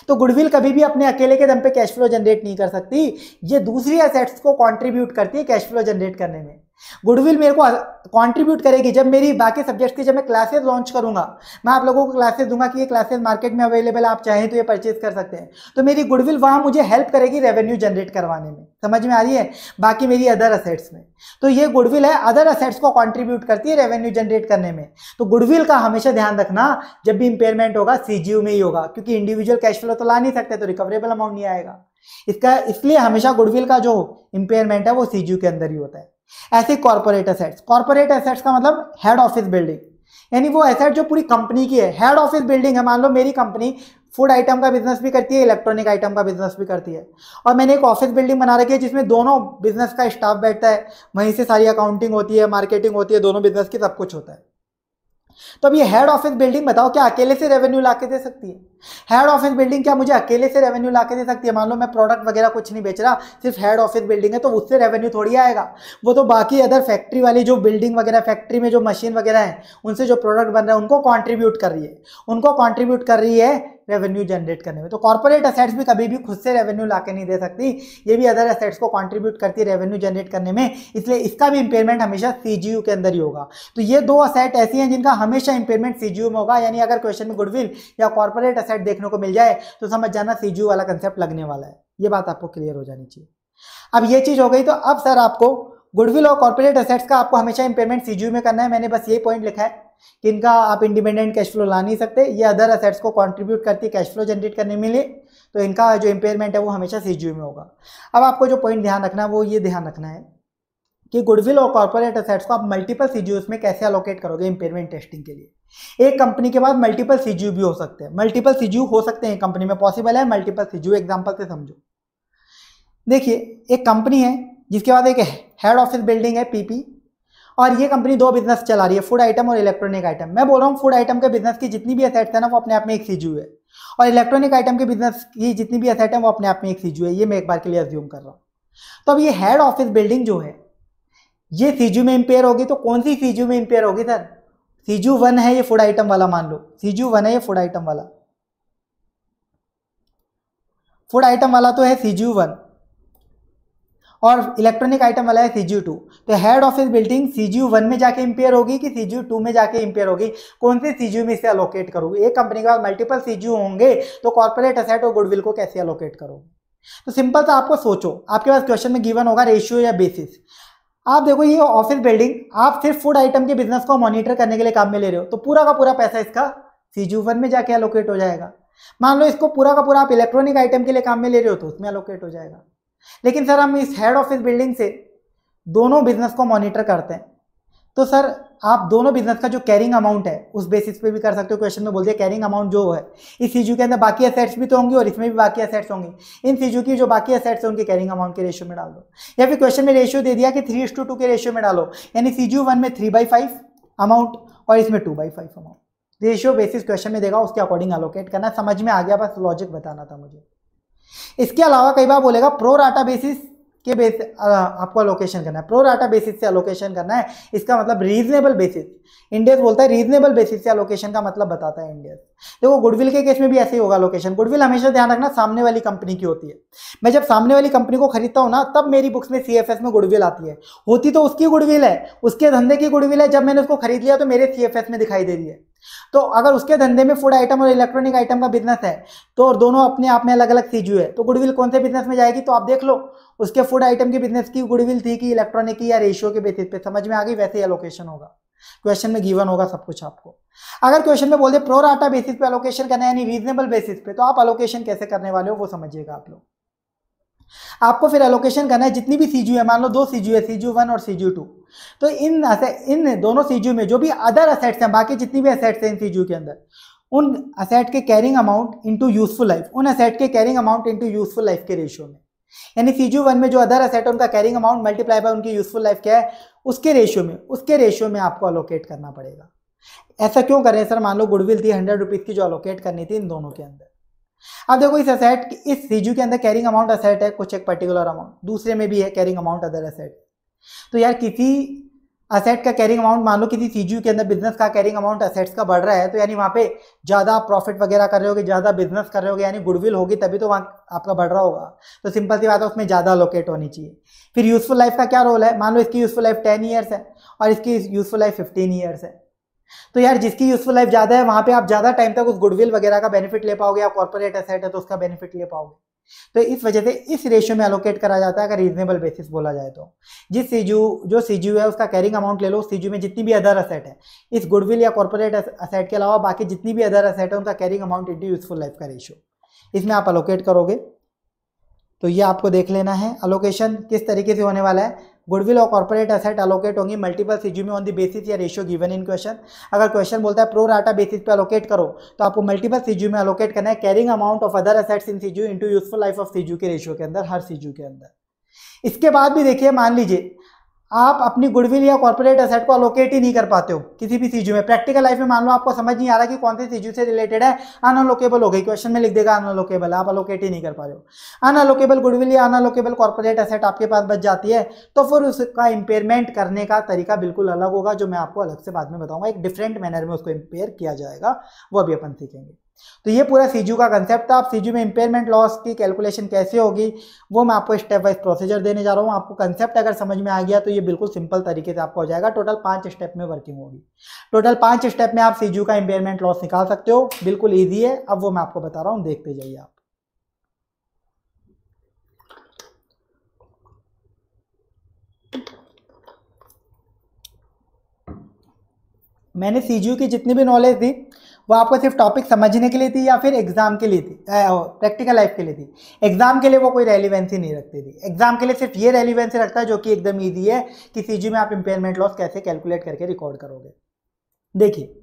[SPEAKER 1] तो गुडविल कभी भी अपने अकेले के दम पे कैश फ्लो जनरेट नहीं कर सकती। ये दूसरी एसेट्स को कंट्रीब्यूट करती है कैश फ्लो जनरेट करने में। गुडविल मेरे को कंट्रीब्यूट करेगी। जब मेरी बाकी सब्जेक्ट्स की जब मैं क्लासेस लॉन्च करूँगा, मैं आप लोगों को क्लासेस दूँगा कि ये क्लासेस मार्केट में अवेलेबल आप चाहें तो ये परचेज कर सकते हैं। तो मेरी गुडविल वहाँ मुझे हेल्प करेगी रेवेन्यू जनरेट करवाने में। समझ में आ रही है? बाकी मेरी अदर असेट्स में। तो ये गुडविल है अदर असेट्स को कॉन्ट्रीब्यूट करती है रेवेन्यू जनरेट करने में। तो गुडविल का हमेशा ध्यान रखना, जब भी इंपेयरमेंट होगा सीजीयू में ही होगा, क्योंकि इंडिविजुअल कैश फ्लो तो ला नहीं सकते तो रिकवरेबल अमाउंट नहीं आएगा। इसका, इसलिए हमेशा गुडविल का जो इंपेयरमेंट है, वो सीजीयू के अंदर ही होता है। ऐसे कॉर्पोरेट एसेट्स कॉर्पोरेट एसेट्स का मतलब हेड ऑफ़िस बिल्डिंग यानी वो एसेट जो पूरी कंपनी की है। हेड ऑफ़िस बिल्डिंग है। मान लो मेरी कंपनी फ़ूड आइटम का बिज़नेस भी करती है इलेक्ट्रॉनिक आइटम का बिज़नेस भी करती है। और मैंने एक ऑफ़िस बिल्डिंग बना रखी है, जिसमें दोनों बिज़नेस का स्टाफ बैठता है। वहीं से सारी अकाउंटिंग होती है मार्केटिंग होती है, दोनों बिज़नेस की सब कुछ होता है। तो अब ये हेड ऑफ़िस बिल्डिंग बताओ, क्या अकेले से रेवेन्यू ला के दे सकती है? हेड ऑफ़िस बिल्डिंग क्या मुझे अकेले से रेवेन्यू ला के दे सकती है? मान लो मैं प्रोडक्ट वगैरह कुछ नहीं बेच रहा, सिर्फ़ हेड ऑफ़िस बिल्डिंग है तो उससे रेवेन्यू थोड़ी आएगा। वो तो बाकी अदर फैक्ट्री वाली जो बिल्डिंग वगैरह फैक्ट्री में जो मशीन वगैरह है, उनसे जो प्रोडक्ट बन रहा है, उनको कॉन्ट्रीब्यूट कर रही है। उनको कॉन्ट्रीब्यूट कर रही है रेवेन्यू जनरेट करने में। तो कॉर्पोरेट असेट्स भी कभी भी खुद से रेवेन्यू ला नहीं दे सकती। ये भी अदर असेट्स को कॉन्ट्रीब्यूट करती है रेवेन्यू जनरेट करने में। इसलिए इसका भी इंपेयरमेंट हमेशा सीजीयू के अंदर ही होगा। तो ये दो असेट ऐसी हैं जिनका हमेशा इंपेयरमेंट सीजीयू में होगा। यानी अगर क्वेश्चन में गुडविल या कॉर्पोरेट असेट देखने को मिल जाए तो समझ जाना सीजीयू वाला कंसेप्ट लगने वाला है। ये बात आपको क्लियर हो जानी चाहिए। अब ये चीज़ हो गई तो अब सर आपको गुडविल और कॉर्पोरेट असेट्स का आपको हमेशा इंपेयरमेंट सी में करना है। मैंने बस ये पॉइंट लिखा है। कि इनका आप इंडिपेंडेंट कैश फ्लो ला नहीं सकते, ये अदर असेट्स को कंट्रीब्यूट करती कैश फ्लो जनरेट करने में लिए तो इनका जो इंपेयरमेंट है वो हमेशा सी में होगा। अब आपको जो पॉइंट ध्यान रखना है, वो ये ध्यान रखना है कि गुडविल और कॉर्पोरेट असेट्स को आप मल्टीपल सी में कैसे अलोकेट करोगे इंपेयरमेंट टेस्टिंग के लिए। एक कंपनी के बाद मल्टीपल सी भी हो सकते हैं। मल्टीपल सी हो सकते हैं कंपनी में पॉसिबल है मल्टीपल सी एग्ज़ाम्पल से समझो। देखिए, एक कंपनी है, जिसके बाद एक हेड ऑफ़िस बिल्डिंग है पीपी और ये कंपनी दो बिज़नेस चला रही है फ़ूड आइटम और इलेक्ट्रॉनिक आइटम मैं बोल रहा हूँ फ़ूड आइटम के बिज़नेस की जितनी भी असेट्स है ना, वो अपने आप में एक सीजू है। और इलेक्ट्रॉनिक आइटम के बिज़नेस की जितनी भी असेट है, वो अपने आप में एक सीजू है। ये मैं एक बार के लिए अज्यूम कर रहा हूँ। तो अब ये हेड ऑफ़िस बिल्डिंग जो है, ये सीजू में इंपेयर होगी तो कौन सी सीजू में इंपेयर होगी सर सीजू वन है ये फ़ूड आइटम वाला, मान लो। सीजू वन है ये फ़ूड आइटम वाला। फ़ूड आइटम वाला तो है सीजू वन। और इलेक्ट्रॉनिक आइटम वाला है सी जी टू तो head office building C G one में जाके इंपेयर होगी कि सी जी टू में जाके इंपेयर होगी? कौन से सी जी में इसे अलोकेट करोगे? एक कंपनी के पास मल्टीपल सी जी होंगे तो कॉर्पोरेट असेट और गुडविल को कैसे अलोकेट करोगे? तो सिंपल सा आपको सोचो, आपके पास क्वेश्चन में गिवन होगा रेशियो या बेसिस आप देखो ये ऑफ़िस बिल्डिंग आप सिर्फ़ फ़ूड आइटम के बिज़नेस को मॉनिटर करने के लिए काम में ले रहे हो तो पूरा का पूरा पैसा इसका सी जी वन में जाके अलोकेट हो जाएगा। मान लो इसको पूरा का पूरा आप इलेक्ट्रॉनिक आइटम के लिए काम में ले रहे हो तो उसमें अलोकेट हो जाएगा। लेकिन सर, हम इस हेड ऑफ़िस बिल्डिंग से दोनों बिज़नेस को मॉनिटर करते हैं। तो सर, आप दोनों बिज़नेस का जो कैरिंग अमाउंट है, उस बेसिस पे भी कर सकते हो। क्वेश्चन में बोल दिया कैरिंग अमाउंट जो है, इस सीजू के अंदर बाकी असेट्स भी तो होंगी और इसमें भी बाकी असेट्स होंगी। इन सीजू की जो बाकी असेट्स है, उनके कैरिंग अमाउंट के रेशियो में डाल दो। या फिर क्वेश्चन में रेशियो दे दिया कि थ्री टू टू के रेशियो में डालो। यानी सीजू वन में थ्री बाई फाइव अमाउंट और इसमें two by five amount ratio basis question में देगा, उसके अकॉर्डिंग अलोकेट करना समझ में आ गया, बस लॉजिक बताना था मुझे। इसके अलावा कई बार बोलेगा प्रो राटा बेसिस के बेस आपको अलोकेशन करना है। प्रो राटा बेसिस से अलोकेशन करना है। इसका मतलब रीजनेबल बेसिस इंडियस बोलता है रीजनेबल बेसिस से अलोकेशन का मतलब बताता है इंडियस देखो गुडविल के केस में भी ऐसे ही होगा अलोकेशन गुडविल हमेशा ध्यान रखना सामने वाली कंपनी की होती है। मैं जब सामने वाली कंपनी को खरीदता हूँ ना, तब मेरी बुक्स में सीएफएस में गुडविल आती है। होती तो उसकी गुडविल है, उसके धंधे की गुडविल है। जब मैंने उसको खरीद लिया तो मेरे सीएफएस में दिखाई दे रही है। तो अगर उसके धंधे में फ़ूड आइटम और इलेक्ट्रॉनिक आइटम का बिज़नेस है तो और दोनों अपने आप में अलग अलग सीजू है तो गुडविल कौन से बिज़नेस में जाएगी? तो आप देख लो, उसके फ़ूड आइटम के बिज़नेस की गुडविल थी कि इलेक्ट्रॉनिक की या रेशियो के बेसिस पे, समझ में आ गई? वैसे ही अलोकेशन होगा। क्वेश्चन में गिवन होगा सब कुछ आपको। अगर क्वेश्चन में बोलते प्रो राटा बेसिस पे एलोकेशन करना है, यानी रीजनेबल बेसिस पे तो आप अलोकेशन कैसे करने वाले हो, वो समझिएगा आप लोग। आपको फिर एलोकेशन करना है, जितनी भी सीजू है, मान लो दो सीजू है, सीजू वन और सीजू टू तो इन इन दोनों सीजू में जो भी अदर असेट्स हैं, बाकी जितनी भी असेट्स हैं इन सीजू के अंदर, उन असेट के carrying amount into useful life उन असेट के carrying amount into useful life के रेशियो में। यानी सीजू वन में जो अदर असेट है, उनका कैरिंग अमाउंट मल्टीप्लाई बाय उनकी यूजफुल लाइफ क्या है? उसके रेशियो में, उसके रेशियो में आपको अलोकेट करना पड़ेगा। ऐसा क्यों करें सर? मान लो गुडविल थी हंड्रेड रुपीज़ की जो अलोकेट करनी थी इन दोनों के अंदर। अब देखो इस असेट इस सीजू के अंदर कैरिंग अमाउंट असेट है, कुछ एक पर्टिकुलर अमाउंट दूसरे में भी है कैरिंग अमाउंट अदर असेट तो यार किसी असेट का कैरिंग अमाउंट मान लो किसी सीजू के अंदर बिज़नेस का कैरिंग अमाउंट असेट्स का बढ़ रहा है तो यानी वहाँ पे ज़्यादा प्रॉफिट वगैरह कर रहे होगे, ज़्यादा बिज़नेस कर रहे होगे, यानी गुडविल होगी, तभी तो वहाँ आपका बढ़ रहा होगा। तो सिंपल सी बात है, उसमें ज़्यादा लोकेट होनी चाहिए। फिर यूजफुल लाइफ का क्या रोल है? मान लो इसकी यूजफुल लाइफ टेन ईयर्स है और इसकी यूजफुल लाइफ फिफ्टीन ईयर्स है। तो यार जिसकी यूजफुल लाइफ ज़्यादा है, वहाँ पे आप ज़्यादा टाइम तक उस गुडविल वगैरह का बेनिफिट ले पाओगे या कॉर्पोरेट असेट है तो उसका बेनिफिट ले पाओगे। तो इस वजह से इस रेशियो में एलोकेट करा जाता है, अगर रीजनेबल बेसिस बोला जाए तो। जिस सीजू जो सीजू है, उसका कैरिंग अमाउंट ले लो सीजू में जितनी भी अदर असेट है, इस गुडविल या कॉर्पोरेट असेट के अलावा बाकी जितनी भी अदर असेट है, उनका carrying amount into useful life का रेशियो इसमें आप अलोकेट करोगे। तो ये आपको देख लेना है अलोकेशन किस तरीके से होने वाला है गुडविल और कॉर्पोरेट एसेट अलोकेट होंगी। मल्टीपल सीजू में ऑन द बेसिस या रेशियो गिवन इन क्वेश्चन अगर क्वेश्चन बोलता है प्रो राटा बेसिस पे अलोकेट करो तो आपको मल्टीपल सीजू में अलोकेट करना है। Carrying amount of other assets in CGU into useful life of CGU के रेशियो के अंदर, हर सीजू के अंदर। इसके बाद भी देखिए, मान लीजिए आप अपनी गुडविल या कॉर्पोरेट एसेट को अलोकेट ही नहीं कर पाते हो, किसी भी सीजू में। प्रैक्टिकल लाइफ में मान लो आपको समझ नहीं आ रहा कि कौन से सीजू से रिलेटेड है अनअलोकेबल हो गई। क्वेश्चन में लिख देगा अनअलोकेबल आप अलोकेट ही नहीं कर पा रहे हो। अनअलोकेबल गुडविल या अनअलोकेबल कॉर्पोरेट एसेट आपके पास बच जाती है तो फिर उसका इंपेयरमेंट करने का तरीका बिल्कुल अलग होगा, जो मैं आपको अलग से बाद में बताऊँगा। एक डिफरेंट मैनर में उसको इंपेयर किया जाएगा, वो अभी अपन सीखेंगे। तो ये पूरा सीजू का कंसेप्ट था। आप सीजू में इंपेयरमेंट लॉस की कैलकुलेशन कैसे होगी, वो मैं आपको स्टेप वाइज प्रोसीजर देने जा रहा हूँ। आपको कंसेप्ट अगर समझ में आ गया तो ये बिल्कुल सिंपल तरीके से आपको हो जाएगा। टोटल पाँच स्टेप में वर्किंग होगी। टोटल पाँच स्टेप में आप सीजू का इंपेयरमेंट लॉस निकाल सकते हो। बिल्कुल ईजी है। अब वो मैं आपको बता रहा हूँ। देखते जाइए आप। मैंने सीजू की जितनी भी नॉलेज दी वो आपको सिर्फ़ टॉपिक समझने के लिए थी या फिर एग्ज़ाम के लिए थी? प्रैक्टिकल लाइफ के लिए थी। एग्ज़ाम के लिए वो कोई रेलिवेंसी नहीं रखती थी। एग्ज़ाम के लिए सिर्फ़ ये रेलिवेंसी रखता है जो कि एकदम ईजी है कि सीजी में आप इंपेयरमेंट लॉस कैसे कैलकुलेट करके रिकॉर्ड करोगे। देखिए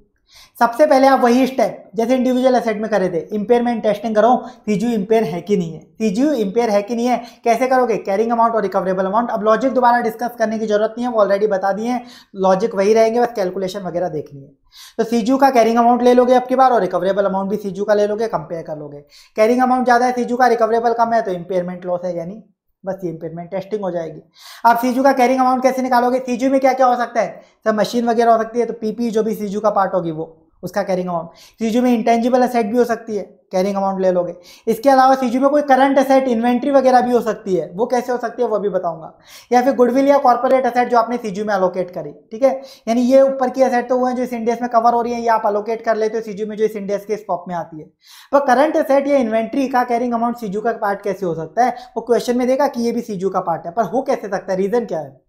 [SPEAKER 1] सबसे पहले आप वही स्टेप जैसे इंडिविजुअल असेट में करे थे इंपेयरमेंट टेस्टिंग करो सीजू इंपेयर है कि नहीं है? सीजू इंपेयर है कि नहीं है? कैसे करोगे? कैरिंग अमाउंट और रिकवरेबल अमाउंट अब लॉजिक दोबारा डिस्कस करने की ज़रूरत नहीं है, वो ऑलरेडी बता दिए हैं। लॉजिक वही रहेंगे, बस कैलकुलेशन वगैरह देखनी है तो सीजू का कैरिंग अमाउंट ले लोगे आपकी बार, और रिकवरेबल अमाउंट भी सीजू का ले लोगे कंपेयर कर लोगे। कैरिंग अमाउंट ज़्यादा है सीजू का रिकवरेबल कम है तो इंपेयरमेंट लॉस है यानी बस ये इंपेयरमेंट टेस्टिंग हो जाएगी। आप सीजू का कैरिंग अमाउंट कैसे निकालोगे? सीजू में क्या क्या हो सकता है? सर मशीन वगैरह हो सकती है तो पीपी जो भी सीजू का पार्ट होगी वो, उसका कैरिंग अमाउंट सीजू में इंटेंजिबल असेट भी हो सकती है। कैरिंग अमाउंट ले लोगे। इसके अलावा सीजू में कोई करंट असेट इन्वेंट्री वगैरह भी हो सकती है, वो कैसे हो सकती है वो भी बताऊँगा। या फिर गुडविल या कॉर्पोरेट असेट जो आपने सीजू में अलोकेट करी, ठीक है? यानी ये ऊपर की असेट तो वो है जो इस इंडियस में कवर हो रही है, ये आप अलोकेट कर लेते हो सीजू में जो इस इंडियस के स्कॉप में आती है। तो करंट असेट या इन्वेंट्री का कैरिंग अमाउंट सीजू का पार्ट कैसे हो सकता है, वो क्वेश्चन में देगा कि ये भी सीजू का पार्ट है, पर हो कैसे सकता है रीजन क्या है?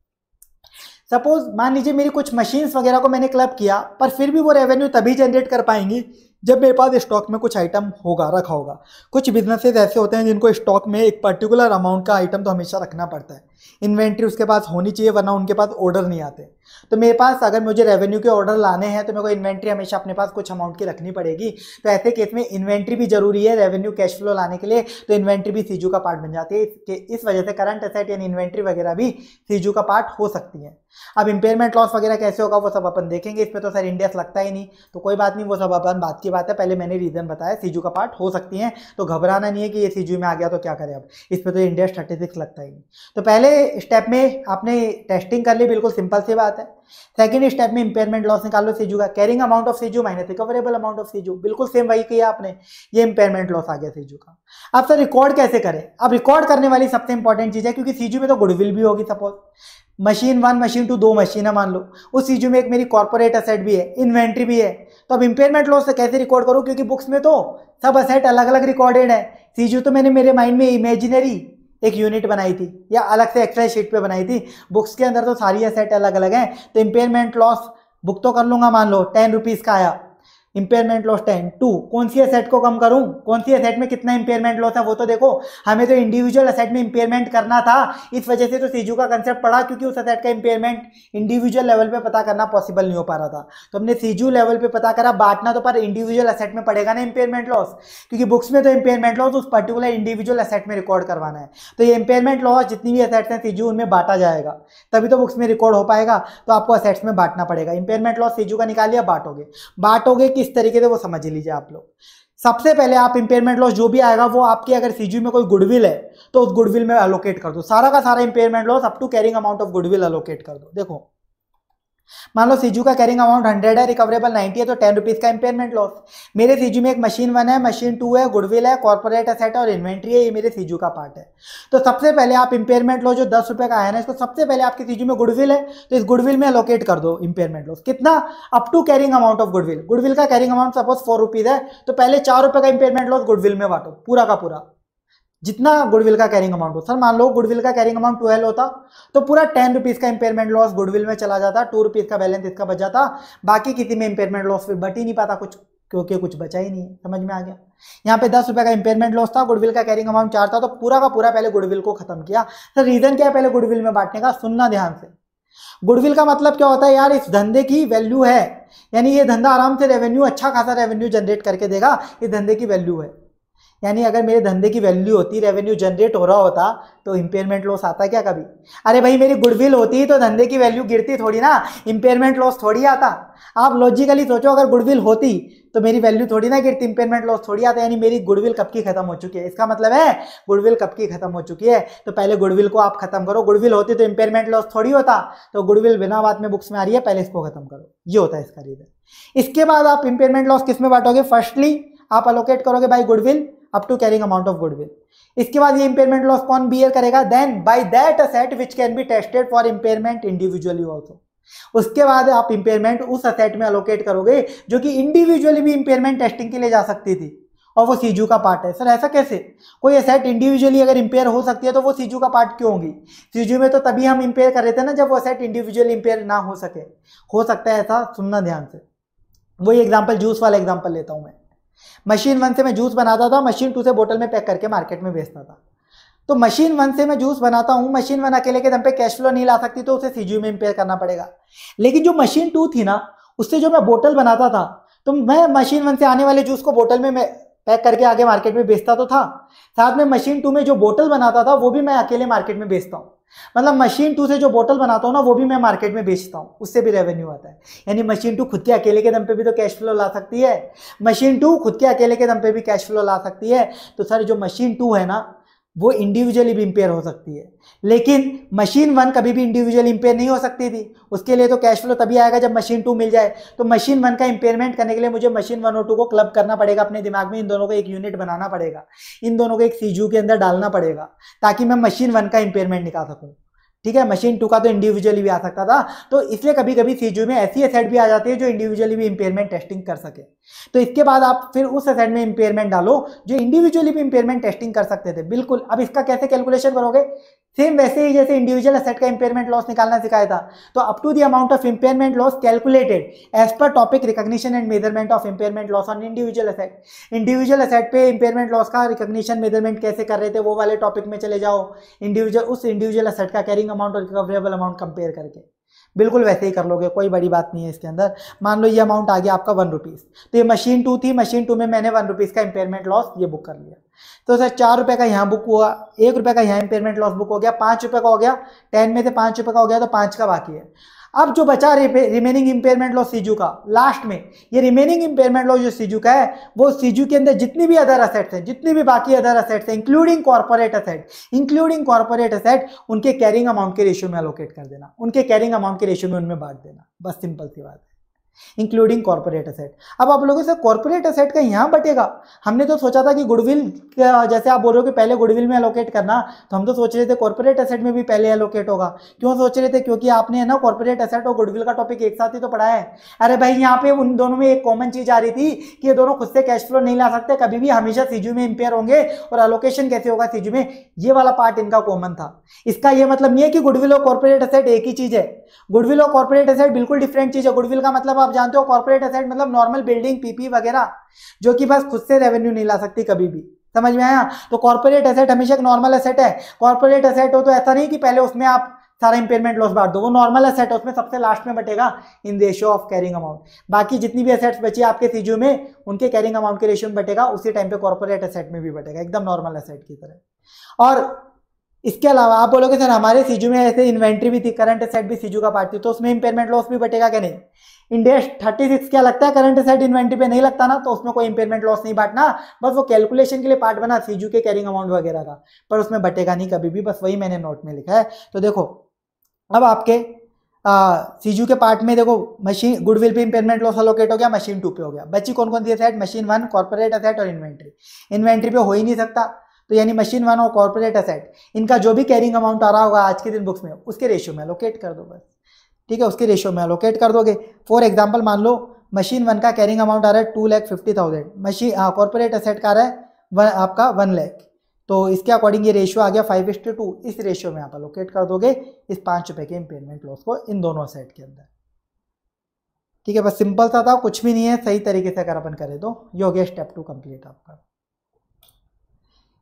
[SPEAKER 1] सपोज़ मान लीजिए मेरी कुछ मशीन्स वगैरह को मैंने क्लब किया, पर फिर भी वो रेवेन्यू तभी जनरेट कर पाएँगी जब मेरे पास स्टॉक में कुछ आइटम होगा, रखा होगा। कुछ बिजनेसेस ऐसे होते हैं जिनको स्टॉक में एक पर्टिकुलर अमाउंट का आइटम तो हमेशा रखना पड़ता है। इन्वेंट्री उसके पास होनी चाहिए, वरना उनके पास ऑर्डर नहीं आते। तो मेरे पास अगर मुझे रेवेन्यू के ऑर्डर लाने हैं तो मेरे को इन्वेंट्री हमेशा अपने पास कुछ अमाउंट की रखनी पड़ेगी। तो ऐसे केस में इन्वेंट्री भी ज़रूरी है रेवेन्यू कैश फ्लो लाने के लिए तो इन्वेंट्री भी सीजू का पार्ट बन जाती है। इस वजह से करंट एसेट यानी इन्वेंट्री वगैरह भी सीजू का पार्ट हो सकती है। अब इंपेयरमेंट लॉस वगैरह कैसे होगा, वो सब अपन देखेंगे। इसमें तो सर इंडिया लगता ही नहीं। तो कोई बात नहीं, वो सब अपन बात की बात है। पहले मैंने रीजन बताया सीजू का पार्ट हो सकती है। तो घबराना नहीं है कि ये सीजू में आ गया तो क्या करें अब। इस पर तो इंडिया थर्टी सिक्स लगता ही नहीं। तो पहले स्टेप में आपने टेस्टिंग कर ली, बिल्कुल सिंपल सी बात है। सेकंड स्टेप में इंपेयरमेंट लॉस निकाल सीजू का carrying amount of CGU minus recoverable amount of CGU बिल्कुल सेम वही किया आपने, ये इंपेयरमेंट लॉस आ गया सीजू का। अब सर रिकॉर्ड कैसे करें? अब रिकॉर्ड करने वाली सबसे इंपॉर्टेंट चीज़ है, क्योंकि सीजू में तो गुडविल भी होगी suppose machine one machine two दो मशीन है, मान लो। उस सीजू में एक मेरी कॉर्पोरेट असेट भी है इन्वेंट्री भी है। तो अब इंपेयरमेंट लॉस कैसे रिकॉर्ड करूँ? क्योंकि बुक्स में तो सब असेट अलग अलग रिकॉर्डेड है। सीजू तो मैंने मेरे माइंड में इमेजिनरी एक यूनिट बनाई थी, या अलग से एक्सेल शीट पे बनाई थी। बुक्स के अंदर तो सारी असेट अलग अलग हैं तो इम्पेयरमेंट लॉस बुक तो कर लूँगा, मान लो टेन रुपीज़ का आया। इंपेयरमेंट लॉस टेन टू कौन सी असेट को कम करूँ? कौन सी असेट में कितना इंपेयरमेंट लॉस है? वो तो देखो, हमें तो इंडिविजुअल असेट में इंपेयरमेंट करना था, इस वजह से तो सीजू का कंसेप्ट पढ़ा, क्योंकि उस असेट का इंपेयरमेंट इंडिविजुअल लेवल पे पता करना पॉसिबल नहीं हो पा रहा था। तो हमने सीजू लेवल पे पता करा, बांटना तो पर इंडिविजुअल असेट में पड़ेगा ना इंपेयरमेंट लॉस क्योंकि बुक्स में तो इंपेयरमेंट लॉस उस पर्टिकुलर इंडिविजुअल असेट में रिकॉर्ड करवाना है। तो ये इंपेयरमेंट लॉस जितनी भी असेट्स हैं सीजू उनमें बांटा जाएगा। तभी तो बुक्स में रिकॉर्ड हो पाएगा तो आपको असेट्स में बांटना पड़ेगा। इंपेयरमेंट लॉस सीजू का निकाल लिया, बांटोगे। बांटोगे किस तरीके से वो समझ समझ लीजिए आप लोग। सबसे पहले आप इंपेयरमेंट लॉस जो भी आएगा, वो आपकी अगर सीजी में कोई गुडविल है तो उस गुडविल में अलोकेट कर दो। सारा का सारा impairment loss up to carrying amount of goodwill allocate कर दो। देखो मान लो सीजू का कैरिंग अमाउंट हंड्रेड है रिकवरेबल नाइनटी है तो टेन रुपीज़ का इंपेयरमेंट लॉस मेरे सीजू में एक मशीन वन है मशीन टू है गुडविल है कॉर्पोरेट असेट और इन्वेंट्री है, ये मेरे सीजू का पार्ट है. तो सबसे पहले आप इंपेयरमेंट लॉस जो दस रुपए का आया ना, इसको सबसे पहले आपके सीजू में गुडविल है तो इस गुडविल में अलोकेट कर दो इंपेयरमेंट लॉस कितना? Up to carrying amount of goodwill goodwill का carrying amount suppose four rupees है तो पहले चार रुपए का इंपेयरमेंट लॉस गुडविल में बांटो, पूरा का पूरा. जितना गुडविल का कैरिंग अमाउंट हो। सर, मान लो गुडविल का कैरिंग अमाउंट ट्वेल्व होता तो पूरा टेन रुपीज़ का इंपेयरमेंट लॉस गुडविल में चला जाता टू रुपीज़ का बैलेंस इसका बच जाता, बाकी किसी में इंपेयरमेंट लॉस फिर बट ही नहीं पाता कुछ, क्योंकि कुछ बचा ही नहीं है समझ में आ गया? यहाँ पे दस रुपए का इंपेयरमेंट लॉस था, गुडविल का कैरिंग अमाउंट चार था तो पूरा का पूरा पहले गुडविल को खत्म किया। सर रीजन क्या है पहले गुडविल में बांटने का? सुनना ध्यान से। गुडविल का मतलब क्या होता है यार, इस धंधे की वैल्यू है, यानी ये धंधा आराम से रेवेन्यू अच्छा खासा रेवेन्यू जनरेट करके देगा, इस धंधे की वैल्यू है। यानी अगर मेरे धंधे की वैल्यू होती रेवेन्यू जनरेट हो रहा होता तो इंपेयरमेंट लॉस आता क्या कभी? अरे भाई, मेरी गुडविल होती तो धंधे की वैल्यू गिरती थोड़ी ना इंपेयरमेंट लॉस थोड़ी आता। आप लॉजिकली सोचो, अगर गुडविल होती तो मेरी वैल्यू थोड़ी ना गिरती इंपेयरमेंट लॉस थोड़ी आता, यानी मेरी गुडविल कब की खत्म हो चुकी है? इसका मतलब है गुडविल कब की खत्म हो चुकी है? तो पहले गुडविल को आप खत्म करो। गुडविल होती तो इंपेयरमेंट लॉस थोड़ी होता तो गुडविल बिना बात में बुक्स में आ रही है, पहले इसको खत्म करो। ये होता है इसका रीजन इसके बाद आप इंपेयरमेंट लॉस किसमें बांटोगे? फर्स्टली आप अलोकेट करोगे by goodwill up to carrying amount of goodwill इसके बाद ये इंपेयरमेंट लॉस कौन बियर करेगा? Then by that asset which can be tested for impairment individually also उसके बाद आप इंपेयरमेंट उस असेट में अलोकेट करोगे जो कि इंडिविजुअली भी इंपेयरमेंट टेस्टिंग के लिए जा सकती थी। और वो सीजू का पार्ट है। सर ऐसा कैसे? कोई असेट इंडिविजुअली अगर इंपेयर हो सकती है तो वो सीजू का पार्ट क्यों होगी? सीजू में तो तभी हम इंपेयर कर रहे थे ना जब वो असेट इंडिविजुअली इंपेयर ना हो सके। हो सकता है ऐसा? सुनना ध्यान से। वही एग्ज़ाम्पल जूस वाला एग्ज़ाम्पल लेता हूँ मैं। मशीन वन से मैं जूस बनाता था मशीन टू से बोतल में पैक करके मार्केट में बेचता था। तो मशीन वन से मैं जूस बनाता हूँ मशीन वन अकेले के दम पे कैश फ्लो नहीं ला सकती तो उसे सीजू में इम्पेयर करना पड़ेगा। लेकिन जो मशीन टू थी ना, उससे जो मैं बोतल बनाता था तो मैं मशीन वन से आने वाले जूस को बोतल में मैं पैक करके आगे मार्केट में बेचता तो था, साथ में मशीन टू में जो बोतल बनाता था, वो भी मैं अकेले मार्केट में बेचता हूँ। मतलब मशीन टू से जो बोतल बनाता हूँ ना, वो भी मैं मार्केट में बेचता हूँ, उससे भी रेवेन्यू आता है। यानी मशीन टू खुद के अकेले के दम पे भी तो कैश फ्लो ला सकती है। मशीन टू खुद के अकेले के दम पे भी कैश फ्लो ला सकती है। तो सर जो मशीन टू है ना वो इंडिविजुअली भी इम्पेयर हो सकती है। लेकिन मशीन वन कभी भी इंडिविजुअल इम्पेयर नहीं हो सकती थी। उसके लिए तो कैश फ्लो तभी आएगा जब मशीन टू मिल जाए। तो मशीन वन का इम्पेयरमेंट करने के लिए मुझे मशीन वन और टू को क्लब करना पड़ेगा। अपने दिमाग में इन दोनों को एक यूनिट बनाना पड़ेगा। इन दोनों को एक सीजू के अंदर डालना पड़ेगा। ताकि मैं मशीन वन का इंपेयरमेंट निकाल सकूँ। ठीक है मशीन टू का तो इंडिविजुअली भी आ सकता था। तो इसलिए कभी कभी सीजू में ऐसी एसेट भी आ जाती है जो इंडिविजुअली भी इंपेयरमेंट टेस्टिंग कर सके। तो इसके बाद आप फिर उस एसेट में इंपेयरमेंट डालो जो इंडिविजुअली भी इंपेयरमेंट टेस्टिंग कर सकते थे। बिल्कुल। अब इसका कैसे कैलकुलेशन करोगे? सेम वैसे ही जैसे इंडिविजुअल असेट का इंपेयरमेंट लॉस निकालना सिखाया था। तो up to the amount of impairment loss calculated as पर topic recognition and measurement of impairment loss on individual asset individual asset पे इंपेयरमेंट लॉस का रिकॉग्निशन मेज़रमेंट कैसे कर रहे थे, वो वाले टॉपिक में चले जाओ। इंडिविजुअल उस इंडिविजुअल असेट का कैरिंग अमाउंट और रिकवरेबल अमाउंट कंपेयर करके। बिल्कुल वैसे ही कर लोगे, कोई बड़ी बात नहीं है इसके अंदर। मान लो ये अमाउंट आ गया आपका वन रुपीज़ तो ये मशीन टू थी मशीन टू में मैंने वन रुपीज़ का इंपेयरमेंट लॉस ये बुक कर लिया। तो सर, चार रुपये का यहाँ बुक हुआ, एक रुपये का यहाँ इंपेयरमेंट लॉस बुक हो गया, पाँच रुपये का हो गया टेन में से पाँच रुपये का हो गया तो पाँच का बाकी है। अब जो बचा रिमेनिंग इंपेयरमेंट लॉस सीजू का लास्ट में, ये रिमेनिंग इंपेयरमेंट लॉस जो सीजू का है, वो सीजू के अंदर जितनी भी अदर असेट्स हैं, जितनी भी बाकी अदर असेट्स हैं including corporate asset including corporate asset उनके कैरिंग अमाउंट के रेशियो में अलोकेट कर देना, उनके कैरिंग अमाउंट के रेशियो में उनमें बांट देना। बस सिंपल सी बात है। इंक्लूडिंग कॉर्पोरेट असेट अब आप लोगों से कॉर्पोरेट असेट का यहाँ बटेगा। हमने तो सोचा था कि गुडविल जैसे आप बोल रहे हो कि पहले गुडविल में अलोकेट करना तो हम तो सोच रहे थे कॉर्पोरेट असेट में भी पहले अलोकेट होगा। क्यों सोच रहे थे? क्योंकि आपने ना कॉर्पोरेट असेट और गुडविल का टॉपिक एक साथ ही तो पढ़ा है। अरे भाई, यहाँ पे उन दोनों में एक कॉमन चीज़ आ रही थी कि ये दोनों खुद से कैश फ्लो नहीं ला सकते, कभी भी हमेशा सीजू में इंपेयर होंगे और एलोकेशन कैसे होगा सीजू में? ये वाला पार्ट इनका कॉमन था। इसका यह मतलब नहीं है कि गुडविल और कॉर्पोरेट असेट एक ही चीज़ है। गुडविल और कॉर्पोरेट असेट बिल्कुल डिफरेंट चीज़ है। गुडविल का मतलब आप जानते हो कॉर्पोरेट एसेट मतलब नॉर्मल बिल्डिंग पीपी वगैरह, जो कि बस खुद से रेवेन्यू नहीं ला सकती कभी भी। समझ में आया? तो कॉर्पोरेट एसेट हमेशा एक नॉर्मल एसेट है। कॉर्पोरेट एसेट हो तो ऐसा नहीं कि पहले उसमें आप सारा इंपेयरमेंट लॉस बांट दो। वो नॉर्मल एसेट है, उसमें सबसे लास्ट में बटेगा in ratio of carrying amount बाकी जितनी भी एसेट्स बची आपके सीजू में, उनके कैरिंग अमाउंट के रेशियो में बटेगा, उसी टाइम पे कॉर्पोरेट एसेट में भी बटेगा। एकदम नॉर्मल एसेट की तरह। और इसके अलावा आप बोलोगे, सर, हमारे सीजू में ऐसे इन्वेंट्री भी थी करंट असेट भी सीजू का पार्ट थी तो उसमें इंपेयरमेंट लॉस भी बटेगा क्या नहीं? थर्टी सिक्स क्या लगता है करंट असेट इन्वेंट्री पे? नहीं लगता ना तो उसमें कोई इंपेयरमेंट लॉस नहीं बांटना, बस वो कैलकुलेशन के लिए पार्ट बना सीजू के कैरिंग अमाउंट वगैरह का, पर उसमें बटेगा नहीं कभी भी, बस वही मैंने नोट में लिखा है। तो देखो, अब आपके सीजू के पार्ट में देखो मशीन गुडविल पे इंपेयरमेंट लॉस अलोकेट हो गया मशीन टू पे हो गया। बची कौन कौन सी asset machine one corporate asset और इन्वेंट्री इन्वेंट्री पे हो ही नहीं सकता। तो यानी मशीन वन और कॉर्पोरेट असेट इनका जो भी कैरिंग अमाउंट आ रहा होगा आज के दिन बुक्स में, उसके रेशियो में अलोकेट कर दो बस। ठीक है, उसके रेशियो में अलोकेट कर दोगे। फॉर एग्ज़ाम्पल मान लो मशीन वन का कैरिंग अमाउंट आ रहा है two lakh fifty thousand machine corporate asset का आ रहा है आपका वन लैख तो इसके अकॉर्डिंग ये रेशियो आ गया फाइव इस टू इस रेशियो में आप अलोकेट कर दोगे इस पाँच रुपये के इम्पेयरमेंट लॉस को इन दोनों सेट के अंदर। ठीक है, बस सिंपल सा था, कुछ भी नहीं है, सही तरीके से अगर अपन करें तो। ये स्टेप टू कंप्लीट आपका।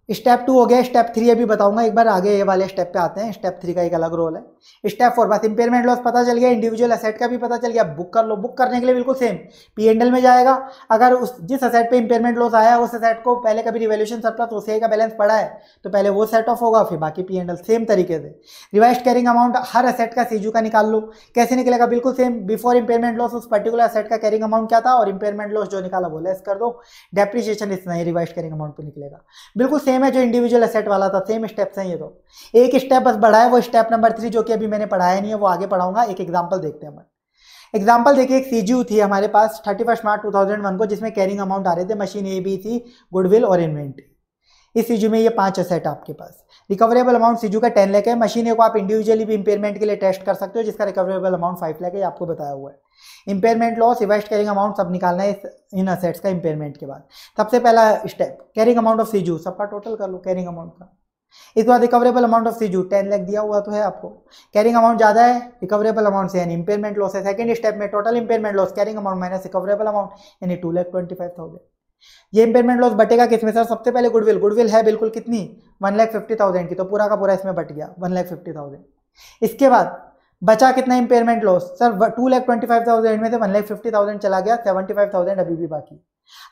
[SPEAKER 1] स्टेप टू हो गया, स्टेप थ्री अभी बताऊँगा, एक बार आगे ये वाले स्टेप पे आते हैं, स्टेप थ्री का एक अलग रोल है। स्टेप फोर, बस इंपेयरमेंट लॉस पता चल गया इंडिविजुअल असेट का भी पता चल गया बुक कर लो बुक करने के लिए बिल्कुल सेम पी एंडल में जाएगा, अगर उस, जिस असेट पे इंपेयरमेंट लॉस आया, उस असेट को पहले कभी रिवोल्यूशन सरप्लस ओसीआई का बैलेंस पड़ा है तो पहले वो सेट ऑफ़ होगा, फिर बाकी पी एंडल सेम तरीके से। रिवाइज कैरिंग अमाउंट हर असेट का सीजू का निकाल लो, कैसे निकलेगा बिल्कुल सेम बिफोर इंपेयरमेंट लॉस उस पर्टिकुलर असेट का कैरिंग अमाउंट क्या था, और इंपेयरमेंट लॉस जो निकाला वो लेस कर दो डेप्रिशिएशन इतना ही रिवाइज कैरिंग अमाउंट पर निकलेगा। बिल्कुल सेम है जो इंडिविजुअल असेट वाला था सेम स्टेप्स हैं ये तो। एक स्टेप बस बढ़ा है, वो स्टेप नंबर थ्री जो कि अभी मैंने पढ़ाया नहीं है, वो आगे पढ़ाऊँगा, एक एग्ज़ाम्पल देखते हैं एग्ज़ाम्पल देखिए, एक सीजीयू थी हमारे पास thirty first March two thousand one को, जिसमें कैरिंग अमाउंट आ रहे थे machine A B C goodwill और इन्वेंट्री इस सीजू में ये पाँच असेट आपके पास। रिकवरेबल अमाउंट सीजू का टेन लैक है। मशीन को आप इंडिविजुअली भी इंपेयरमेंट के लिए टेस्ट कर सकते हो, जिसका रिकवरेबल अमाउंट फाइव लैक है आपको बताया हुआ है। इंपेयरमेंट लॉस इवेस्ट कैरिंग अमाउंट सब निकालना है इन असेट्स का इंपेयरमेंट के बाद। सबसे पहला step carrying amount of CGU सबका टोटल कर लो कैरिंग अमाउंट का। इस बार recoverable amount of CGU ten lakh दिया हुआ तो है आपको। कैरिंग अमाउंट ज़्यादा है रिकवरेबल अमाउंट से यानी इंपेयरमेंट लॉस है। सेकंड स्टेप में total impairment loss carrying amount minus recoverable amount यानी two lakh twenty five thousand ये इंपेयरमेंट लॉस बटेगा किसमें सर, सबसे पहले गुडविल गुडविल है बिल्कुल कितनी? वन लैख फिफ्टी थाउज़ेंड की। तो पूरा का पूरा इसमें बट गया वन लैख फिफ्टी थाउज़ेंड इसके बाद बचा कितना impairment loss sir two lakh twenty five thousand में से वन लैख फिफ्टी थाउज़ेंड चला गया सेवेंटी फाइव थाउज़ेंड अभी भी बाकी।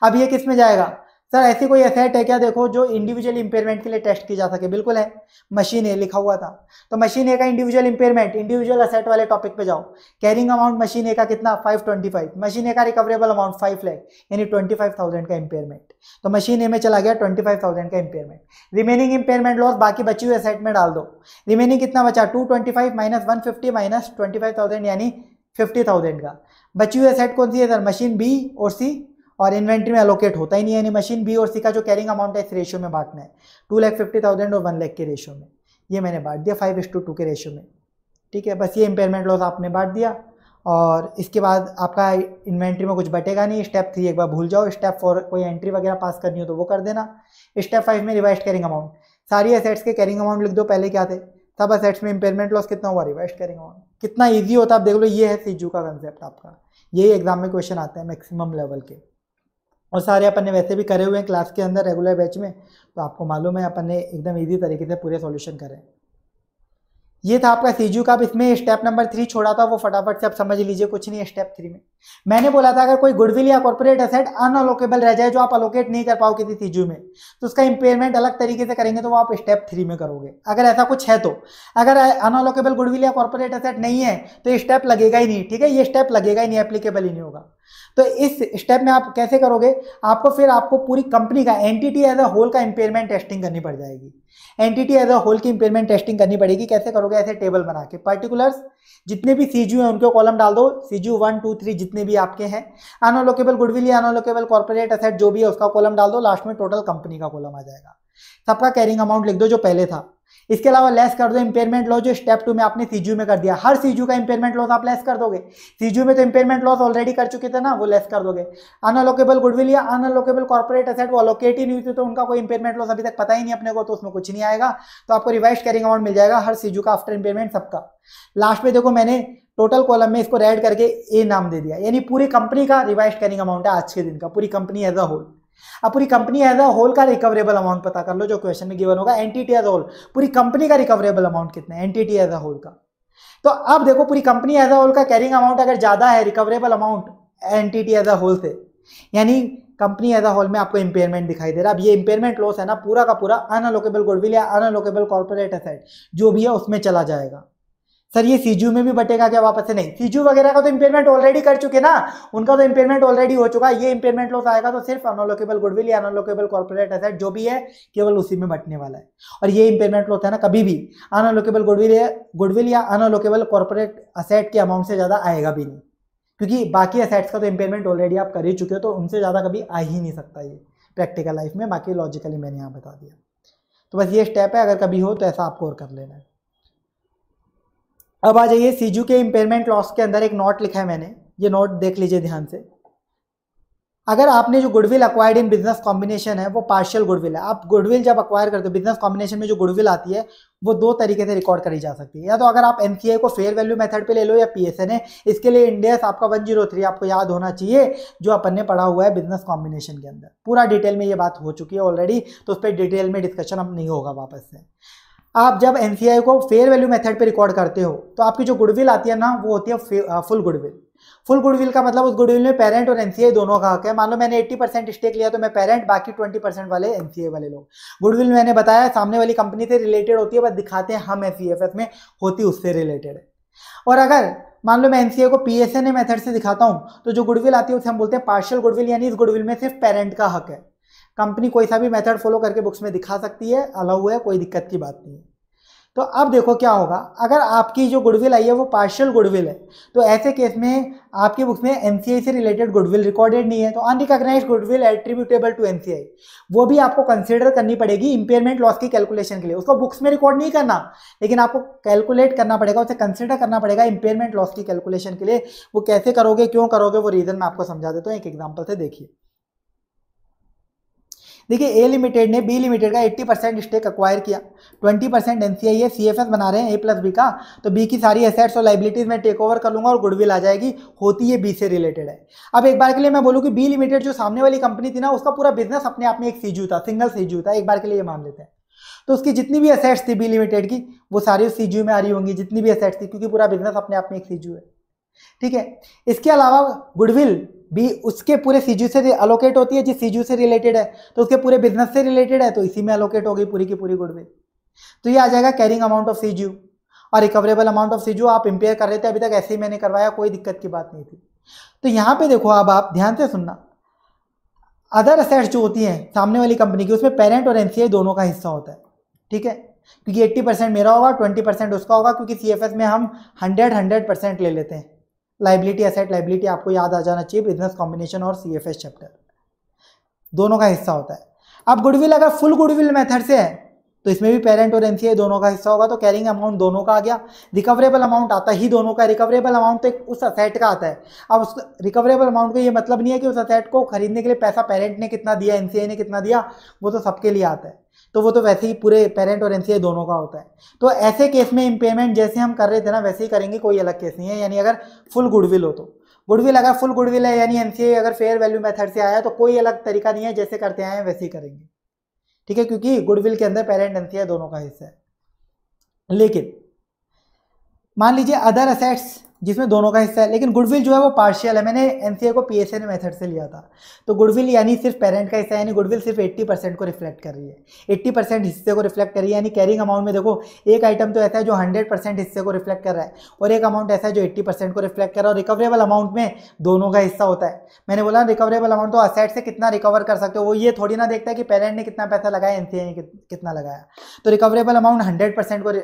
[SPEAKER 1] अब ये किसमें जाएगा? सर ऐसी कोई एसेट है क्या? देखो जो इंडिविजुअल इंपेयरमेंट के लिए टेस्ट की जा सके। बिल्कुल है। मशीन ए लिखा हुआ था। तो मशीन ए का इंडिविजुअल इंपेयरमेंट इंडिविजुअल असेट वाले टॉपिक पे जाओ। कैरिंग अमाउंट मशीन ए का कितना? 525 मशीन ए का रिकवरेबल अमाउंट 5 लैख यानी 25,000 का इंपेयरमेंट तो मशीन ए में चला गया 25,000 का इंपेयरमेंट रिमेनिंग इंपेयरमेंट लॉस बाकी बची हुई असेट में डाल दो। रिमेनिंग कितना बचा? Two twenty five minus one fifty minus twenty five thousand यानी फिफ्टी थाउज़ेंड का। बची हुई असेट कौन सी है सर मशीन बी और सी और इन्वेंट्री में अलोकेट होता ही नहीं है यानी मशीन बी और सी का जो कैरिंग अमाउंट है इस रेशियो में बांटना है। टू लैख फिफ्टी थाउज़ेंड और वन लैख के रेशियो में। ये मैंने बांट दिया फाइव इस टू टू के रेशियो में। ठीक है, बस ये इंपेयरमेंट लॉस आपने बांट दिया। और इसके बाद आपका इन्वेंट्री में कुछ बटेगा नहीं। स्टेप थ्री एक बार भूल जाओ। स्टेप फोर कोई एंट्री वगैरह पास करनी हो तो वो कर देना। स्टेप फाइव में रिवाइज कैरिंग अमाउंट सारी असेट्स के कैरिंग अमाउंट लिख दो, पहले क्या थे? सब असेट्स में इंपेयरमेंट लॉस कितना हुआ? रिवाइज कैरिंग अमाउंट कितना ईजी होता, आप देख लो, ये है सीजू का कंसेप्ट आपका। यही एग्ज़ाम में क्वेश्चन आते हैं मैक्सिमम लेवल के। और सारे अपन ने वैसे भी करे हुए हैं क्लास के अंदर रेगुलर बैच में तो आपको मालूम है अपन ने एकदम ईजी तरीके से पूरे सॉल्यूशन करे ये था आपका सीजू का इसमें स्टेप नंबर थ्री छोड़ा था वो फटाफट से आप समझ लीजिए, कुछ नहीं स्टेप थ्री में। मैंने बोला था, अगर कोई गुडविल या कॉर्पोरेट असेट अनअलोकेबल रह जाए जो आप अलोकेट नहीं कर पाओ किसी सीजू में तो उसका इंपेयरमेंट अलग तरीके से करेंगे तो वो आप स्टेप थ्री में करोगे। अगर ऐसा कुछ है तो। अगर अनअलोकेबल गुडविल या कॉर्पोरेट असेट नहीं है तो ये स्टेप लगेगा ही नहीं, ठीक है? ये स्टेप लगेगा ही नहीं एप्लीकेबल ही नहीं होगा। तो इस स्टेप में आप कैसे करोगे? आपको फिर आपको पूरी कंपनी का एंटिटी एज अ होल का इंपेयरमेंट टेस्टिंग करनी पड़ जाएगी। एंटिटी एज अ होल की इंप्लीमेंट टेस्टिंग करनी पड़ेगी। कैसे करोगे ऐसे टेबल बना के? पर्टिकुलर्स जितने भी सी हैं, उनके कॉलम डाल दो। सी जू वन टू थ्री जितने भी आपके हैं। अनोलोकेबल गुडविल या अनोलोकेबल कॉर्पोरेट असेट जो भी है, उसका कॉलम डाल दो। लास्ट में टोटल कंपनी का कॉलम आ जाएगा। सबका कैरिंग अमाउंट लिख दो जो पहले था। इसके अलावा लेस कर दो इंपेयरमेंट लॉस जो स्टेप टू में आपने सीजू में कर दिया। हर सीजू का इंपेयरमेंट लॉस आप लेस कर दोगे। सीजू में तो इंपेयरमेंट लॉस ऑलरेडी कर चुके थे ना, वो लेस कर दोगे। अनअलोकेबल गुडविल या अनअलोकेबल कॉर्पोरेट एसेट वो अलोकेट ही नहीं हुई तो उनका कोई इंपेयरमेंट लॉस अभी तक पता ही नहीं अपने को तो उसमें कुछ नहीं आएगा। तो आपको रिवाइज कैरिंग अमाउंट मिल जाएगा, हर सीजू का आफ्टर इंपेयरमेंट सबका। लास्ट में देखो मैंने टोटल कॉलम में इसको रेड करके ए नाम दे दिया। यानी पूरी कंपनी का रिवाइज कैरिंग अमाउंट है आज के दिन का, पूरी कंपनी एज अ होल अब पूरी कंपनी एज अ होल का रिकवरेबल अमाउंट पता कर लो, जो क्वेश्चन में गिवन होगा एंटिटी एज होल पूरी कंपनी का रिकवरेबल अमाउंट कितना है एंटिटी एज अ होल का। तो अब देखो, पूरी कंपनी एज अ होल का कैरिंग अमाउंट अगर ज़्यादा है recoverable amount entity as a whole से, यानी कंपनी एज अ होल में आपको इंपेयरमेंट दिखाई दे रहा है। अब ये इंपेयरमेंट लॉस है ना, पूरा का पूरा अनअलोकेबल गुडविल या अनअलोकेबल कॉर्पोरेट एसेट जो भी है उसमें चला जाएगा। सर, ये सीजू में भी बटेगा क्या वापस से? नहीं, सीजू वगैरह का तो इंपेयरमेंट ऑलरेडी कर चुके ना। उनका तो इंपेयरमेंट ऑलरेडी हो चुका। है ये इंपेयरमेंट लॉस आएगा तो सिर्फ़ अनोलोकेबल गुडविल या अनोलोकेबल कॉर्पोरेट एसेट जो भी है, केवल उसी में बटने वाला है। और ये इंपेयरमेंट लॉस है ना, कभी भी अनोलोकेबल गुडविल या गुडविल या अनोलोकेबल कॉर्पोरेट असेट के अमाउंट से ज़्यादा आएगा भी नहीं। क्योंकि बाकी असेट्स का तो इंपेयरमेंट ऑलरेडी आप कर ही चुके हो तो उनसे ज़्यादा कभी आ ही नहीं सकता ये प्रैक्टिकल लाइफ में। बाकी लॉजिकली मैंने यहाँ बता दिया। तो बस ये स्टेप है, अगर कभी हो तो ऐसा आपको और कर लेना है। अब आ जाइए सीजू के इम्पेयरमेंट लॉस के अंदर एक नोट लिखा है मैंने। ये नोट देख लीजिए ध्यान से। अगर आपने जो goodwill acquired in business combination है, वो पार्शियल गुडविल है। आप गुडविल जब अक्वायर करते हो बिज़नेस कॉम्बिनेशन में जो गुडविल आती है, वो दो तरीके से रिकॉर्ड करी जा सकती है। या तो अगर आप एनसीआई को फेयर वैल्यू मेथड पे ले लो या पीएसएन है इसके लिए इंडियस आपका 103 आपको याद होना चाहिए, जो अपन ने पढ़ा हुआ है बिज़नेस कॉम्बिनेशन के अंदर। पूरा डिटेल में ये बात हो चुकी है ऑलरेडी तो उस पर डिटेल में डिस्कशन अब नहीं होगा वापस से। आप जब एनसीआई को फेयर वैल्यू मेथड पे रिकॉर्ड करते हो तो आपकी जो गुडविल आती है ना, वो होती है फुल गुडविल फुल गुडविल का मतलब उस गुडविल में पेरेंट और एनसीआई दोनों का हक है. मान लो मैंने 80 परसेंट स्टेक लिया तो मैं पेरेंट बाकी 20 परसेंट वाले एनसीए वाले लोग. गुडविल मैंने बताया, सामने वाली कंपनी से रिलेटेड होती है, बस दिखाते हैं हम एस में होती उससे रिलेटेड है. और अगर मान लो मैं एनसीए को पी एस मेथड से दिखाता हूँ तो जो गुडविल आती है, उसे हम बोलते हैं पार्शियल गुडविल यानी इस गुडविल में सिर्फ़ पेरेंट का हक है. कंपनी कोई सा भी मेथड फॉलो करके बुक्स में दिखा सकती है, अलाउ है, कोई दिक्कत की बात नहीं है। तो अब देखो क्या होगा, अगर आपकी जो गुडविल आई है वो पार्शियल गुडविल है तो ऐसे केस में आपकी बुक्स में एनसीआई से रिलेटेड गुडविल रिकॉर्डेड नहीं है तो unrecognised goodwill attributable to NCI वो भी आपको कंसिडर करनी पड़ेगी इंपेयरमेंट लॉस की कैलकुलेशन के लिए। उसको बुक्स में रिकॉर्ड नहीं करना, लेकिन आपको कैलकुलेट करना पड़ेगा, उसे कंसिडर करना पड़ेगा इंपेयरमेंट लॉस की कैलकुलेशन के लिए। वो कैसे करोगे, क्यों करोगे, वो रीजन मैं आपको समझा देता हूँ, एक एग्ज़ाम्पल से देखिए। देखिए ए लिमिटेड ने बी लिमिटेड का 80 परसेंट स्टेक अक्वायर किया। 20 परसेंट एन सी बना रहे हैं ए प्लस बी का। तो बी की सारी एसेट्स और लाइबिलिटीज में टेक ओवर कर लूँगा और गुडविल आ जाएगी। होती है बी से रिलेटेड है। अब एक बार के लिए मैं बोलूँ कि बी लिमिटेड जो सामने वाली कंपनी थी ना, उसका पूरा बिज़नेस अपने आप में एक सीजू था सिंगल सीजू था। एक बार के लिए मान लेते हैं। तो उसकी जितनी भी एसेट्स थी बी लिमिटेड की, वो सारी उस सीजू में आ रही होंगी, जितनी भी असेट्स थी, क्योंकि पूरा बिज़नेस अपने आप में एक सीजू है। ठीक है? इसके अलावा गुडविल भी उसके पूरे सीजू से अलोकेट होती है, जिस सीजू से रिलेटेड है तो उसके पूरे बिज़नेस से रिलेटेड है तो इसी में अलोकेट हो गई पूरी की पूरी गुडविल तो ये आ जाएगा कैरिंग अमाउंट ऑफ़ सीजू और रिकवरेबल अमाउंट ऑफ़ सीजू आप इंपेयर कर रहे थे, अभी तक ऐसे ही मैंने करवाया, कोई दिक्कत की बात नहीं थी। तो यहाँ पे देखो अब आप ध्यान से सुनना। अदर असेट्स जो होती हैं, सामने वाली कंपनी की, उसमें पेरेंट और एनसीआई दोनों का हिस्सा होता है। ठीक है? क्योंकि 80 परसेंट मेरा होगा 20 परसेंट उसका होगा, क्योंकि सीएफएस में हम 100 100 परसेंट ले लेते हैं। लाइबिलिटी एसेट लाइबिलिटी आपको याद आ जाना चाहिए बिज़नेस कॉम्बिनेशन और सीएफएस चैप्टर दोनों का हिस्सा होता है। अब गुडविल अगर फुल गुडविल मेथड से है तो इसमें भी पेरेंट और एनसीए दोनों का हिस्सा होगा तो कैरिंग अमाउंट दोनों का आ गया। रिकवरेबल अमाउंट आता ही दोनों का रिकवरेबल अमाउंट तो एक उस असेट का आता है। अब उस रिकवरेबल अमाउंट का ये मतलब नहीं है कि उस असेट को खरीदने के लिए पैसा पेरेंट ने कितना दिया एनसीए ने कितना दिया, वो तो सबके लिए आता है। तो वो तो वैसे ही पूरे पेरेंट और एनसीए दोनों का होता है। तो ऐसे केस में इम्पेमेंट जैसे हम कर रहे थे ना, वैसे ही करेंगे, कोई अलग केस नहीं है। यानी अगर फुल गुडविल हो तो। गुडविल अगर फुल गुडविल है, यानी एनसीए अगर फेयर वैल्यू मेथड से आया तो कोई अलग तरीका नहीं है, जैसे करते आए वैसे ही करेंगे। ठीक है? क्योंकि गुडविल के अंदर पेरेंट एनसीए दोनों का हिस्सा है। लेकिन, मान लीजिए अदर असेट्स जिसमें दोनों का हिस्सा है। लेकिन गुडविल जो है वो पार्शियल है। मैंने एनसीए को पीएसएन मेथड से लिया था। तो गुडविल यानी सिर्फ़ पेरेंट का हिस्सा यानी गुडविल सिर्फ़ 80 परसेंट को रिफ्लेक्ट कर रही है। 80 परसेंट हिस्से को रिफ्लेक्ट कर रही है, यानी कैरिंग अमाउंट में देखो, एक आइटम तो ऐसा है जो 100 परसेंट हिस्से को रिफ्लेक्ट कर रहा है और एक अमाउंट ऐसा है जो एट्टी परसेंट को रिफ्लेक्ट कर रहा है। और रिकवरेबल अमाउंट में दोनों का हिस्सा होता है। मैंने बोला रिकवरेबल अमाउंट तो असेट से कितना रिकवर कर सकते हो? वो ये थोड़ी ना देखता है कि पेरेंट ने कितना पैसा लगाया एनसीए ने कितना लगाया। तो रिकवरेबल अमाउंट हंड्रेड को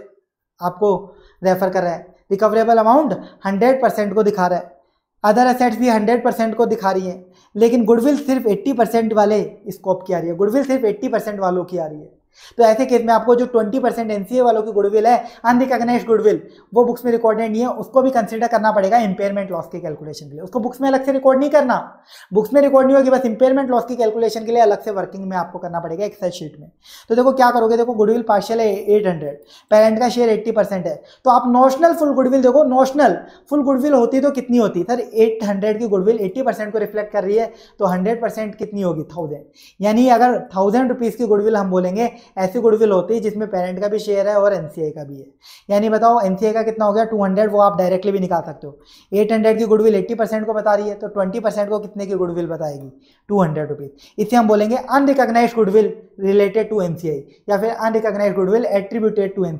[SPEAKER 1] आपको रेफर कर रहा है। रिकवरेबल अमाउंट हंड्रेड परसेंट को दिखा रहा है। अदर असेट्स भी हंड्रेड परसेंट को दिखा रही हैं। लेकिन गुडविल सिर्फ़ एट्टी परसेंट वाले स्कोप की आ रही है। गुडविल सिर्फ़ एट्टी परसेंट वालों की आ रही है। तो ऐसे केस में आपको जो 20 परसेंट एनसीए वालों की गुडविल है अनरिकग्नाइज गुडविल वो बुक्स में रिकॉर्डेड नहीं है, उसको भी कंसिडर करना पड़ेगा इंपेयरमेंट लॉस की कैलकुलेशन के लिए। उसको बुक्स में अलग से रिकॉर्ड नहीं करना। बुक्स में रिकॉर्ड नहीं होगी, बस इंपेयरमेंट लॉस की कैलकुलेशन के लिए अलग से वर्किंग में आपको करना पड़ेगा एक्सेल शीट में। तो देखो क्या करोगे? देखो गुडविल पार्शियल है एट हंड्रेड पेरेंट का शेयर एट्टी परसेंट है। तो आप नोशनल फुल गुडविल देखो नोशनल फुल गुडविल होती तो कितनी होती? सर एट हंड्रेड की गुडविल एट्टी परसेंट को रिफ्लेक्ट कर रही है तो हंड्रेड परसेंट कितनी होगी? थाउज़ेंड यानी अगर थाउज़ेंड रुपीज़ की गुडविल हम बोलेंगे ऐसी गुडविल होती है जिसमें पेरेंट का भी शेयर है और एनसीआई का भी है। यानी बताओ एनसीआई का कितना हो गया? 200 वो आप डायरेक्टली भी निकाल सकते हो। 800 की गुडविल 80 परसेंट को बता रही है तो 20 परसेंट को कितने की गुडविल बताएगी? टू हंड्रेड इससे हम बोलेंगे unrecognised goodwill related to N या फिर unrecognised goodwill attributed to N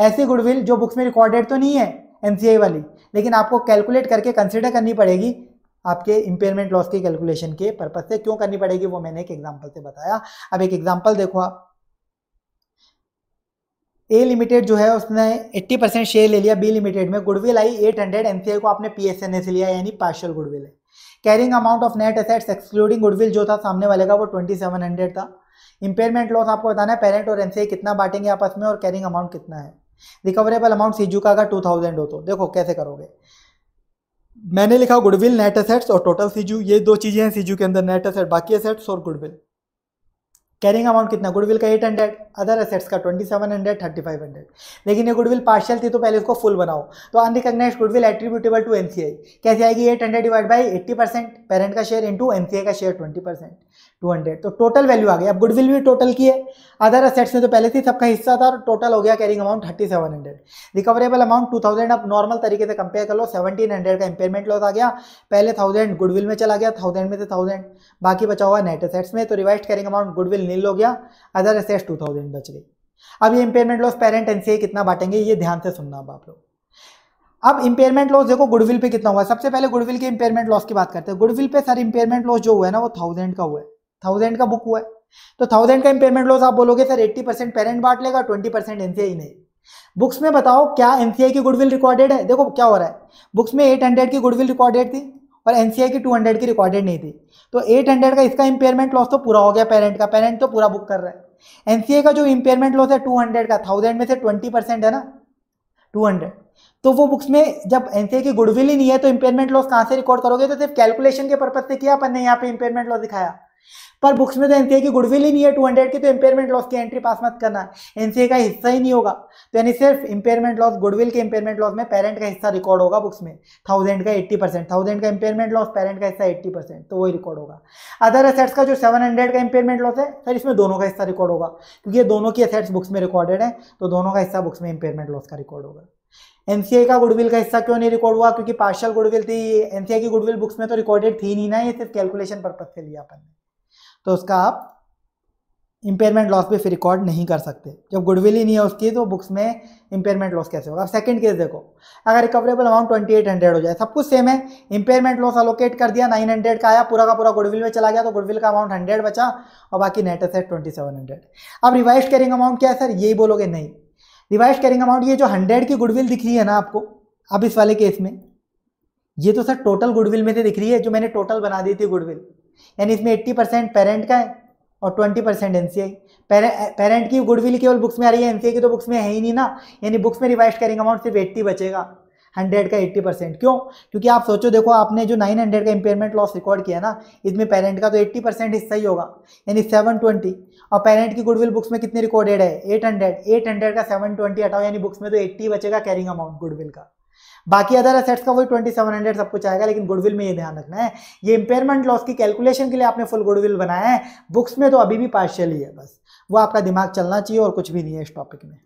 [SPEAKER 1] ऐसी गुडविल जो बुक्स में रिकॉर्डेड तो नहीं है एन वाली, लेकिन आपको कैलकुलेट करके कंसिडर करनी पड़ेगी आपके इंपेयरमेंट लॉस की कैलकुलेशन के पर्पज से। क्यों करनी पड़ेगी? वो मैंने एक एग्जांपल से बताया। अब एक एग्जांपल देखो आप। ए लिमिटेड जो है, उसने 80 परसेंट शेयर ले लिया बी लिमिटेड में। गुडविल आई 800 हंड्रेड को आपने पी से लिया, यानी पार्शियल गुडविल है। Carrying amount of net assets excluding goodwill जो था सामने वाले का, वो 2700 था। इंपेयरमेंट लॉस आपको बताना है पेरेंट और एनसीआई कितना बांटेंगे आपस में और कैरिंग अमाउंट कितना है। रिकवरेबल अमाउंट सीजू का अगर टू थाउज़ेंड हो तो। देखो, कैसे करोगे? मैंने लिखा गुडविल नेट एसेट्स और टोटल सीजू ये दो चीज़ें हैं सीजू के अंदर नेट एसेट बाकी एसेट्स और गुडविल कैरिंग अमाउंट कितना? गुडविल का 800 अदर असेट्स का 2700 3500 लेकिन ये गुडविल पार्शियल थी तो पहले इसको फुल बनाओ। तो unrecognised goodwill attributable to NCI कैसे आएगी? 800 डिवाइड बाई 80 परसेंट पेरेंट का शेयर इंटू एनसीआई का शेयर 20 परसेंट टू हंड्रेड तो टोटल वैल्यू आ गई। अब गुडविल भी टोटल की है। अदर असेट्स में तो पहले से सबका हिस्सा था और टोटल हो गया carrying amount thirty seven hundred. Recoverable amount two thousand अब नॉर्मल तरीके से कंपेयर कर लो सेवनटीन हंड्रेड का इंपेयरमेंट लॉस आ गया। पहले थाउज़ेंड गुडविल में चला गया थाउज़ेंड में से थाउज़ेंड बाकी बचा हुआ नेट असेट्स में तो revise carrying amount goodwill nil हो गया। अदर असेट्स टू थाउज़ेंड बच गई। अब ये इंपेयरमेंट लॉस पेरेंट एनसीए कितना बांटेंगे, ये ध्यान से सुनना अब आप लोग। अब इंपेयरमेंट लॉस देखो गुडविल पे कितना हुआ। सबसे पहले गुडविल के इंपेयरमेंट लॉस की बात करते हैं। गुडविल पे सर इंपेयरमेंट लॉस जो हुआ है ना, वो थाउज़ेंड का हुआ है। थाउज़ेंड का बुक हुआ है। तो थाउज़ेंड का इंपेयरमेंट लॉस आप बोलोगे सर एट्टी परसेंट पेरेंट बांट लेगा ट्वेंटी परसेंट एनसीआई नहीं। बुक्स में बताओ, क्या एनसीआई की गुडविल रिकॉर्डेड है? देखो, क्या हो रहा है। बुक्स में एट हंड्रेड की गुडविल रिकॉर्डेड थी और एनसीआई की टू हंड्रेड की रिकॉर्डेड नहीं थी। तो एट हंड्रेड का इसका इंपेयरमेंट लॉस तो पूरा हो गया पेरेंट का। पेरेंट तो पूरा बुक कर रहा है। एनसीआई का जो इंपेयरमेंट लॉस है टू हंड्रेड का थाउज़ेंड में से ट्वेंटी परसेंट है ना? टू हंड्रेड तो वो बुक्स में जब एनसीआई की गुडविल ही नहीं है तो इंपेयरमेंट लॉस कहाँ से रिकॉर्ड करोगे? तो सिर्फ़ कैलकुलेशन के पर्पज से किया, अपन ने यहाँ पे इंपेयरमेंट लॉस दिखाया। पर बुक्स में तो एनसीए की गुडविल ही नहीं है टू हंड्रेड की तो इंपेयरमेंट लॉस की एंट्री पास मत करना। एनसीए का हिस्सा ही नहीं होगा। तो यानी सिर्फ़ इंपेयरमेंट लॉस गुडविल के इंपेयरमेंट लॉस में पेरेंट का हिस्सा रिकॉर्ड होगा बुक्स में। थाउज़ेंड का एट्टी परसेंट थाउज़ेंड का इंपेयरमेंट लॉस पेरेंट का हिस्सा एट्टी परसेंट तो वही रिकॉर्ड होगा। अदर एसेट्स का जो सेवन हंड्रेड का इंपेयरमेंट लॉस है, सर, इसमें दोनों का हिस्सा रिकॉर्ड होगा। क्योंकि ये दोनों की एसेट्स बुक्स में रिकॉर्डेड है तो दोनों का हिस्सा बुक्स में इंपेयरमेंट लॉस का रिकॉर्ड होगा। एनसीआई का गुडविल का हिस्सा क्यों नहीं रिकॉर्ड हुआ? क्योंकि पार्शियल गुडविल थी एनसीआई की गुडविल बुक्स में तो रिकॉर्डेड थी नहीं ना, ये सिर्फ़ कैलकुलेशन पर्पज से लिया अपन ने। तो उसका आप इंपेयरमेंट लॉस भी फिर रिकॉर्ड नहीं कर सकते। जब गुडविल ही नहीं है उसकी तो बुक्स में इंपेयरमेंट लॉस कैसे होगा? सेकंड केस देखो। अगर recoverable amount twenty eight hundred हो जाए, सब कुछ सेम है। इंपेयरमेंट लॉस अलोकेट कर दिया नाइन हंड्रेड का आया, पूरा का पूरा गुडविल में चला गया तो गुडविल का अमाउंट हंड्रेड बचा और बाकी net asset twenty seven hundred अब रिवाइज कैरिंग अमाउंट क्या है सर? यही बोलोगे नहीं। रिवाइज कैरिंग अमाउंट ये जो हंड्रेड की गुडविल दिख रही है ना आपको, अब इस वाले केस में, ये तो सर टोटल गुडविल में से दिख रही है, जो मैंने टोटल बना दी थी गुडविल यानी इसमें एट्टी परसेंट पेरेंट का है और ट्वेंटी परसेंट एन पेरेंट की गुडविल केवल बुक्स में आ रही है एनसीआई की तो बुक्स में है ही नहीं ना। यानी बुक्स में रिवाइज करेंगे अमाउंट सिर्फ़ एट्टी बचेगा। हंड्रेड का एट्टी परसेंट। क्यों? क्योंकि आप सोचो, देखो, आपने जो नाइन हंड्रेड का इंपेयरमेंट लॉस रिकॉर्ड किया ना, इसमें पेरेंट का तो एट्टी परसेंट हिस्सा ही होगा। यानी सेवन ट्वेंटी। और पेरेंट की गुडविल बुक्स में कितने रिकॉर्डेड है? Eight hundred. एट हंड्रेड का सेवन ट्वेंटी हटाओ, यानी बुक्स में तो एट्टी बचेगा कैरिंग अमाउंट गुडविल का। बाकी अदर असेट्स का वही ट्वेंटी सेवन हंड्रेड सब कुछ आएगा, लेकिन गुडविल में ये ध्यान रखना है। ये इंपेयरमेंट लॉस की कैलकुलेशन के लिए आपने फुल गुडविल बनाया है। बुक्स में तो अभी भी पार्शियल ही है बस। वो आपका दिमाग चलना चाहिए और कुछ भी नहीं है इस टॉपिक में।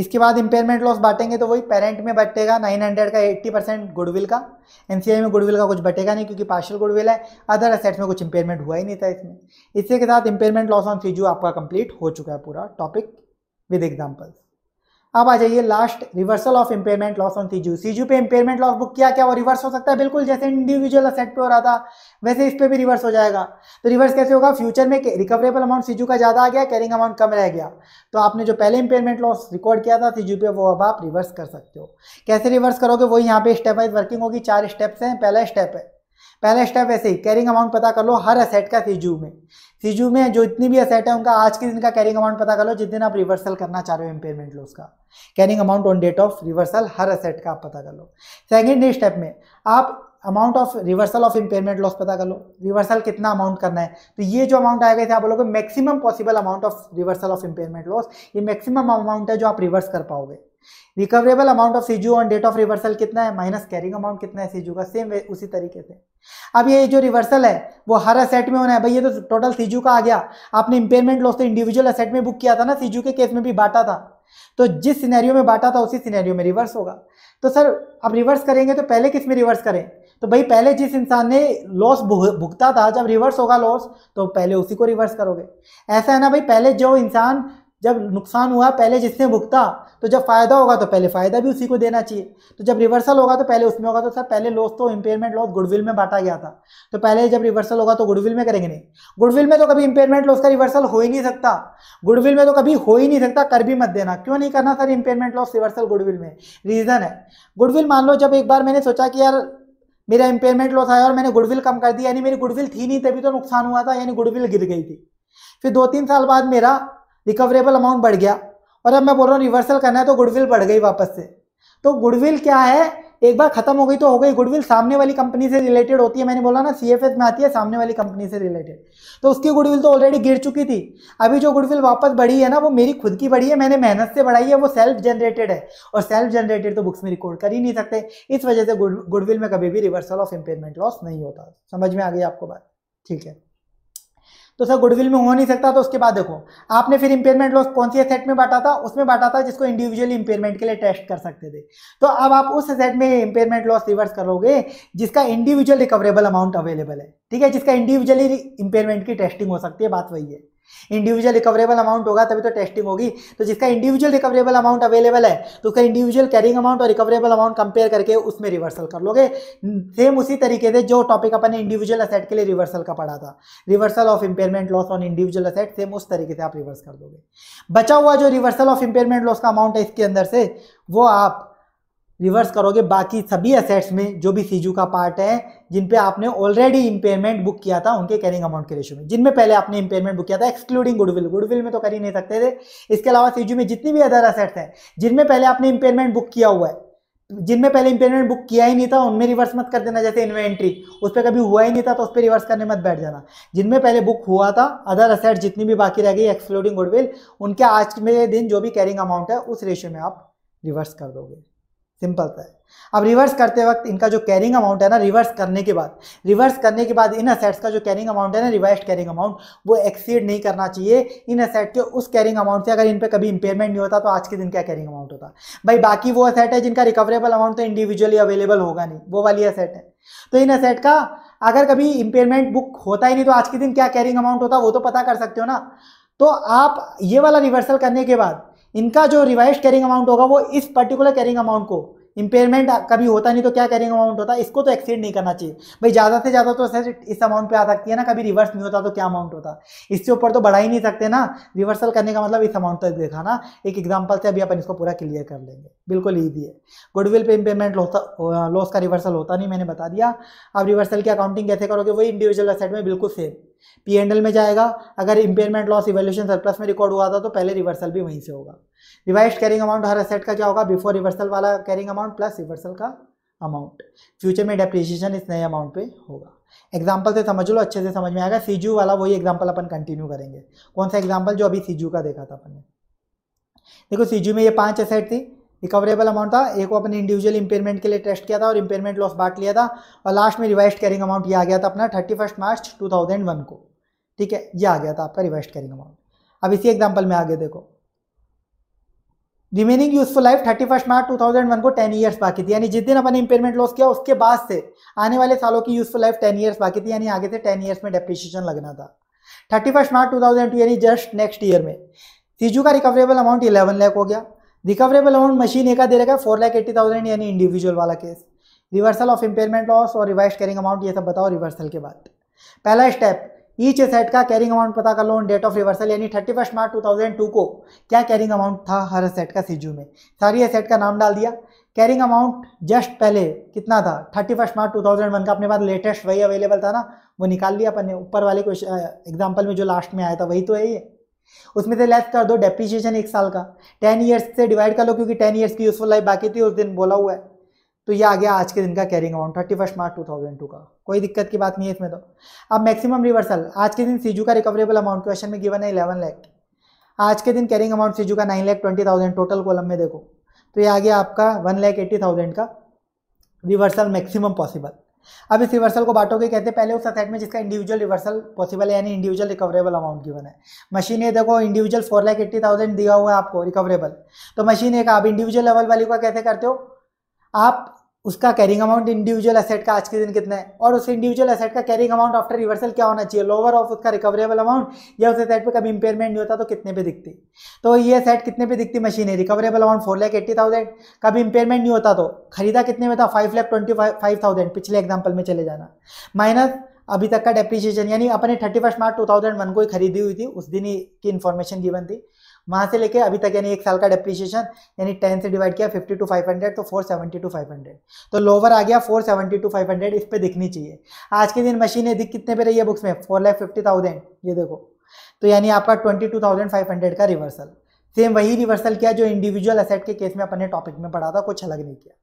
[SPEAKER 1] इसके बाद इंपेयरमेंट लॉस बांटेंगे तो वही पेरेंट में बटेगा 900 का 80 परसेंट गुडविल का। एनसीआई में गुडविल का कुछ बटेगा नहीं क्योंकि पार्शियल गुडविल है। अदर असेट्स में कुछ इंपेयरमेंट हुआ ही नहीं था इसमें। इसी के साथ इंपेयरमेंट लॉस ऑन सीजू आपका कंप्लीट हो चुका है पूरा टॉपिक विद एग्जाम्पल्स अब आ जाइए last reversal of impairment loss on CGU CGU पे इंपेयरमेंट लॉस बुक किया क्या? वो रिवर्स हो सकता है, बिल्कुल जैसे इंडिविजुअल असेट पे हो रहा था, वैसे इस पे भी रिवर्स हो जाएगा। तो रिवर्स कैसे होगा? फ्यूचर में रिकवरेबल अमाउंट सीजू का ज़्यादा आ गया कैरिंग अमाउंट कम रह गया। तो आपने जो पहले इंपेयरमेंट लॉस रिकॉर्ड किया था सीजू पे, वो अब आप रिवर्स कर सकते हो। कैसे रिवर्स करोगे? वही यहाँ पे स्टेप वाइज वर्किंग होगी। चार स्टेप्स हैं। पहला स्टेप है। पहला स्टेप ऐसे ही कैरिंग अमाउंट पता कर लो, हर असेट का सीजू में। सीजू में जो इतनी भी असेट है, उनका आज के दिन का कैरिंग अमाउंट पता कर लो, जिस दिन आप रिवर्सल करना चाह रहे हो इम्पेयरमेंट लॉस का। Carrying amount on date of reversal her asset का आप पता कर लो। सेकेंड स्टेप में, आप amount of reversal of impairment loss पता कर लो। रिवर्सल कितना अमाउंट करना है? तो ये जो अमाउंट आएगा, इसे आप बोलोगे maximum possible amount of reversal of impairment loss ये मैक्सिमम अमाउंट है जो आप रिवर्स कर पाओगे। Recoverable amount of CGU on date of reversal कितना है? माइनस कैरिंग अमाउंट कितना है सीजू का? सेम उसी तरीके से। अब ये जो रिवर्सल है, वो हर असेट में होना है। भाई, ये तो टोटल सीजू का आ गया। आपने इंपेयरमेंट लॉस तो इंडिविजुअल असेट में बुक किया था ना सीजू के केस में भी बांटा था। तो जिस सिनेरियो में बांटा था, उसी सिनेरियो में रिवर्स होगा। तो सर अब रिवर्स करेंगे तो पहले किसमें रिवर्स करें? तो भाई, पहले जिस इंसान ने लॉस भुगता था, जब रिवर्स होगा लॉस तो पहले उसी को रिवर्स करोगे। ऐसा है ना भाई, पहले जो इंसान जब नुकसान हुआ पहले जिसने भुगता तो जब फ़ायदा होगा तो पहले फ़ायदा भी उसी को देना चाहिए। तो जब रिवर्सल होगा तो पहले उसमें होगा तो सर पहले लॉस तो इंपेयरमेंट लॉस गुडविल में बांटा गया था। तो पहले जब रिवर्सल होगा तो गुडविल में करेंगे नहीं। गुडविल में तो कभी इंपेयरमेंट लॉस का रिवर्सल हो ही नहीं सकता। गुडविल में तो कभी हो ही नहीं सकता, कर भी मत देना। क्यों नहीं करना sir impairment loss reversal goodwill में? रीज़न है। गुडविल मान लो जब एक बार मैंने सोचा कि यार मेरा इंपेयरमेंट लॉस आया और मैंने गुडविल कम कर दिया, यानी मेरी गुडविल थी नहीं तभी तो नुकसान हुआ था, यानी गुडविल गिर गई थी। फिर दो तीन साल बाद मेरा रिकवरेबल अमाउंट बढ़ गया। और अब मैं बोल रहा हूँ रिवर्सल करना है तो गुडविल बढ़ गई वापस से। तो गुडविल क्या है? एक बार खत्म हो गई तो हो गई गुडविल सामने वाली कंपनी से रिलेटेड होती है, मैंने बोला ना सीएफएस में आती है, सामने वाली कंपनी से रिलेटेड तो उसकी गुडविल तो ऑलरेडी गिर चुकी थी। अभी जो गुडविल वापस बढ़ी है ना, वो मेरी खुद की बढ़ी है, मैंने मेहनत से बढ़ाई है, वो सेल्फ जनरेटेड है। और सेल्फ जनरेटेड तो बुक्स में रिकॉर्ड कर ही नहीं सकते। इस वजह से गुडविल में कभी भी रिवर्सल ऑफ़ इम्पेयरमेंट लॉस नहीं होता। समझ में आ गई आपको बात? ठीक है। तो सर गुडविल में हो नहीं सकता तो उसके बाद देखो। आपने फिर इंपेयरमेंट लॉस कौन सी सेट में बांटा था? उसमें बांटा था जिसको इंडिविजुअली इंपेयरमेंट के लिए टेस्ट कर सकते थे। तो अब आप उस सेट में इंपेयरमेंट लॉस रिवर्स करोगे, जिसका इंडिविजुअल रिकवरेबल अमाउंट अवेलेबल है। ठीक है, जिसका इंडिविजुअली इंपेयरमेंट की टेस्टिंग हो सकती है, बात वही है। इंडिविजुअल रिकवरेबल अमाउंट होगा, तभी तो टेस्टिंग होगी। तो जिसका इंडिविजुअल रिकवरेबल अमाउंट अवेलेबल है तो उसका इंडिविजुअल कैरिंग अमाउंट और रिकवरेबल अमाउंट कंपेयर करके उसमें रिवर्सल कर लोगे। सेम उसी तरीके से जो टॉपिक अपन इंडिविजुअल असेट के लिए रिवर्सल का पढ़ा था। Reversal of impairment loss on individual asset same उस तरीके से आप रिवर्स कर दोगे। बचा हुआ जो रिवर्सल ऑफ़ इंपेयरमेंट लॉस का अमाउंट है इसके अंदर से, वो आप रिवर्स करोगे बाकी सभी असेट्स में जो भी सीजू का पार्ट है, जिन पे आपने ऑलरेडी इंपेयरमेंट बुक किया था, उनके कैरिंग अमाउंट के रेशियो में। जिनमें पहले आपने इंपेयरमेंट बुक किया था एक्सक्लूडिंग गुडविल गुडविल में तो कर ही नहीं सकते थे। इसके अलावा सीजू में जितनी भी अदर असेट्स हैं जिनमें पहले आपने इंपेयरमेंट बुक किया हुआ है जिनमें पहले इंपेयरमेंट बुक किया ही नहीं था, उनमें रिवर्स मत कर देना, जैसे इन्वेंट्री उस पर कभी हुआ ही नहीं था तो उस पर रिवर्स करने मत बैठ जाना। जिनमें पहले बुक हुआ था अदर असेट जितनी भी बाकी रह गई एक्सक्लूडिंग गुडविल उनके आज में दिन जो भी कैरिंग अमाउंट है, उस रेशियो में आप रिवर्स कर दोगे। सिंपल सा है। अब रिवर्स करते वक्त इनका जो कैरिंग अमाउंट है ना रिवर्स करने के बाद रिवर्स करने के बाद इन असेट्स का जो कैरिंग अमाउंट है ना रिवाइज कैरिंग अमाउंट वो एक्सीड नहीं करना चाहिए। इन असेट के उस कैरिंग अमाउंट से अगर इन पर कभी इंपेयरमेंट नहीं होता तो आज के दिन क्या कैरिंग अमाउंट होता? भाई बाकी वो असेट है जिनका रिकवरेबल अमाउंट तो इंडिविजुअली अवेलेबल होगा नहीं, वो वाली असेट है। तो इन असेट का अगर कभी इंपेयरमेंट बुक होता ही नहीं तो आज के दिन क्या कैरिंग अमाउंट होता, वो तो पता कर सकते हो ना। तो आप ये वाला रिवर्सल करने के बाद इनका जो रिवाइज कैरिंग अमाउंट होगा वो इस पर्टिकुलर कैरिंग अमाउंट को इंपेयरमेंट कभी होता नहीं तो क्या कैरिंग अमाउंट होता? है इसको तो एक्सीड नहीं करना चाहिए। भाई ज़्यादा से ज़्यादा तो सर इस अमाउंट पे आ सकती है ना, कभी रिवर्स नहीं होता तो क्या अमाउंट होता? इससे ऊपर तो बढ़ा ही नहीं सकते ना। रिवर्सल करने का मतलब इस अमाउंट तक देखा ना। एक एग्ज़ाम्पल से अभी अपन इसको पूरा क्लियर कर लेंगे। बिल्कुल ईजी है। गुडविल पे इम्पेयरमेंट लॉस का रिवर्सल होता नहीं, मैंने बता दिया। अब रिवर्सल की अकाउंटिंग कैसे करोगे? वही इंडिविजुअल असेट में बिल्कुल सेम पी एंडल में जाएगा। अगर इंपेयरमेंट लॉस इवेल्यूशन सरप्लस में रिकॉर्ड हुआ था तो पहले रिवर्सल भी वहीं से होगा। रिवाइज कैरिंग अमाउंट हर असेट का क्या होगा बिफोर रिवर्सल वाला कैरिंग अमाउंट प्लस रिवर्सल का अमाउंट फ्यूचर में डेप्रिसिएशन इस नए अमाउंट पे होगा। एग्ज़ाम्पल से समझ लो, अच्छे से समझ में आएगा। सीजू वाला वही एग्ज़ाम्पल अपन कंटिन्यू करेंगे। कौन सा एग्ज़ाम्पल जो अभी सीजू का देखा था अपन ने। देखो सीजू में ये पाँच असेट थी। रिकवरेबल अमाउंट था। एक को अपने इंडिविजुअल इंपेयरमेंट के लिए टेस्ट किया था और इंपेयरमेंट लॉस बांट लिया था। और लास्ट में रिवाइज कैरिंग अमाउंट ये आ गया था अपना thirty first March two thousand one को। ठीक है? ये आ गया था आपका रिवाइज कैरिंग अमाउंट अब इसी एग्ज़ाम्पल में आगे देखो। Remaining useful life thirty first March two thousand one को टेन ईयर्स बाकी थी। यानी जिस दिन अपन इंपेयरमेंट लॉस किया, उसके बाद से आने वाले सालों की यूजफुल लाइफ टेन ईयर्स बाकी थी, यानी आगे से टेन ईयर्स में डेप्रिशिएशन लगना था। Thirty first March two thousand two यानी जस्ट नेक्स्ट ईयर में। सीजू का रिकवरेबल अमाउंट इलेवन लैख हो गया। रिकवरेबल अमाउंट मशीन एक दे रखा है फोर लैख एट्टी थाउज़ेंड यानी इंडिविजुअल वाला case reversal of impairment loss और रिवाइज कैरिंग अमाउंट ये सब बताओ रिवर्सल के बाद। पहला स्टेप ईच एसेट का कैरिंग अमाउंट पता कर लो डेट ऑफ़ रिवर्सल यानी thirty first March two thousand two को क्या कैरिंग अमाउंट था हर एसेट का सीजू में? सारी एसेट का नाम डाल दिया। कैरिंग अमाउंट जस्ट पहले कितना था? Thirty first March two thousand one का, अपने पास लेटेस्ट वही अवेलेबल था ना, वो निकाल लिया अपन ने। ऊपर वाले क्वेश्चन एग्ज़ाम्पल में जो लास्ट में आया था, वही तो है ये। उसमें से लेस कर दो डेप्रीशिएशन एक साल का। टेन ईयर्स से डिवाइड कर लो, क्योंकि टेन ईयर्स की यूजफुल लाइफ बाकी थी, उस दिन बोला हुआ है। तो ये आ गया आज के दिन का carrying amount thirty first March two thousand two का। कोई दिक्कत की बात नहीं है इसमें तो। अब मैक्सिमम रिवर्सल आज के दिन सीजू का रिकवरेबल अमाउंट क्वेश्चन में गिवन है इलेवन लैख आज के दिन कैरिंग अमाउंट सीजू का nine lakh twenty thousand total column में देखो। तो ये आ गया आपका वन लैख एट्टी थाउज़ेंड का रिवर्सल मैक्सिमम पॉसिबल अब इस रिवर्सल को बांटोगे, कहते पहले उस असेट में जिसका इंडिविजुअल रिवर्सल पॉसिबल है, यानी इंडिविजुअल रिकवरेबल अमाउंट गिवन है। मशीन ये देखो individual four lakh eighty thousand दिया हुआ है आपको रिकवरेबल तो मशीन एक आप इंडिविजुअल लेवल वाली का कैसे करते हो? आप उसका कैरिंग अमाउंट इंडिविजुअल एसेट का आज के दिन कितना है? और उस इंडिविजुअल एसेट का कैरिंग अमाउंट आफ्टर रिवर्सल क्या होना चाहिए? लोअर ऑफ़ उसका रिकवरेबल अमाउंट या उस एसेट पे कभी इंपेयरमेंट नहीं होता तो कितने पे दिखती? तो ये सेट कितने पे दिखती मशीन? है recoverable amount four lakh eighty thousand कभी इंपेयरमेंट नहीं होता तो खरीदा कितने में था? Five lakh twenty five thousand पिछले एग्ज़ाम्पल में चले जाना। माइनस अभी तक का डेप्रिशिएशन यानी अपने thirty first March two thousand one को ही खरीदी हुई थी, उस दिन ही की इन्फॉर्मेशन गिवन थी। वहाँ से लेके अभी तक यानी एक साल का डेप्रीशिएशन यानी टेन से डिवाइड किया फिफ्टी टू फाइव हंड्रेड तो four seventy two five hundred तो लोवर आ गया four seventy two five hundred इस पर दिखनी चाहिए। आज के दिन मशीनें दिख कितने पे रही है बुक्स में? फोर लाख फिफ्टी थाउज़ेंड ये देखो। तो यानी आपका twenty two thousand five hundred का रिवर्सल सेम वही रिवर्सल किया जो इंडिविजुअल असेट के केस में अपने टॉपिक में पढ़ा था, कुछ अलग नहीं किया।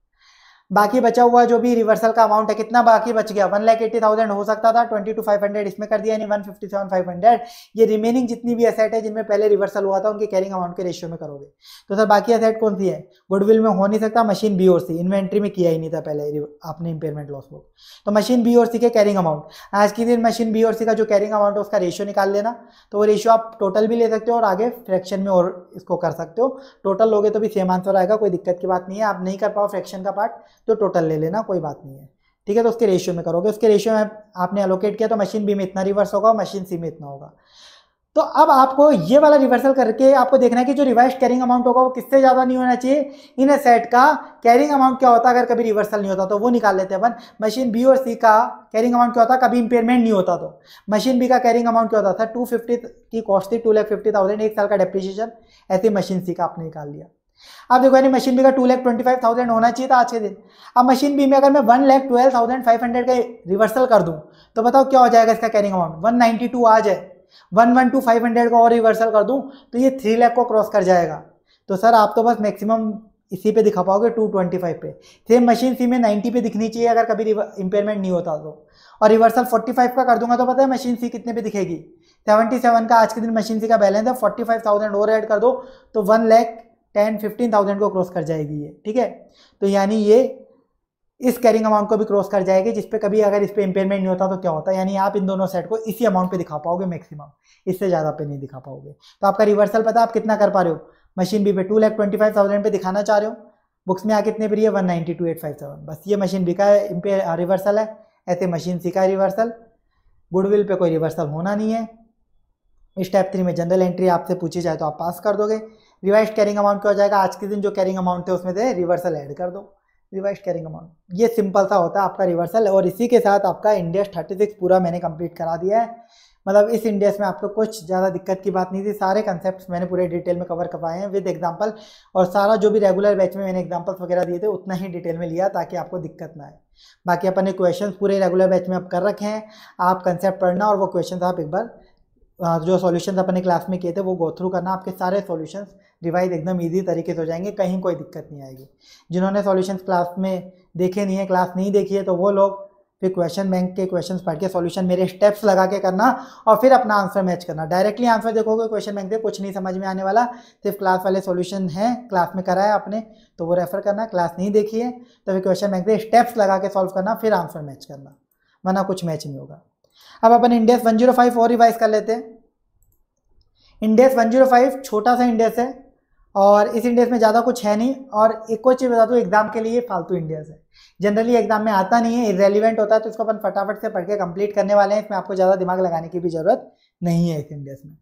[SPEAKER 1] बाकी बचा हुआ जो भी रिवर्सल का अमाउंट है, कितना बाकी बच गया? वन लाख एट्टी थाउज़ेंड हो सकता था ट्वेंटी टू फाइव हंड्रेड इसमें कर दिया, यानी one fifty seven five hundred ये रिमेनिंग जितनी भी असेट है, जिनमें पहले रिवर्सल हुआ था, उनके कैरिंग अमाउंट के रेशियो में करोगे। तो सर बाकी असेट कौन सी है? गुडविल में हो नहीं सकता मशीन बी और सी इन्वेंट्री में किया ही नहीं था पहले आपने इंपेयरमेंट लॉस बुक तो मशीन बी और सी के कैरिंग अमाउंट आज के दिन मशीन बी और सी का जो कैरिंग अमाउंट है, उसका रेशियो निकाल लेना। तो वो रेशियो आप टोटल भी ले सकते हो और आगे फ्रैक्शन में और इसको कर सकते हो। टोटल लोगे तो भी सेम आंसर आएगा, कोई दिक्कत की बात नहीं है। आप नहीं कर पाओ फ्रैक्शन का पार्ट तो टोटल ले लेना, कोई बात नहीं है। ठीक है तो उसके रेशियो में करोगे। उसके रेशियो में आपने अलोकेट किया तो मशीन बी में इतना रिवर्स होगा और मशीन सी में इतना होगा। तो अब आपको ये वाला रिवर्सल करके आपको देखना है कि जो रिवाइज कैरिंग अमाउंट होगा वो किससे ज़्यादा नहीं होना चाहिए? इन सेट का कैरिंग अमाउंट क्या होता अगर कभी रिवर्सल नहीं होता तो वो निकाल लेते हैं अपन। मशीन बी और सी का कैरिंग अमाउंट क्या होता कभी इंपेयरमेंट नहीं होता तो। मशीन बी का कैरिंग अमाउंट क्या होता था? टू फिफ्टी की कॉस्ट थी टू लैख फिफ्टी थाउज़ेंड एक साल का डेप्रिशिएशन ऐसे मशीन सी का आपने निकाल लिया। अब देखो यानी मशीन बी का two lakh twenty five thousand होना चाहिए था आज के दिन। अब मशीन बी में अगर मैं one lakh twelve thousand five hundred का रिवर्सल कर दूँ तो बताओ क्या हो जाएगा इसका carrying amount one ninety two आ जाए। One one two five hundred का और रिवर्सल कर दूँ तो ये थ्री लैख को क्रॉस कर जाएगा। तो सर, आप तो बस मैक्सिमम इसी पे दिखा पाओगे टू ट्वेंटी फाइव पे। सेम मशीन सी में नाइन्टी पे दिखनी चाहिए अगर कभी इंपेयरमेंट नहीं होता तो। और रिवर्सल फोर्टी फाइव का कर दूँगा तो पता है मशीन सी कितने पे दिखेगी? सेवेंटी सेवन का आज के दिन मशीन सी का बैलेंस है फोर्टी फाइव थाउज़ेंड और ऐड कर दो तो one lakh ten, fifteen thousand को क्रॉस कर जाएगी ये, ठीक है? तो यानी ये इस कैरिंग अमाउंट को भी क्रॉस कर जाएगी, जिस पे कभी अगर इस पर इंपेयरमेंट नहीं होता तो क्या होता है? यानी आप इन दोनों सेट को इसी अमाउंट पे दिखा पाओगे मैक्सिमम इससे ज़्यादा पे नहीं दिखा पाओगे। तो आपका रिवर्सल पता आप कितना कर पा रहे हो? मशीन बी पे two lakh twenty five thousand पे दिखाना चाह रहे हो? बुक्स में आ कितने पर one ninety two eight five seven बस ये मशीन बी का रिवर्सल है। ऐसे मशीन सी का रिवर्सल गुडविल पे कोई रिवर्सल होना नहीं है। स्टेप थ्री में जनरल एंट्री आपसे पूछी जाए तो आप पास कर दोगे। रिवाइज कैरिंग अमाउंट क्या हो जाएगा? आज के दिन जो कैरिंग अमाउंट थे उसमें से रिवर्सल ऐड कर दो। रिवाइज कैरिंग अमाउंट ये सिंपल सा होता है आपका रिवर्सल और इसी के साथ आपका इंडियस थर्टी सिक्स पूरा मैंने कंप्लीट करा दिया है। मतलब इस इंडियस में आपको कुछ ज़्यादा दिक्कत की बात नहीं थी। सारे कंसेप्ट मैंने पूरे डिटेल में कवर करवाए हैं विद एग्ज़ाम्पल और सारा जो भी रेगुलर बैच में मैंने एग्जाम्पल्स वगैरह दिए थे, उतना ही डिटेल में लिया ताकि आपको दिक्कत ना आए। बाकी अपन क्वेश्चन पूरे रेगुलर बैच में आप कर रखे हैं। आप कंसेप्ट पढ़ना और वो क्वेश्चन आप एक बार जो सॉल्यूशंस अपने क्लास में किए थे, वो गो थ्रू करना, आपके सारे सॉल्यूशंस रिवाइज एकदम इजी तरीके से हो जाएँगे, कहीं कोई दिक्कत नहीं आएगी। जिन्होंने सॉल्यूशंस क्लास में देखे नहीं है क्लास नहीं देखी है तो वो लोग फिर क्वेश्चन बैंक के क्वेश्चंस पढ़ के सॉल्यूशन मेरे स्टेप्स लगा के करना और फिर अपना आंसर मैच करना। डायरेक्टली आंसर देखोगे क्वेश्चन बैंक से कुछ नहीं समझ में आने वाला, सिर्फ़ क्लास वाले सॉल्यूशन हैं क्लास में कराया आपने तो वो रेफर करना क्लास नहीं देखी है तो फिर क्वेश्चन बैंक से स्टेप्स लगा के सॉल्व करना, फिर आंसर मैच करना। वरना कुछ मैच नहीं होगा। अब अपन इंडेक्स वन और रिवाइज कर लेते हैं। इंडेक्स वन छोटा सा इंडेक्स है और इस इंडेक्स में ज़्यादा कुछ है नहीं। और एक को चीज़ बता दूँ एग्ज़ाम के लिए फालतू इंडेक्स है। जनरली एग्ज़ाम में आता नहीं है इरेलीवेंट होता है तो इसको अपन फटाफट से पढ़ के कंप्लीट करने वाले हैं। इसमें आपको ज़्यादा दिमाग लगाने की भी ज़रूरत नहीं है इस इंडेक्स में।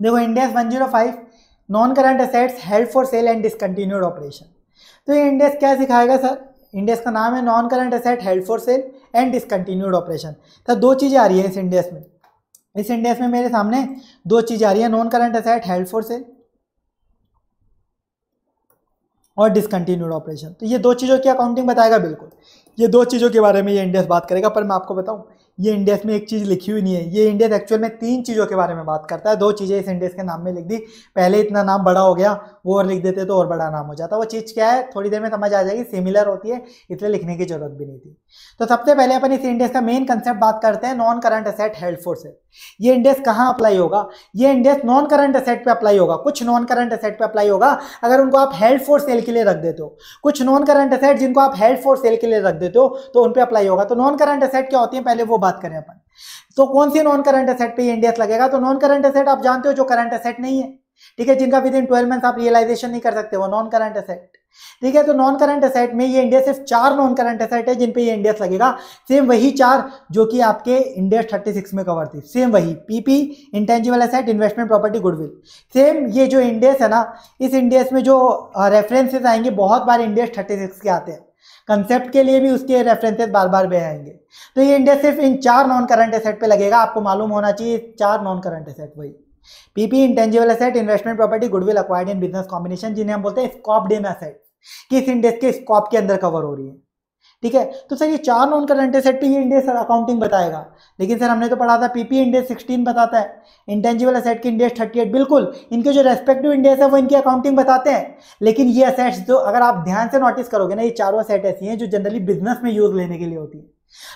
[SPEAKER 1] देखो Ind AS 105 non current assets held for sale and discontinued operation तो ये इंडेक्स क्या सिखाएगा सर इंडेक्स का नाम है non current asset held for sale and discontinued operation तो दो चीज़ें आ रही है इस इंडेक्स में। इस इंडेक्स में मेरे सामने दो चीज़ें आ रही है। Non current asset held for sale और डिसकंटिन्यूड ऑपरेशन तो ये दो चीज़ों की अकाउंटिंग बताएगा बिल्कुल। ये दो चीज़ों के बारे में ये इंडेक्स बात करेगा, पर मैं आपको बताऊँ ये इंडेक्स में एक चीज़ लिखी हुई नहीं है। ये इंडेक्स एक्चुअल में तीन चीज़ों के बारे में बात करता है। दो चीज़ें इस इंडेक्स के नाम में लिख दी। पहले इतना नाम बड़ा हो गया, वो और लिख देते तो और बड़ा नाम हो जाता। वो चीज़ क्या है? थोड़ी देर में समझ आ जाएगी। सिमिलर होती है, इसलिए लिखने की ज़रूरत भी नहीं थी। तो सबसे पहले अपन इस इंडेक्स का मेन कंसेप्ट बात करते हैं non current asset held for से ये इंडेक्स कहाँ अप्लाई होगा? ये Ind AS non current asset पे अप्लाई होगा। कुछ नॉन करंट असेट पे अप्लाई होगा, अगर उनको आप हेल्ड फोर सेल के लिए रख देते हो। कुछ नॉन करंट असेट जिनको आप हेल्ड फोर सेल के लिए रख देते हो तो उन पर अप्लाई होगा। तो नॉन करंट असेट क्या होती है? पहले वो बात करें अपन। तो कौन सी नॉन करंट असेट पे इंडेक्स लगेगा? तो नॉन करंट असेट आप जानते हो जो करंट असेट नहीं है। ठीक है, जिनका विद इन ट्वेल्व मंथ आप रियलाइजेशन नहीं कर सकते, वो नॉन करंट असेट ठीक है तो नॉन करंट असेट में ये इंडिया सिर्फ़ चार नॉन करंट असेट है जिन पे ये इंडेक्स लगेगा। सेम वही चार जो कि आपके इंडेक्स 36 में कवर थी। सेम वही PP intangible asset investment property goodwill same ये जो इंडेक्स है ना, इस इंडेक्स में जो रेफरेंसेस आएँगे, बहुत बार इंडेक्स 36 के आते हैं। कंसेप्ट के लिए भी उसके रेफरेंसेस बार बार भी आएँगे। तो ये इंडेक्स सिर्फ़ इन चार नॉन करंट असेट पे लगेगा, आपको मालूम होना चाहिए, चार नॉन करंट असेट वही। PP intangible asset investment property goodwill acquired in business combination जिन्हें हम बोलते हैं स्कॉप डेन असेट किस इंडेक्स के स्कॉप के अंदर कवर हो रही है। ठीक है? तो सर ये चार नॉन करंट एसेट पे ये इंडेक्स अकाउंटिंग बताएगा। लेकिन सर हमने तो पढ़ा था पीपी इंडेक्स 16 बताता है। इंटेंजिबल असेट की इंडेक्स 38 बिल्कुल। इनके जो रेस्पेक्टिव इंडेक्स है वो इनकी अकाउंटिंग बताते हैं। लेकिन ये असेट्स जो अगर आप ध्यान से नोटिस करोगे ना, ये चारों असेट ऐसी हैं जो जनरली बिज़नेस में यूज़ लेने के लिए होती है।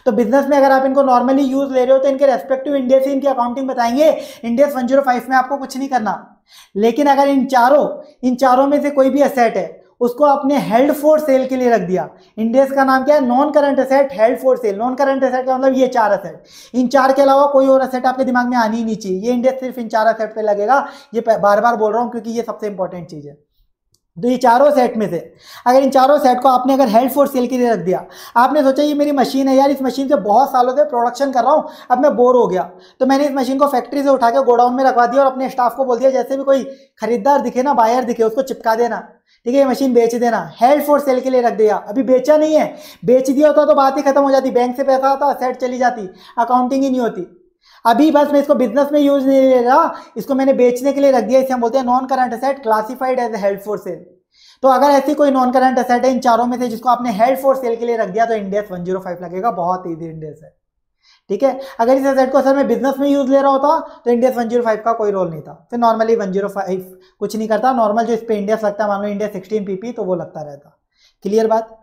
[SPEAKER 1] तो बिज़नेस में अगर आप इनको नॉर्मली यूज़ ले रहे हो तो इनके रेस्पेक्टिव इंडेक्स ही इनकी अकाउंटिंग बताएँगे। इंडेक्स 105 में आपको कुछ नहीं करना। लेकिन अगर इन चारों इन चारों में से कोई भी असेट है उसको आपने हेल्ड फॉर सेल के लिए रख दिया। इंडेक्स का नाम क्या है? Non current asset held for sale non current asset का मतलब ये चार असेट इन चार के अलावा कोई और असेट आपके दिमाग में आनी ही नहीं चाहिए। ये इंडेक्स सिर्फ़ इन चार असेट पे लगेगा। ये बार बार बोल रहा हूँ क्योंकि ये सबसे इंपॉर्टेंट चीज़ है। तो ये चारों सेट में से, अगर इन चारों सेट को आपने अगर हेल्ड फॉर सेल के लिए रख दिया, आपने सोचा ये मेरी मशीन है यार, इस मशीन से बहुत सालों से प्रोडक्शन कर रहा हूँ, अब मैं बोर हो गया। तो मैंने इस मशीन को फैक्ट्री से उठा के गोडाउन में रखवा दिया और अपने स्टाफ को बोल दिया, जैसे भी कोई खरीदार दिखे ना बायर दिखे, उसको चिपका देना। ठीक है मशीन बेच देना। हेल्ड फॉर सेल के लिए रख दिया। अभी बेचा नहीं है। बेच दिया होता तो बात ही खत्म हो जाती। बैंक से पैसा आता सेट चली जाती। अकाउंटिंग ही नहीं होती। अभी बस मैं इसको बिज़नेस में यूज़ नहीं ले रहा। इसको मैंने बेचने के लिए रख दिया। इसे हम बोलते हैं non current asset classified as held for sale तो अगर ऐसी कोई नॉन करंट असेट है इन चारों में से जिसको आपने हेल्ड फॉर सेल के लिए रख दिया तो इंडेक्स 105 लगेगा। बहुत ईजी इंडेक्स है। ठीक है? अगर इस असेट को सर मैं बिज़नेस में यूज़ ले रहा होता तो इंडेक्स 105 का कोई रोल नहीं था। फिर नॉर्मली 105 कुछ नहीं करता। नॉर्मल जो इस पे इंडेक्स लगता है, मान लो इंडेक्स 16 पीपी तो वो लगता रहता। क्लियर बात?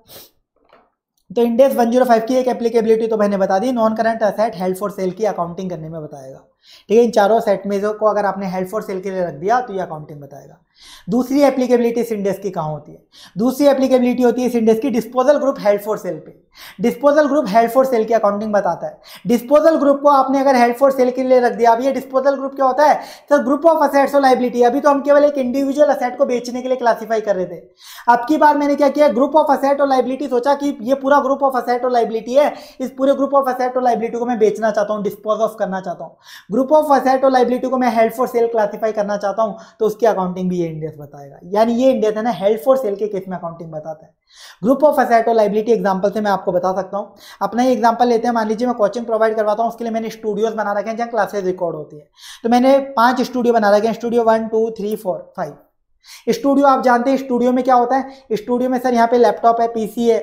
[SPEAKER 1] तो इंडेक्स 105 की एक एप्लीकेबिलिटी तो मैंने बता दी। Non current asset held for sale की अकाउंटिंग करने में बताएगा। ठीक है? इन चारों सेट में जो को अगर आपने हेल्ड फॉर सेल के लिए रख दिया तो ये अकाउंटिंग बताएगा। दूसरी एप्लीकेबिलिटी इस इंडेक्स की कहाँ होती है? दूसरी एप्लीकेबिलिटी होती है इस इंडेक्स की disposal group held for sale पे। Disposal group held for sale की अकाउंटिंग बताता है। डिस्पोजल ग्रुप को आपने अगर हेल्ड फॉर सेल के लिए रख दिया, अब ये डिस्पोजल ग्रुप क्या होता है? सर ग्रुप ऑफ़ असेट्स और लाइबिलिटी अभी तो हम केवल एक इंडिविजुअल असेट को बेचने के लिए क्लासीफाई कर रहे थे। अब की बार मैंने क्या किया? ग्रुप ऑफ़ असेट और लाइबिलिटी सोचा कि ये पूरा ग्रुप ऑफ़ असेट और लाइबिलिटी है, इस पूरे ग्रुप ऑफ़ असेट और लाइबिलिटी को मैं बेचना चाहता हूँ डिस्पोज ऑफ़ करना चाहता हूँ। ग्रुप ऑफ़ असेट और लाइबिलिटी को मैं हेल्ड फॉर सेल क्लासीफाई करना चाहता हूँ तो उसकी अकाउंटिंग भी ये इंडेक्स बताएगा। यानी ये इंडेक्स है ना हेल्ड फॉर सेल के केस में अकाउंटिंग बताता है। ग्रुप ऑफ़ असेट और लाइबिलिटी एग्ज़ाम्पल से मैं आपको बता सकता हूँ। अपना ही एग्ज़ाम्पल लेते हैं। मान लीजिए मैं कोचिंग प्रोवाइड करवाता हूँ। उसके लिए मैंने स्टूडियोज बना रखे हैं जहाँ क्लासेज रिकॉर्ड होती है। तो मैंने पाँच स्टूडियो बना रखे हैं। Studio one two three four five studio आप जानते हैं स्टूडियो में क्या होता है? स्टूडियो में सर यहाँ पे लैपटॉप है पीसी है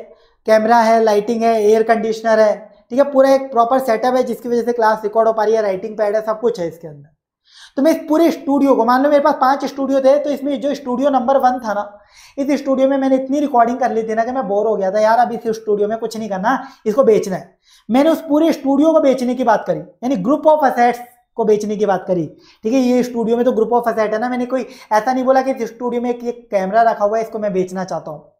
[SPEAKER 1] कैमरा है लाइटिंग है एयर कंडीशनर है। ठीक है? पूरा एक प्रॉपर सेटअप है जिसकी वजह से क्लास रिकॉर्ड हो पा रही है। राइटिंग पैड है, सब कुछ है इसके अंदर। तो मैं इस पूरे स्टूडियो को, मान लो मेरे पास पाँच स्टूडियो थे तो इसमें जो स्टूडियो नंबर वन था ना, इस स्टूडियो में मैंने इतनी रिकॉर्डिंग कर ली थी ना कि मैं बोर हो गया था, यार अभी इस स्टूडियो में कुछ नहीं करना, इसको बेचना है। मैंने उस पूरे स्टूडियो को बेचने की बात करी, यानी ग्रुप ऑफ़ असेट्स को बेचने की बात करी, ठीक है? ये स्टूडियो में तो ग्रुप ऑफ़ असेट है ना, मैंने कोई ऐसा नहीं बोला कि इस स्टूडियो में एक कैमरा रखा हुआ है, इसको मैं बेचना चाहता हूँ।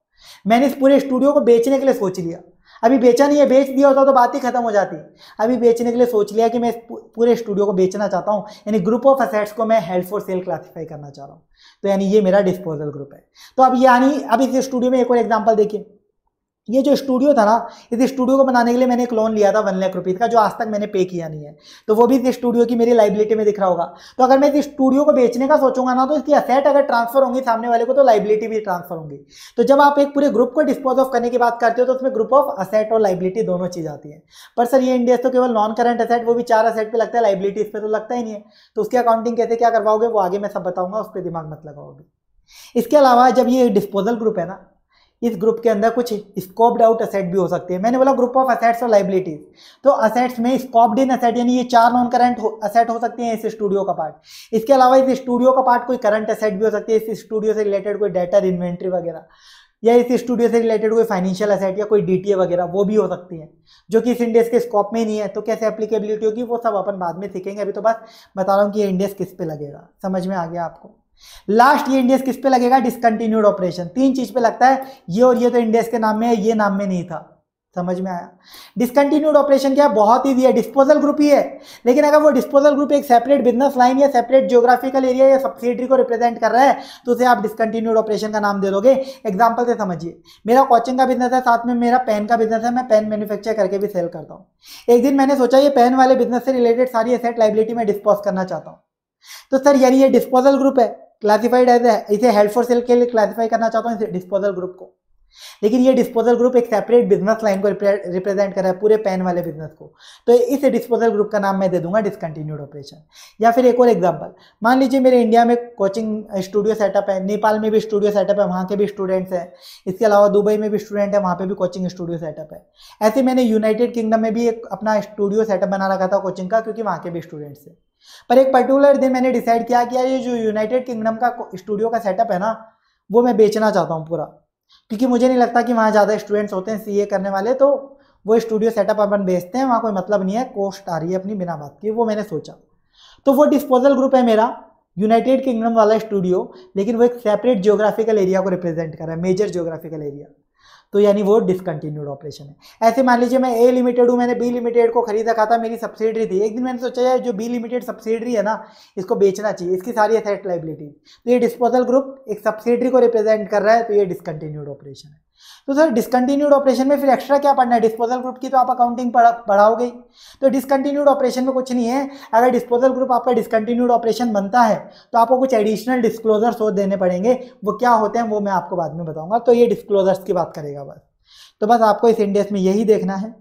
[SPEAKER 1] मैंने इस पूरे स्टूडियो को बेचने के लिए सोच लिया। अभी बेचा नहीं है, बेच दिया होता तो बात ही खत्म हो जाती। अभी बेचने के लिए सोच लिया कि मैं पूरे स्टूडियो को बेचना चाहता हूँ। यानी ग्रुप ऑफ़ असेट्स को मैं हेल्ड फॉर सेल क्लासीफाई करना चाह रहा हूँ। तो यानी ये मेरा डिस्पोजल ग्रुप है। तो अब यानी, अब इस स्टूडियो में एक और एग्ज़ाम्पल देखिए। ये जो स्टूडियो था ना, इस स्टूडियो को बनाने के लिए मैंने एक लोन लिया था वन लाख रुपीज़ का, जो आज तक मैंने पे किया नहीं है। तो वो भी इस स्टूडियो की मेरी लाइबिलिटी में दिख रहा होगा। तो अगर मैं इस स्टूडियो को बेचने का सोचूँगा ना तो इसकी असेट अगर ट्रांसफ़र होंगी सामने वाले को तो लाइबिलिटी भी ट्रांसफ़र होंगी। तो जब आप एक पूरे ग्रुप को डिस्पोज ऑफ़ करने की बात करते हो तो उसमें ग्रुप ऑफ़ असेट और लाइबिलिटी दोनों चीज़ आती है। पर सर ये इंडिया तो केवल नॉन करंट असेट वो भी चार असेट पर लगता है लाइबिलिटी इस पर तो लगता ही नहीं है। तो उसकी अकाउंटिंग कैसे क्या करवाओगे, वो आगे मैं सब बताऊँगा उस पर दिमाग मत लगाओगे। इसके अलावा जब ये डिस्पोजल ग्रुप है ना इस ग्रुप के अंदर कुछ स्कोप्ड आउट असेट भी हो सकते हैं। मैंने बोला ग्रुप ऑफ़ असेट्स और लाइबिलिटीज तो असेट्स में स्कोप्ड इन असेट यानी ये चार नॉन करंट असेट हो सकते हैं इस स्टूडियो का पार्ट इसके अलावा इस स्टूडियो का पार्ट कोई करंट असेट भी हो सकती है, इस स्टूडियो से रिलेटेड कोई डेटर इन्वेंट्री वगैरह, या इस स्टूडियो से रिलेटेड कोई फाइनेंशियल असेट या कोई डीटीए वगैरह, वो भी हो सकती है, जो कि इस इंडेक्स के स्कोप में नहीं है। तो कैसे एप्लीकेबिलिटी होगी, वो सब अपन बाद में सीखेंगे। अभी तो बस बता रहा हूँ कि ये इंडेक्स किस पे लगेगा। समझ में आ गया आपको? लास्ट ये इंडेक्स किस पे लगेगा? डिसकंटिन्यूड ऑपरेशन तीन चीज़ पे लगता है, ये और ये तो इंडेक्स के नाम में है, ये नाम में नहीं था। समझ में आया? डिसकंटिन्यूड ऑपरेशन क्या? बहुत ईजी है। डिस्पोजल ग्रुप ही है। लेकिन अगर वो डिस्पोजल ग्रुप एक सेपरेट बिज़नेस लाइन या सेपरेट जियोग्राफिकल एरिया या सब्सिडरी को रिप्रेजेंट कर रहा है तो उसे आप डिसकंटिन्यूड ऑपरेशन का नाम दे दोगे। एग्ज़ाम्पल से समझिए। मेरा कोचिंग का बिज़नेस है, साथ में मेरा पेन का बिज़नेस है, मैं पेन मैन्युफैक्चर करके भी सेल करता हूँ। एक दिन मैंने सोचा, ये पेन वाले बिज़नेस से रिलेटेड सारी एसेट लाइबिलिटी में डिस्पोज करना चाहता हूँ। तो सर, यानी ये डिस्पोजल ग्रुप है। क्लासिफाइड एज इसे हेल्प फॉर सेल के लिए क्लासिफाई करना चाहता हूँ, इस डिस्पोजल ग्रुप को। लेकिन ये डिस्पोजल ग्रुप एक सेपरेट बिज़नेस लाइन को रिप्रेजेंट कर रहा है, पूरे पेन वाले बिज़नेस को। तो इस डिस्पोजल ग्रुप का नाम मैं दे दूँगा डिसकंटिन्यूड ऑपरेशन या फिर एक और एग्जांपल मान लीजिए मेरे इंडिया में कोचिंग स्टूडियो सेटअप है नेपाल में भी स्टूडियो सेटअप है, वहाँ के भी स्टूडेंट्स हैं। इसके अलावा दुबई में भी स्टूडेंट है, वहाँ पे भी कोचिंग स्टूडियो सेटअप है। ऐसे मैंने यूनाइटेड किंगडम में भी एक अपना स्टूडियो सेटअप बना रखा था कोचिंग का, क्योंकि वहाँ के भी स्टूडेंट्स है। पर एक पर्टिकुलर दिन मैंने डिसाइड किया कि ये जो यूनाइटेड किंगडम का स्टूडियो का सेटअप है ना, वो मैं बेचना चाहता हूँ पूरा। क्योंकि मुझे नहीं लगता कि वहाँ ज़्यादा स्टूडेंट्स होते हैं सी करने वाले तो वो स्टूडियो सेटअप अपन बेचते हैं, वहाँ कोई मतलब नहीं है कॉस्ट आ रही है अपनी बिना बात की, वो मैंने सोचा। तो वो डिस्पोजल ग्रुप है मेरा यूनाइटेड किंगडम वाला स्टूडियो लेकिन वो एक सेपरेट जियोग्राफिकल एरिया को रिप्रेजेंट कर रहा है मेजर जियोग्राफिकल एरिया तो यानी वो डिसकंटिन्यूड ऑपरेशन है। ऐसे मान लीजिए मैं ए लिमिटेड हूँ, मैंने बी लिमिटेड को खरीद रखा था मेरी सब्सिडरी थी। एक दिन मैंने सोचा, यार, जो बी लिमिटेड सब्सिडरी है ना, इसको बेचना चाहिए, इसकी सारी एसेट लाइबिलिटी तो ये डिस्पोजल ग्रुप एक सब्सिडरी को रिप्रेजेंट कर रहा है तो ये डिसकंटिन्यूड ऑपरेशन है। तो सर डिसकंटिन्यूड ऑपरेशन में फिर एक्स्ट्रा क्या पढ़ना है? डिस्पोजल ग्रुप की तो आप अकाउंटिंग पढ़ाओगे तो डिसकंटिन्यूड ऑपरेशन में कुछ नहीं है। अगर डिस्पोजल ग्रुप आपका डिसकंटिन्यूड ऑपरेशन बनता है तो आपको कुछ एडिशनल डिस्क्लोजर्स हो देने पड़ेंगे। वो क्या होते हैं, वो मैं आपको बाद में बताऊँगा। तो ये डिस्क्लोजर्स की बात करेगा बस। तो बस आपको इस इंडेक्स में यही देखना है।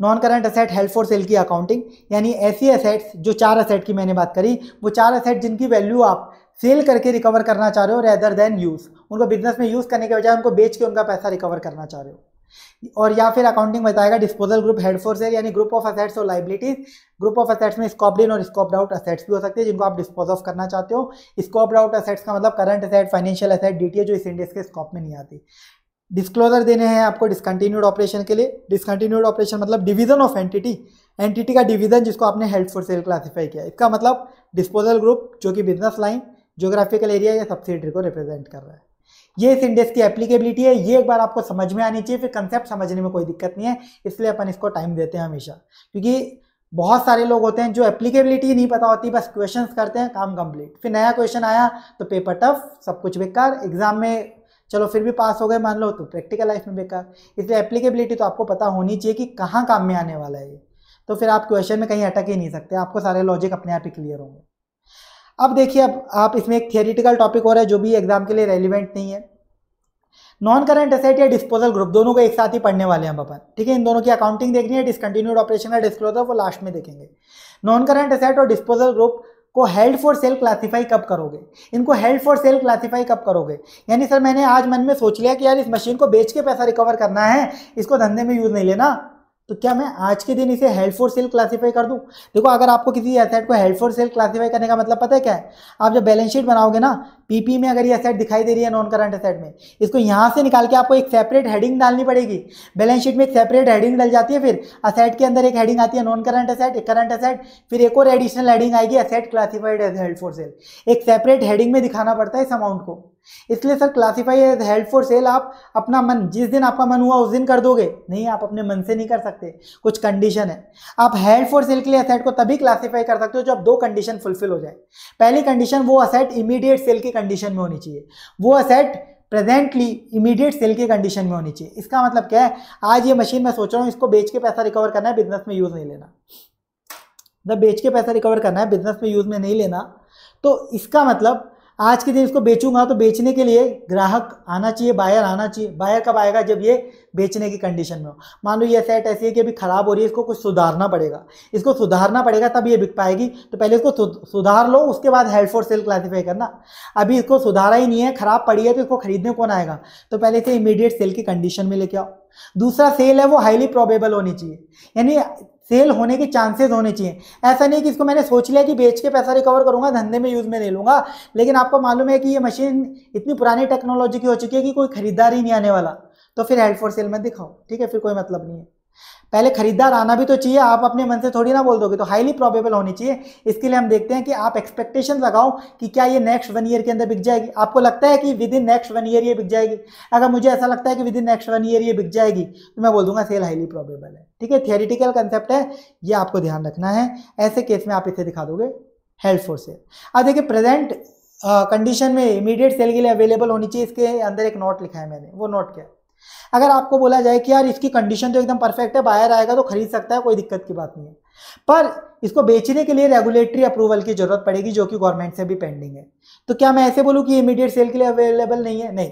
[SPEAKER 1] Non current asset held for sale की अकाउंटिंग यानी ऐसी असेट्स जो चार असेट की मैंने बात करी, वो चार असेट जिनकी वैल्यू आप सेल करके रिकवर करना चाह रहे हो रेदर देन यूज़ उनको बिज़नेस में यूज़ करने के बजाय उनको बेच के उनका पैसा रिकवर करना चाह रहे हो। और या फिर अकाउंटिंग बताएगा disposal group held for sale यानी ग्रुप ऑफ़ असेट्स और लाइबिलिटीज ग्रुप ऑफ़ असेट्स में स्कॉप्ड इन और स्कॉप्ड आउट असेट्स भी हो सकते हैं, जिनको आप डिस्पोज ऑफ़ करना चाहते हो। स्कॉप्ड आउट असेट्स का मतलब current asset financial asset D जो इस इंडेक्स के स्कॉप में नहीं आती। डिस्क्लोजर देने हैं आपको डिसकंटिन्यूड ऑपरेशन के लिए। डिसकंटिन्यूड ऑपरेशन मतलब डिवीज़न ऑफ़ एंटिटी एंटिटी का डिवीज़न जिसको आपने हेल्प फॉर सेल क्लासीफाई किया इसका मतलब डिस्पोजल ग्रुप जो कि बिज़नेस लाइन जोग्राफिकल एरिया या सब्सिडरी को रिप्रेजेंट कर रहा है। ये इस इंडेक्स की एप्लीकेबिलिटी है, ये एक बार आपको समझ में आनी चाहिए, फिर कंसेप्ट समझने में कोई दिक्कत नहीं है, इसलिए अपन इसको टाइम देते हैं हमेशा। क्योंकि बहुत सारे लोग होते हैं जो एप्लीकेबिलिटी नहीं पता होती, बस क्वेश्चंस करते हैं, काम कंप्लीट फिर नया क्वेश्चन आया तो पेपर टफ सब कुछ बेकार एग्ज़ाम में चलो फिर भी पास हो गए, मान लो तो प्रैक्टिकल लाइफ में बेकार। इसलिए एप्लीकेबिलिटी तो आपको पता होनी चाहिए कि कहाँ काम में आने वाला है ये। तो फिर आप क्वेश्चन में कहीं अटक ही नहीं सकते, आपको सारे लॉजिक अपने आप ही क्लियर होंगे। अब देखिए, अब आप इसमें एक थियोरिटिकल टॉपिक और है, जो भी एग्ज़ाम के लिए रेलिवेंट नहीं है। नॉन करंट असेट या डिस्पोजल ग्रुप दोनों को एक साथ ही पढ़ने वाले हैं अपन, ठीक है? इन दोनों की अकाउंटिंग देखनी है डिसकंटिन्यूड ऑपरेशन का डिस्क्लोजर वो लास्ट में देखेंगे। नॉन करंट असेट और डिस्पोजल ग्रुप को हेल्ड फॉर सेल क्लासीफाई कब करोगे? इनको हेल्ड फॉर सेल क्लासीफाई कब करोगे? यानी सर, मैंने आज मन में सोच लिया कि यार इस मशीन को बेच के पैसा रिकवर करना है, इसको धंधे में यूज़ नहीं लेना। तो क्या मैं आज के दिन इसे हेल्ड फॉर सेल क्लासीफाई कर दूँ? देखो, अगर आपको किसी एसेट को हेल्ड फॉर सेल क्लासीफाई करने का मतलब पता है क्या है? आप जब बैलेंस शीट बनाओगे ना पीपी में अगर ये एसेट दिखाई दे रही है नॉन करंट एसेट में, इसको यहाँ से निकाल के आपको एक सेपरेट हेडिंग डालनी पड़ेगी। बैलेंस शीट में एक सेपरेट हेडिंग डल जाती है, फिर असेट के अंदर एक हेडिंग आती है नॉन करंट एसेट एक करंट एसेट फिर एक और एडिशनल हेडिंग आएगी asset classified as held for sale एक सेपरेट हेडिंग में दिखाना पड़ता है इस अमाउंट को। इसलिए sir classify as held for sale आप अपना मन, जिस दिन आपका मन हुआ उस दिन कर दोगे। नहीं, आप अपने मन से नहीं कर सकते। कुछ कंडीशन है। आप हेल्ड फॉर सेल के लिए असेट को तभी क्लासीफाई कर सकते हो जब दो कंडीशन फुलफिल हो जाए। पहली कंडीशन वो असेट इमीडिएट सेल की कंडीशन में होनी चाहिए। वो असेट प्रेजेंटली इमीडिएट सेल की कंडीशन में होनी चाहिए। इसका मतलब क्या है? आज ये मशीन मैं सोच रहा हूँ, इसको बेच के पैसा रिकवर करना है बिज़नेस में यूज़ नहीं लेना। जब बेच के पैसा रिकवर करना है बिज़नेस में यूज़ में नहीं लेना तो इसका मतलब आज के दिन इसको बेचूँगा तो बेचने के लिए ग्राहक आना चाहिए बायर आना चाहिए। बायर कब आएगा? जब ये बेचने की कंडीशन में हो। मान लो ये सेट ऐसी है कि अभी ख़राब हो रही है, इसको कुछ सुधारना पड़ेगा। इसको सुधारना पड़ेगा तब ये बिक पाएगी। तो पहले इसको सुधार लो, उसके बाद हेल्ड फॉर सेल क्लासीफाई करना। अभी इसको सुधारा ही नहीं है, ख़राब पड़ी है तो इसको खरीदने कौन आएगा? तो पहले इसे इमीडिएट सेल की कंडीशन में लेके आओ। दूसरा सेल है, वो हाईली प्रोबेबल होनी चाहिए। यानी सेल होने के चांसेस होने चाहिए। ऐसा नहीं कि इसको मैंने सोच लिया कि बेच के पैसा रिकवर करूँगा, धंधे में यूज़ में ले लूँगा, लेकिन आपको मालूम है कि ये मशीन इतनी पुरानी टेक्नोलॉजी की हो चुकी है कि कोई खरीदार ही नहीं आने वाला। तो फिर हेल्ड फॉर सेल में दिखाओ, ठीक है? फिर कोई मतलब नहीं है। पहले खरीदार आना भी तो चाहिए, आप अपने मन से थोड़ी ना बोल दोगे तो हाईली प्रॉबेबल होनी चाहिए। इसके लिए हम देखते हैं कि आप एक्सपेक्टेशन लगाओ कि क्या ये नेक्स्ट वन ईयर के अंदर बिक जाएगी। आपको लगता है कि within next one year ये बिक जाएगी? अगर मुझे ऐसा लगता है कि within next one year ये बिक जाएगी तो मैं बोल दूँगा सेल हाईली प्रॉबेबल है। ठीक है? थियरिटिकल कंसेप्ट है। ये आपको ध्यान रखना है। ऐसे केस में आप इसे दिखा दोगे। हेल्प फॉर सेल अब देखिए प्रेजेंट कंडीशन में इमीडिएट सेल के लिए अवेलेबल होनी चाहिए। इसके अंदर एक नोट लिखा है मैंने। वो नोट क्या अगर आपको बोला जाए कि यार इसकी कंडीशन तो एकदम परफेक्ट है बाहर आएगा तो खरीद सकता है, कोई दिक्कत की बात नहीं है। पर इसको बेचने के लिए रेगुलेटरी अप्रूवल की ज़रूरत पड़ेगी, जो कि गवर्नमेंट से भी पेंडिंग है। तो क्या मैं ऐसे बोलूँ कि इमीडिएट सेल के लिए अवेलेबल नहीं है? नहीं।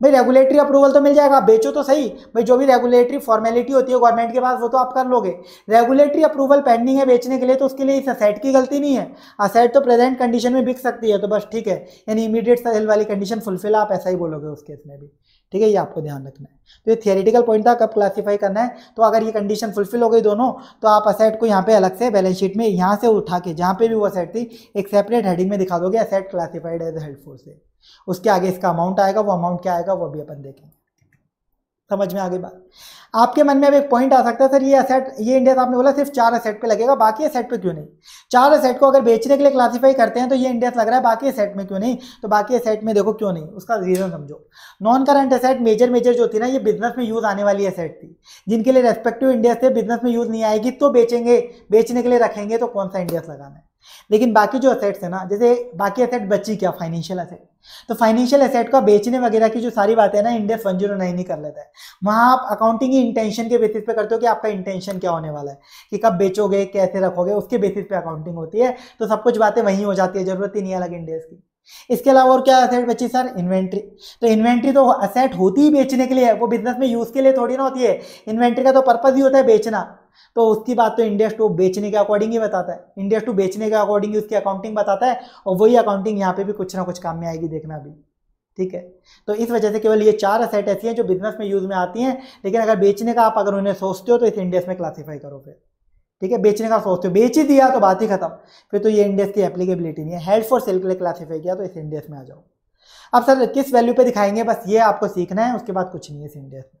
[SPEAKER 1] भाई रेगुलेटरी अप्रूवल तो मिल जाएगा। बेचो तो सही, भाई, जो भी रेगुलेटरी फॉर्मेलिटी होती है गवर्नमेंट के पास, वो तो आप कर लोगे। रेगुलेटरी अप्रूवल पेंडिंग है बेचने के लिए तो उसके लिए इस असेट की गलती नहीं है। असेट तो प्रेजेंट कंडीशन में बिक सकती है तो बस ठीक है। यानी इमीडिएट सेल वाली कंडीशन फुलफिल आप ऐसा ही बोलोगे उस केस में भी। ठीक है, ये आपको ध्यान रखना है। तो ये थियरिटिकल पॉइंट था, कब क्लासीफाई करना है? तो अगर ये कंडीशन फुलफिल हो गई दोनों तो आप असेट को यहाँ पे अलग से बैलेंस शीट में यहाँ से उठा के, जहाँ पे भी वो असेट थी, एक सेपरेट हेडिंग में दिखा दोगे असेट क्लासीफाइड एज हेल्पफुल से उसके आगे इसका अमाउंट आएगा, वो अमाउंट क्या आएगा, वो भी अपन देखेंगे। समझ में आगे बात? आपके मन में अब एक पॉइंट आ सकता है, सर, ये असेट ये इंडिया आपने बोला सिर्फ़ चार असेट पे लगेगा, बाकी असेट पे क्यों नहीं? चार असेट को अगर बेचने के लिए क्लासीफाई करते हैं तो ये इंडिया लग रहा है बाकी असेट में क्यों नहीं? तो बाकी असेट में देखो क्यों नहीं? उसका रीजन समझो। Non current asset major major जो थी ना, ये बिज़नेस में यूज़ आने वाली असेट थी। जिनके लिए रेस्पेक्टिव इंडिया से बिज़नेस में यूज़ नहीं आएगी तो बेचेंगे, बेचने के लिए रखेंगे तो कौन सा इंडिया लगाना है? लेकिन बाकी जो असेट्स है ना, जैसे बाकी असेट बची क्या? फाइनेंशियल असेट तो फाइनेंशियल एसेट का बेचने वगैरह की जो सारी बातें ना Ind AS one zero nine ही कर लेता है। वहाँ आप अकाउंटिंग ही इंटेंशन के बेसिस पे करते हो कि आपका इंटेंशन क्या होने वाला है, कि कब बेचोगे, कैसे रखोगे, उसके बेसिस पे अकाउंटिंग होती है। तो सब कुछ बातें वहीं हो जाती है, ज़रूरत ही नहीं अलग इंडेक्स की। इसके अलावा और क्या असेट बची सर इन्वेंट्री तो इन्वेंट्री तो असेट होती ही बेचने के लिए है वो बिज़नेस में यूज़ के लिए थोड़ी ना होती है। इन्वेंट्री का तो पर्पज़ ही होता है बेचना। तो उसकी बात तो इंडिया टू बेचने के अकॉर्डिंग ही बताता है। इंडिया टू बेचने के अकॉर्डिंग ही उसकी अकाउंटिंग बताता है और वही अकाउंटिंग यहाँ पे भी कुछ ना कुछ काम में आएगी देखना भी। ठीक है? तो इस वजह से केवल ये चार असेट ऐसी हैं जो बिज़नेस में यूज़ में आती हैं। लेकिन अगर बेचने का आप अगर उन्हें सोचते हो तो इसे इंडेक्स में क्लासीफाई करो फिर। ठीक है, बेचने का सोचते हो। बेच ही दिया तो बात ही खत्म। फिर तो ये इंडेक्स की एप्लीकेबिलिटी नहीं है। हेल्ड फॉर सेल के लिए क्लासीफाई किया तो इस इंडेक्स में आ जाओ। अब सर, किस वैल्यू पे दिखाएँगे? बस ये आपको सीखना है, उसके बाद कुछ नहीं है इस इंडेक्स में।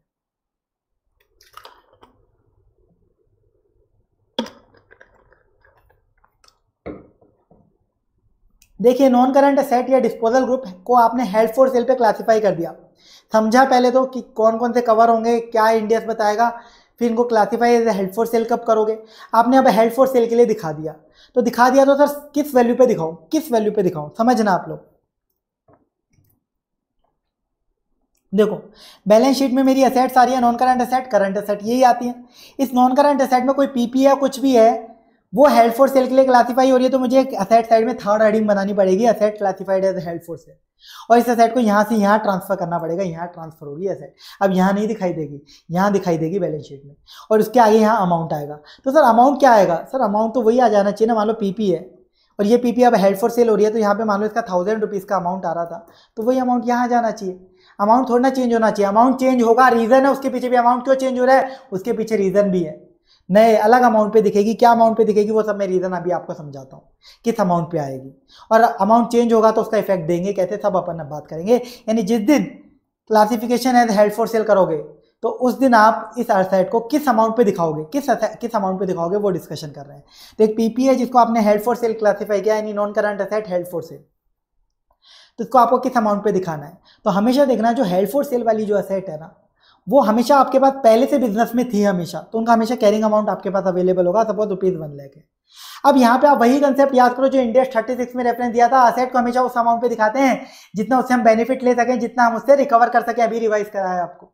[SPEAKER 1] देखिए नॉन करंट सेट या डिस्पोजल ग्रुप को आपने हेल्ड फॉर सेल पे क्लासीफाई कर दिया। समझा पहले तो कि कौन कौन से कवर होंगे, क्या इंडियस बताएगा। फिर इनको classify as held for sale कब करोगे? आपने अब हेल्ड फॉर सेल के लिए दिखा दिया। तो दिखा दिया तो सर, किस वैल्यू पे दिखाऊँ? किस वैल्यू पे दिखाऊँ? समझना आप लोग। देखो बैलेंस शीट में मेरी असेट्स आ रही है non current asset current asset यही आती है। इस नॉन करंट असेट में कोई पीपी या कुछ भी है, वो हेल्ड फॉर सेल के लिए क्लासीफाई हो रही है तो मुझे असेट साइड में थर्ड हेडिंग बनानी पड़ेगी asset classified as held for sale और इस असेट को यहाँ से यहाँ ट्रांसफ़र करना पड़ेगा, यहाँ ट्रांसफ़र होगी असेट अब यहाँ नहीं दिखाई देगी, यहाँ दिखाई देगी बैलेंस शीट में। और उसके आगे यहाँ अमाउंट आएगा। तो सर अमाउंट क्या आएगा? सर अमाउंट तो वही आ जाना चाहिए ना, मान लो पीपी है। और ये पीपी अब हेल्ड फॉर सेल हो रही है तो यहाँ पे मान लो इसका थाउज़ेंड रुपीज़ का अमाउंट आ रहा था। तो वही अमाउंट यहाँ जाना चाहिए। अमाउंट थोड़ा ना चेंज होना चाहिए। अमाउंट चेंज होगा रीज़न है, उसके पीछे भी अमाउंट क्यों चेंज हो रहा है? उसके पीछे रीज़न भी है। नए अलग अमाउंट पे दिखेगी, क्या अमाउंट पे दिखेगी, वो सब मैं रीज़न अभी आपको समझाता हूँ, किस अमाउंट पे आएगी। और अमाउंट चेंज होगा तो उसका इफ़ेक्ट देंगे कैसे सब अपन बात करेंगे। यानी जिस दिन classification as held for sale करोगे तो उस दिन आप इस असेट को किस अमाउंट पे दिखाओगे, किस किस अमाउंट पे दिखाओगे, वो डिस्कशन कर रहे हैं। तो एक पीपी है जिसको आपने हेल्ड फॉर सेल क्लासीफाई किया, यानी non current asset held for sale तो इसको आपको किस अमाउंट पे दिखाना है। तो हमेशा देखना जो हेल्ड फॉर सेल वाली जो असेट है ना वो हमेशा आपके पास पहले से बिज़नेस में थी हमेशा तो उनका हमेशा कैरिंग अमाउंट आपके पास अवेलेबल होगा सपोज़ रुपीज़ वन लैख है। अब यहाँ पे आप वही कंसेप्ट याद करो जो इंडिया थर्टी सिक्स में रेफरेंस दिया था असेट को हमेशा उस अमाउंट पे दिखाते हैं, जितना उससे हम बेनिफिट ले सकें, जितना हम उससे रिकवर कर सकें, अभी रिवाइज करा है आपको।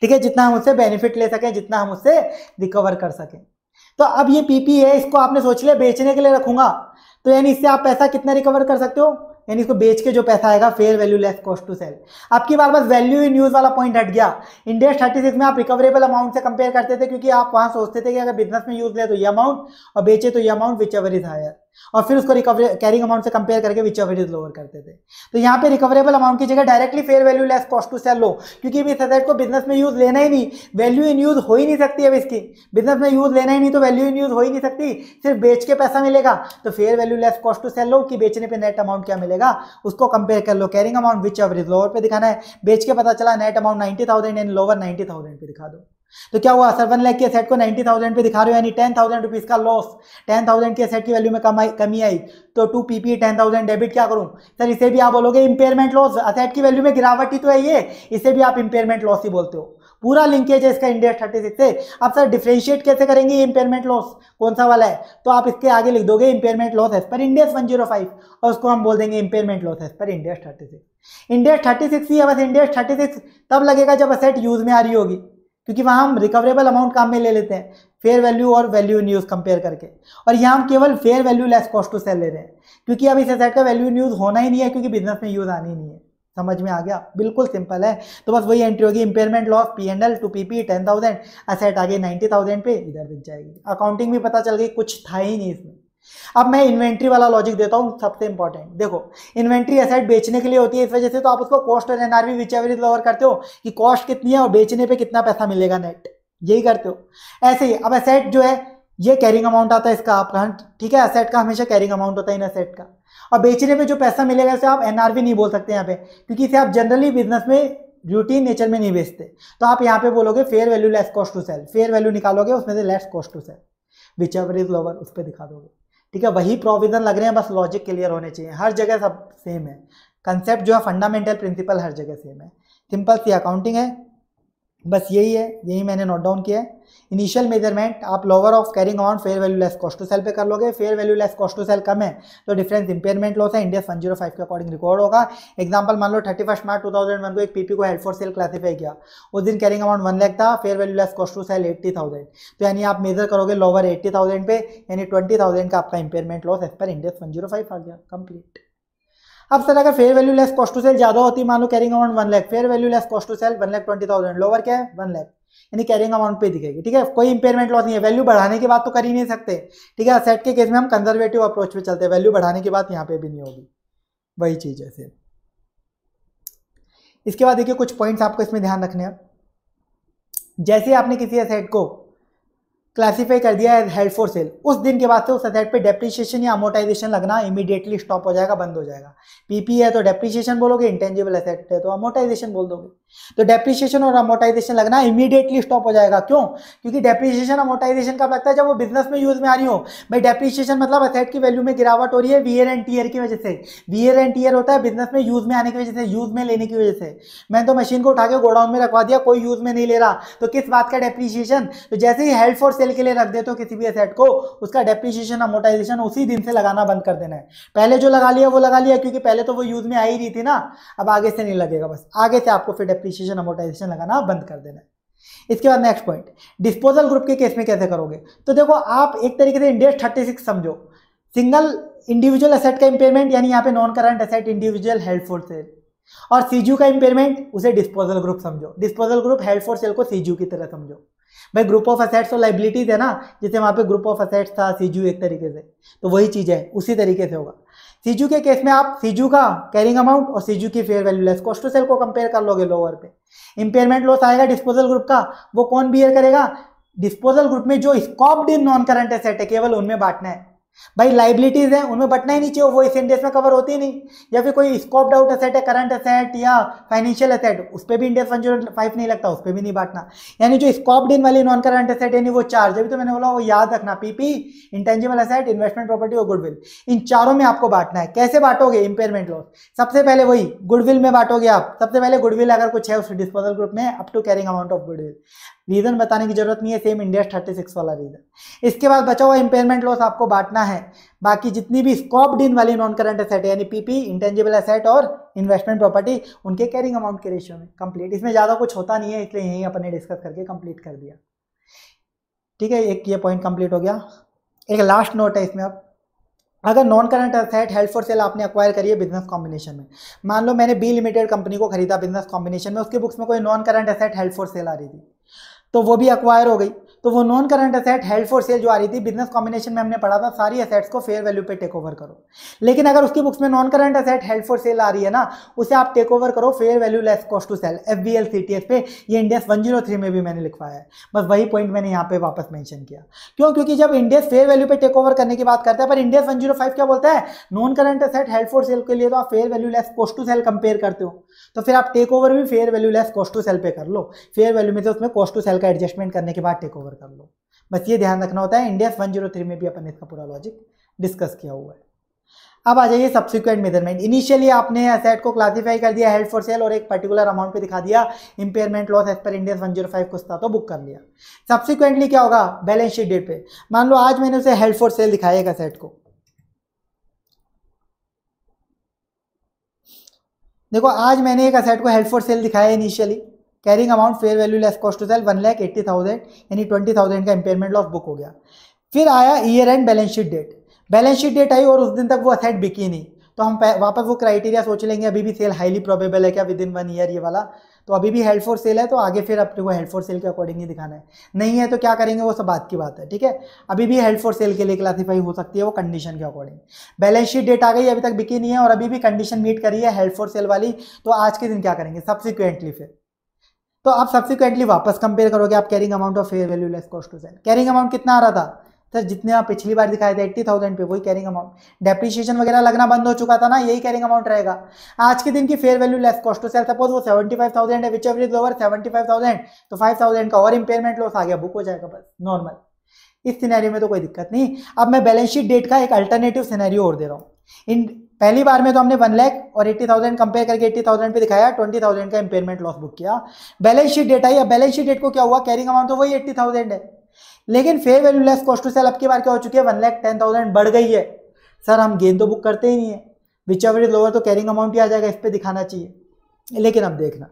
[SPEAKER 1] ठीक है, जितना हम उससे बेनिफिट ले सकें, जितना हम उससे रिकवर कर सकें। तो अब ये पीपी है, इसको आपने सोच लिया, बेचने के लिए रखूँगा। तो यानी इससे आप पैसा कितना रिकवर कर सकते हो? यानी इसको बेच के जो पैसा आएगा fair value less cost to sell आपकी बार बस वैल्यू इन यूज़ वाला पॉइंट हट गया। इंडिया थर्टी सिक्स में आप रिकवरेबल अमाउंट से कंपेयर करते थे, क्योंकि आप वहाँ सोचते थे कि अगर बिज़नेस में यूज़ ले तो ये अमाउंट और बेचे तो ये amount whichever is higher और फिर उसको रिकवरी कैरिंग अमाउंट से कंपेयर करके which of it is lower करते थे। तो यहाँ पे रिकवरेबल अमाउंट की जगह directly fair value less cost to sell लो क्योंकि इस एसेट को बिज़नेस में यूज़ लेना ही नहीं वैल्यू इन यूज़ हो ही नहीं सकती अब इसकी। बिज़नेस में यूज़ लेना ही नहीं तो वैल्यू इन यूज़ हो ही नहीं सकती, सिर्फ़ बेच के पैसा मिलेगा। तो fair value less cost to sell लो कि बेचने पर नेट अमाउंट क्या मिलेगा, उसको कंपेयर कर लो। Carrying amount which of is lower पर दिखाना है, बेच के पता चला net amount ninety thousand and lower ninety thousand पे दिखा दो। तो क्या हुआ? सर वन लैख के सेट को नाइन्टी थाउज़ेंड पे दिखा रहे हो, यानी टेन थाउज़ेंड रुपीज़ का लॉस टेन थाउज़ेंड के सेट की वैल्यू में कमाई, कमी आई। तो to PP ten thousand debit क्या करूँ? सर इसे भी आप बोलोगे इंपेयरमेंट लॉस असेट की वैल्यू में गिरावट ही तो है ये। इसे भी आप इंपेयरमेंट लॉस ही बोलते हो। पूरा लिंकेज है इसका इंडिया थर्टी सिक्स से। अब सर डिफ्रेंशिएट कैसे करेंगे इंपेयरमेंट लॉस कौन सा वाला है? तो आप इसके आगे लिख दोगे impairment loss as per India one zero five और उसको हम बोल देंगे impairment loss as per India thirty six India thirty six ही है, बस इंडिया थर्टी सिक्स तब लगेगा जब असेट यूज़ में आ रही होगी। क्योंकि वहाँ हम रिकवरेबल अमाउंट काम में ले लेते हैं फेयर वैल्यू और वैल्यू इन यूज़ कंपेयर करके। और यहाँ हम केवल fair value less cost to sell ले रहे हैं, क्योंकि अब इस एसेट का वैल्यू इन यूज़ होना ही नहीं है, क्योंकि बिज़नेस में यूज़ आनी नहीं है। समझ में आ गया? बिल्कुल सिंपल है। तो बस वही एंट्री होगी impairment loss P and L to P P ten thousand asset आगे नाइन्टी थाउज़ेंड पे, इधर दिख जाएगी। अकाउंटिंग भी पता चल गई, कुछ था ही नहीं इसमें। अब मैं इन्वेंट्री वाला लॉजिक देता हूँ, सबसे इंपॉर्टेंट देखो, इन्वेंट्री एसेट बेचने के लिए होती है, इस वजह से तो आप उसको कॉस्ट और एनआरवी विच एवरेज लोअर करते हो कि कॉस्ट कितनी है और बेचने पे कितना पैसा मिलेगा नेट यही करते हो। ऐसे ही, अब एसेट जो है, ये कैरिंग अमाउंट आता है इसका आपका, ठीक है? एसेट का हमेशा कैरिंग अमाउंट होता है इन एसेट का। और बेचने पे जो पैसा मिलेगा, इसे आप एनआरवी नहीं बोल सकते यहाँ पे, क्योंकि इसे आप जनरली बिज़नेस में रूटीन नेचर में नहीं बेचते। तो आप यहाँ पे बोलोगे fair value less cost to sell fair value निकालोगे, उसमें से less cost to sell whichever is lower उस पर दिखा दोगे। ठीक है, वही प्रोविज़न लग रहे हैं, बस लॉजिक क्लियर होने चाहिए। हर जगह सब सेम है। कंसेप्ट जो है फंडामेंटल प्रिंसिपल हर जगह सेम है। सिंपल सी अकाउंटिंग है। बस यही है, यही मैंने नोट डाउन किया है। इनिशियल मेज़रमेंट आप lower of carrying amount fair value less cost to sell पे कर लोगे। Fair value less cost to sell कम है तो डिफरेंस इंपेयरमेंट लॉस है इंडिया वन ज़ीरो फाइव के अकॉर्डिंग रिकॉर्ड होगा। एग्ज़ाम्पल मान लो thirty first March two thousand one को एक पीपी को हेल्ड फॉर सेल क्लासीफाई किया। उस दिन कैरिंग अमाउंट वन लैख था fair value less cost to sell eighty thousand तो यानी आप मेजर करोगे लोअर एट्टी थाउज़ेंड पे, यानी ट्वेंटी थाउज़ेंड का आपका impairment loss as per India one zero five आ गया कंप्लीट अब सर, अगर fair value less cost to sell ज़्यादा होती, मान लो carrying amount one lakh fair value less cost to sell one lakh twenty thousand lower क्या है? वन लैख यानी कैरिंग अमाउंट पे दिखेगी, ठीक है? कोई इंपेयरमेंट लॉस नहीं है। वैल्यू बढ़ाने की बात तो कर ही नहीं सकते, ठीक है? सेट के केस में हम कंजर्वेटिव अप्रोच पे चलते हैं। वैल्यू बढ़ाने की बात यहाँ पे भी नहीं होगी। वही चीज़ है फिर इसके बाद देखिए कुछ पॉइंट्स आपको इसमें ध्यान रखने हैं। जैसे आपने किसी एसेट को क्लासीफाई कर दिया है हेल्ड फॉर सेल। उस दिन के बाद से उस असेट पे डेप्रिशिएशन या अमोटाइजेशन लगना इमीडिएटली स्टॉप हो जाएगा, बंद हो जाएगा। पीपी है तो डेप्रिशिएशन बोलोगे इंटेंजिबल असेट है तो अमोटाइजेशन बोल दोगे। तो डेप्रिशिएशन और अमोटाइजेशन लगना इमीडिएटली स्टॉप हो जाएगा। क्यों? क्योंकि डेप्रिशिएशन अमोटाइजेशन कब लगता है जब वो बिज़नेस में यूज़ में आ रही हो। भाई डेप्रिशिएशन मतलब असेट की वैल्यू में गिरावट हो रही है वीयर एंड टीयर की वजह से। वीयर एंड टीयर होता है बिज़नेस में यूज़ में आने की वजह से यूज़ में लेने की वजह से। मैंने तो मशीन को उठा के गोडाउन में रखवा दिया, कोई यूज़ में नहीं ले रहा। तो किस बात का डेप्रिशिएशन तो जैसे ही हेल्ड फॉर सेल के लिए रख देते हो किसी भी एसेट को, उसका डेप्रिशिएशन अमोटाइजेशन उसी दिन से लगाना बंद कर देना है। पहले जो लगा लिया, वो लगा लिया, क्योंकि पहले तो वो यूज़ में आ ही रही थी ना। अब आगे से नहीं लगेगा बस। आगे से आपको फिर डेप्रिशिएशन अमोटाइजेशन लगाना बंद कर देना इसके बाद नेक्स्ट पॉइंट डिस्पोजल ग्रुप के केस में कैसे करोगे? तो देखो, आप एक तरीके से इंडिया थर्टी सिक्स समझो। सिंगल इंडिविजुअल एसेट का इंपेयरमेंट यानी यहाँ पे non current asset individual held for sale और सीजू का इंपेयरमेंट उसे डिस्पोजल ग्रुप समझो। Disposal group held for sale को सीजू की तरह समझो। भाई ग्रुप ऑफ़ असेट्स और लाइबिलिटीज है ना, जैसे वहाँ पे ग्रुप ऑफ़ असेट्स था सीजू एक तरीके से। तो वही चीज़ है, उसी तरीके से होगा। सीजू के केस में आप सीजू का कैरिंग अमाउंट और सीजू की fair value less cost to sell को कंपेयर कर लोगे लोअर पे। इंपेयरमेंट लॉस आएगा डिस्पोजल ग्रुप का, वो कौन बियर करेगा? डिस्पोजल ग्रुप में जो scoped in non current asset है, केवल उनमें बांटना है। भाई लाइबिलिटीज है, उनमें बटना ही नहीं चाहिए, वो इस इंडेक्स में कवर होती नहीं। या फिर कोई स्कोप्ड आउट असेट है करंट असेट या फाइनेंशियल असेट उस पर भी इंडेक्स वन ज़ीरो फाइव नहीं लगता, उस पर भी नहीं बांटना। यानी जो स्कोप्ड इन वाली नॉन करंट असेट यानी वो चार जब तो मैंने बोला, वो याद रखना PP intangible asset investment property और गुडविल इन चारों में आपको बांटना है। कैसे बांटोगे? इंपेयरमेंट लॉस सबसे पहले वही गुडविल में बांटोगे आप। सबसे पहले गुडविल अगर कुछ है, उस डिस्पोजल ग्रुप में up to carrying amount of goodwill reason बताने की ज़रूरत नहीं है सेम इंडिया थर्टी सिक्स वाला रीजन इसके बाद बचा हुआ इंपेयरमेंट लॉस आपको बांटना है। बाकी जितनी भी स्कॉप्ड इन वाली नॉन करंट एसेट यानी पीपी इंटेंजिबल एसेट और इन्वेस्टमेंट प्रॉपर्टी उनके कैरिंग अमाउंट के रेशियो में कंप्लीट इसमें ज़्यादा कुछ होता नहीं है, इसलिए यही अपने डिस्कस करके कंप्लीट कर दिया। ठीक है, एक ये पॉइंट कंप्लीट हो गया। एक लास्ट नोट है इसमें अब। अगर non current asset held for sale आपने अक्वायर करी है बिज़नेस कॉम्बिनेशन में। मान लो मैंने बी लिमिटेड कंपनी को खरीदा बिज़नेस कॉम्बिनेशन में, उसके बुक्स में कोई non current asset held for sale आ रही थी। तो वो भी अक्वायर हो गई। तो वो non current asset held for sale जो आ रही थी बिज़नेस कॉम्बिनेशन में हमने पढ़ा था, सारी असेट्स को फेयर वैल्यू पे टेक ओवर करो। लेकिन अगर उसकी बुक्स में non current asset held for sale आ रही है ना, उसे आप टेक ओवर करो fair value less cost to sell F B L C T S पे, ये इंडियस वन ज़ीरो थ्री में भी मैंने लिखवाया है। बस वही पॉइंट मैंने यहाँ पे वापस मैंशन किया। क्यों? क्योंकि जब इंडियस फेयर वैल्यू पे टेक ओवर करने की बात करता है, पर इंडियस वन ज़ीरो फाइव क्या बोलता है? Non current asset held for sale के लिए तो आप fair value less cost to sell compare करते हो। तो फिर आप टेक ओवर भी fair value less cost to sell पे कर लो। फेयर वैल्यू में से उसमें कॉस्ट टू सेल का एडजस्टमेंट करने के बाद टेक ओवर कर लो। बस ये ध्यान रखना होता है इंडिया वन ज़ीरो थ्री में भी अपन इसका पूरा लॉजिक डिस्कस किया हुआ है। अब आ जाइए सब्सिक्वेंट मेज़रमेंट इनिशियली आपने असेट को क्लासिफाई कर दिया हेल्ड फॉर सेल और एक पर्टिकुलर अमाउंट पे दिखा दिया impairment loss as per India one zero five कुछ था तो बुक कर लिया। सब्सिक्वेंटली क्या होगा? बैलेंस शीट डेट पे। मान लो आज मैंने उसे हेल्ड फॉर सेल दिखाया एक असेट को। देखो, आज मैंने एक असेट को हेल्ड फॉर सेल दिखाया initially carrying amount fair value less cost to sell one lakh eighty thousand यानी ट्वेंटी थाउज़ेंड का इंपेयरमेंट लॉस बुक हो गया। फिर आया year end balance sheet date balance sheet date आई और उस दिन तक वो असेट बिकी नहीं। तो हम वापस वो क्राइटेरिया सोच लेंगे, अभी भी सेल हाईली प्रोबेबल है क्या विद इन वन ईयर ये वाला? तो अभी भी हेल्ड फॉर सेल है तो आगे फिर अपने को हेल्ड फॉर सेल के अकॉर्डिंग ही दिखाना है। नहीं है तो क्या करेंगे, वो सब बात की बात है, ठीक है? अभी भी हेल्ड फॉर सेल के लिए क्लासीफाई हो सकती है वो कंडीशन के अकॉर्डिंग बैलेंस शीट डेट आ गई, अभी तक बिकी नहीं है और अभी भी कंडीशन मीट करी है हेल्ड फॉर सेल वाली। तो आज के दिन क्या करेंगे? सब्सिक्वेंटली फिर। तो आप सब्सिक्वेंटली वापस कंपेयर करोगे, आप carrying amount of fair value less cost to sell carrying amount कितना आ रहा था? सर जितने आप पिछली बार दिखाए थे एट्टी थाउज़ेंड पे, वही कैरिंग अमाउंट डेप्रिशिएशन वगैरह लगना बंद हो चुका था ना, यही कैरिंग अमाउंट रहेगा। आज के दिन की fair value less cost to sell suppose वो सेवेंटी फाइव थाउज़ेंड है whichever is over seventy five thousand तो फाइव थाउज़ेंड का और इंपेयरमेंट लॉस आ गया बुक हो जाएगा बस नॉर्मल इस सिनेरियो में तो कोई दिक्कत नहीं। अब मैं बैलेंस शीट डेट का एक अल्टरनेटिव सिनेरियो और दे रहा हूँ। इन पहली बार में तो हमने वन लैख और एट्टी थाउज़ेंड कंपेयर करके एट्टी थाउज़ेंड पर दिखाया ट्वेंटी थाउज़ेंड का इंपेयरमेंट लॉस बुक किया। बैलेंस शीट डेट आई अब बैलेंस शीट डेट को क्या हुआ? कैरिंग अमाउंट तो वही एट्टी थाउज़ेंड है। लेकिन fair value less cost to sell अब की बार क्या हो चुकी है? वन लैख टेन थाउज़ेंड बढ़ गई है। सर हम गेंद तो बुक करते ही नहीं है। विच एवर इज़ लोअर तो कैरिंग अमाउंट ही आ जाएगा, इस पर दिखाना चाहिए। लेकिन अब देखना।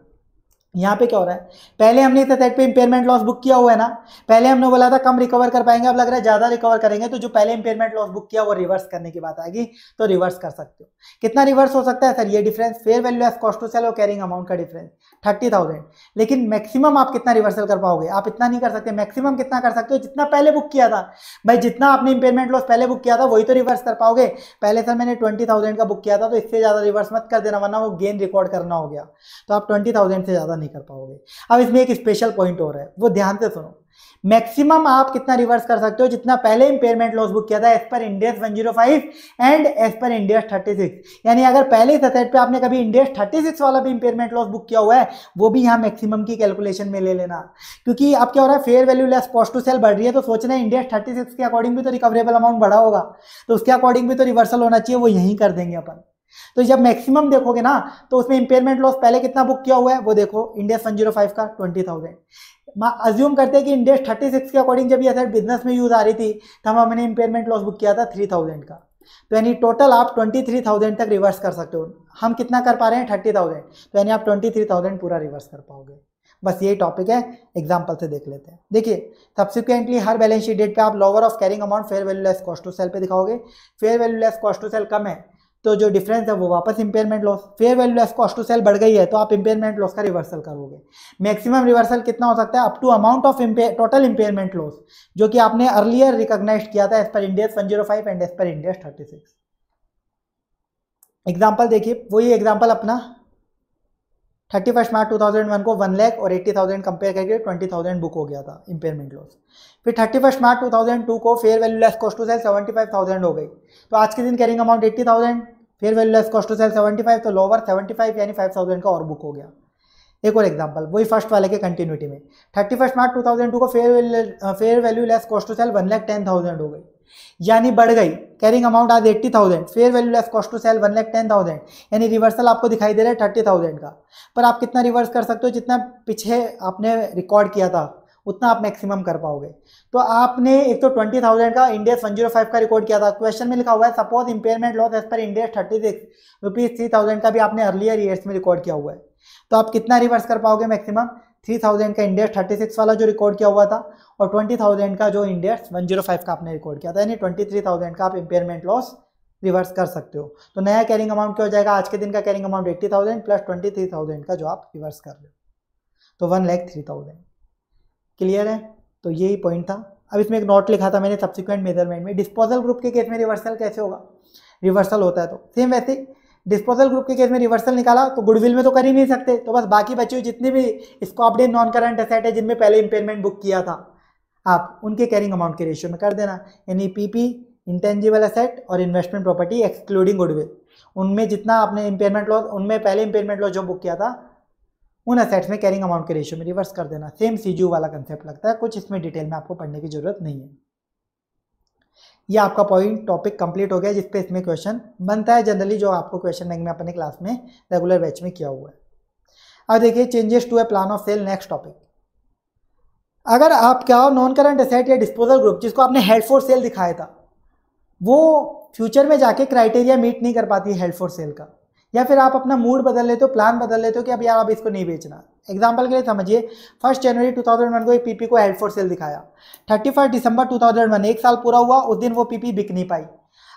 [SPEAKER 1] यहाँ पे क्या हो रहा है? पहले हमने इस सेट पे इंपेयरमेंट लॉस बुक किया हुआ है ना? पहले हमने बोला था कम रिकवर कर पाएँगे, अब लग रहा है ज़्यादा रिकवर करेंगे तो जो पहले इंपेयरमेंट लॉस बुक किया वो रिवर्स करने की बात आएगी तो रिवर्स कर सकते हो। कितना रिवर्स हो सकता है? सर, ये difference fair value less cost to sell और कैरिंग अमाउंट का डिफरेंस थर्टी थाउज़ेंड लेकिन मैक्सिमम आप कितना रिवर्सल कर पाओगे? आप इतना नहीं कर सकते मैक्सिमम कितना कर सकते हो? जितना पहले बुक किया था। भाई, जितना आपने इंपेयरमेंट लॉस पहले बुक किया था, वही तो रिवर्स कर पाओगे। पहले सर, मैंने ट्वेंटी थाउज़ेंड का बुक किया था तो इससे ज़्यादा रिवर्स मत कर देना, वरना वो गेन रिकॉर्ड करना हो गया। तो आप ट्वेंटी थाउज़ेंड से ज़्यादा नहीं कर पाओगे। अब इसमें एक स्पेशल पॉइंट रहा है, वो ध्यान से सुनो। मैक्सिमम आप कितना रिवर्स कर सकते हो? जितना पहले इंपेयरमेंट लॉस बुक किया था as per Ind AS 105 and as per Ind AS 36 यानी अगर पहले इस असेट पे आपने कभी इंडियस 36 वाला भी इंपेयरमेंट लॉस बुक किया हुआ है, वो भी यहाँ मैक्सिमम की कैलकुलेशन में ले लेना। क्योंकि अब क्या हो रहा है fair value less cost to sell बढ़ रही है तो सोचना है इंडियस थर्टी के अकॉर्डिंग भी तो रिकवरेबल अमाउंट बढ़ा होगा। तो उसके अकॉर्डिंग भी तो रिवर्सल होना चाहिए, वो यहीं कर देंगे अपन। तो जब मैक्सिमम देखोगे ना तो उसमें इंपेयरमेंट लॉस पहले कितना बुक किया हुआ है, वो देखो ज़ीरो फाइव का ट्वेंटी थाउज़ेंड अज्यूम करते हैं कि थर्टी सिक्स के अकॉर्डिंग जब ये असेट बिज़नेस में यूज़ आ रही थी तब हमने इंपेयरमेंट लॉस बुक किया था थ्री थाउज़ेंड का. तो यानी टोटल आप ट्वेंटी थ्री थाउज़ेंड तक रिवर्स कर सकते हो. हम कितना कर पा रहे हैं? थर्टी थाउज़ेंड तो यानी आप ट्वेंटी थ्री थाउज़ेंड पूरा रिवर्स कर पाओगे. बस यही टॉपिक है एग्ज़ाम्पल से देख लेते हैं. देखिए सब्सिक्वेंटली हर बैलेंस शीट डेट पे आप lower of carrying amount fair value less cost to sell पे दिखाओगे. Fair value less cost to sell कम है तो जो डिफरेंस है वो वापस impairment loss fair value less cost to sell बढ़ गई है तो आप इंपेयरमेंट लॉस का रिवर्सल करोगे। मैक्सिमम रिवर्सल कितना हो सकता है? Up to amount of total impairment loss जो कि आपने अर्लियर रिकॉग्नाइज किया था as per Ind AS one zero five and as per Ind AS thirty six example देखिए, वही एग्ज़ाम्पल अपना। Thirty first March two thousand one को वन लैख और एट्टी थाउज़ेंड कंपेयर करके ट्वेंटी थाउज़ेंड बुक हो गया था इंपेयरमेंट लॉस फिर thirty first March two thousand two को fair value less cost to sell seventy five thousand हो गई। तो आज के दिन carrying amount eighty thousand fair value less cost to sell seventy five तो लोअर सेवेंटी फाइव यानी फाइव थाउज़ेंड का और बुक हो गया। एक और एग्ज़ाम्पल वही फ़र्स्ट वाले के कंटिन्यूटी में। Thirty first March two thousand two को fair fair value less cost to sell one lakh ten thousand हो गई। यानी बढ़ गई कैरिंग अमाउंट आज eighty thousand fair value less cost to sell one lakh ten thousand यानी रिवर्सल आपको दिखाई दे रहा है थर्टी थाउज़ेंड का। पर आप कितना रिवर्स कर सकते हो, जितना पीछे आपने रिकॉर्ड किया था। उतना आप मैक्सिमम कर पाओगे। तो आपने एक तो ट्वेंटी थाउज़ेंड का इंडिया वन ज़ीरो फाइव का रिकॉर्ड किया था। क्वेश्चन में लिखा हुआ है suppose impairment loss as per India thirty six rupees three thousand का भी आपने अर्लियर ईयर्स में रिकॉर्ड किया हुआ है। तो आप कितना रिवर्स कर पाओगे मैक्सिमम थ्री थाउज़ेंड का इंडिया थर्टी सिक्स वाला जो रिकॉर्ड किया हुआ था और ट्वेंटी थाउज़ेंड का जो इंडिया वन ज़ीरो फाइव का आपने रिकॉर्ड किया था। यानी ट्वेंटी थ्री थाउज़ेंड का आप इंपेयरमेंट लॉस रिवर्स कर सकते हो। तो नया कैरिंग अमाउंट क्या हो जाएगा? आज के दिन का carrying amount eighty thousand plus twenty three thousand का जो आप रिवर्स कर रहे हो। तो one lakh three thousand clear है? तो यही पॉइंट था। अब इसमें एक नोट लिखा था मैंने सब्सिक्वेंट मेज़रमेंट में डिस्पोजल ग्रुप के केस में रिवर्सल कैसे होगा? रिवर्सल होता है तो। सेम वैसे डिस्पोजल ग्रुप के केस में रिवर्सल निकाला तो गुडविल में तो कर ही नहीं सकते। तो बस बाकी बची हुई जितनी भी स्कॉप्ड नॉन करंट असेट है, जिनमें पहले इंपेयरमेंट बुक किया था, आप उनके कैरिंग अमाउंट के रेशियो में कर देना। यानी पीपी इंटेंजिबल असेट और इन्वेस्टमेंट प्रॉपर्टी एक्सक्लूडिंग गुडविल उनमें जितना आपने इंपेयरमेंट लॉस उनमें पहले इंपेयरमेंट लॉस जो बुक किया था उन एसेट्स में कैरिंग अमाउंट के रेशियो में रिवर्स कर देना। सेम सीजू वाला कंसेप्ट लगता है, कुछ इसमें डिटेल में आपको पढ़ने की ज़रूरत नहीं है। ये आपका पॉइंट टॉपिक कंप्लीट हो गया, जिसपे इसमें क्वेश्चन बनता है। जनरली जो आपको क्वेश्चन बैंक में, अपने क्लास में रेगुलर बैच में किया हुआ है। अब देखिए changes to a plan of sale next topic अगर आप क्या हो नॉन करंट एसेट या डिस्पोजल ग्रुप जिसको आपने हेल्ड फॉर सेल दिखाया था, वो फ्यूचर में जाके क्राइटेरिया मीट नहीं कर पाती हेल्ड फॉर सेल का। या फिर आप अपना मूड बदल लेते हो प्लान बदल लेते हो कि अब यार इसको नहीं बेचना। एग्ज़ाम्पल के लिए समझिए फ़र्स्ट जनवरी 2001 को पीपी को हेल्ड फॉर सेल दिखाया। थर्टी फ़र्स्ट दिसंबर 2001 एक साल पूरा हुआ, उस दिन वो पीपी बिक नहीं पाई।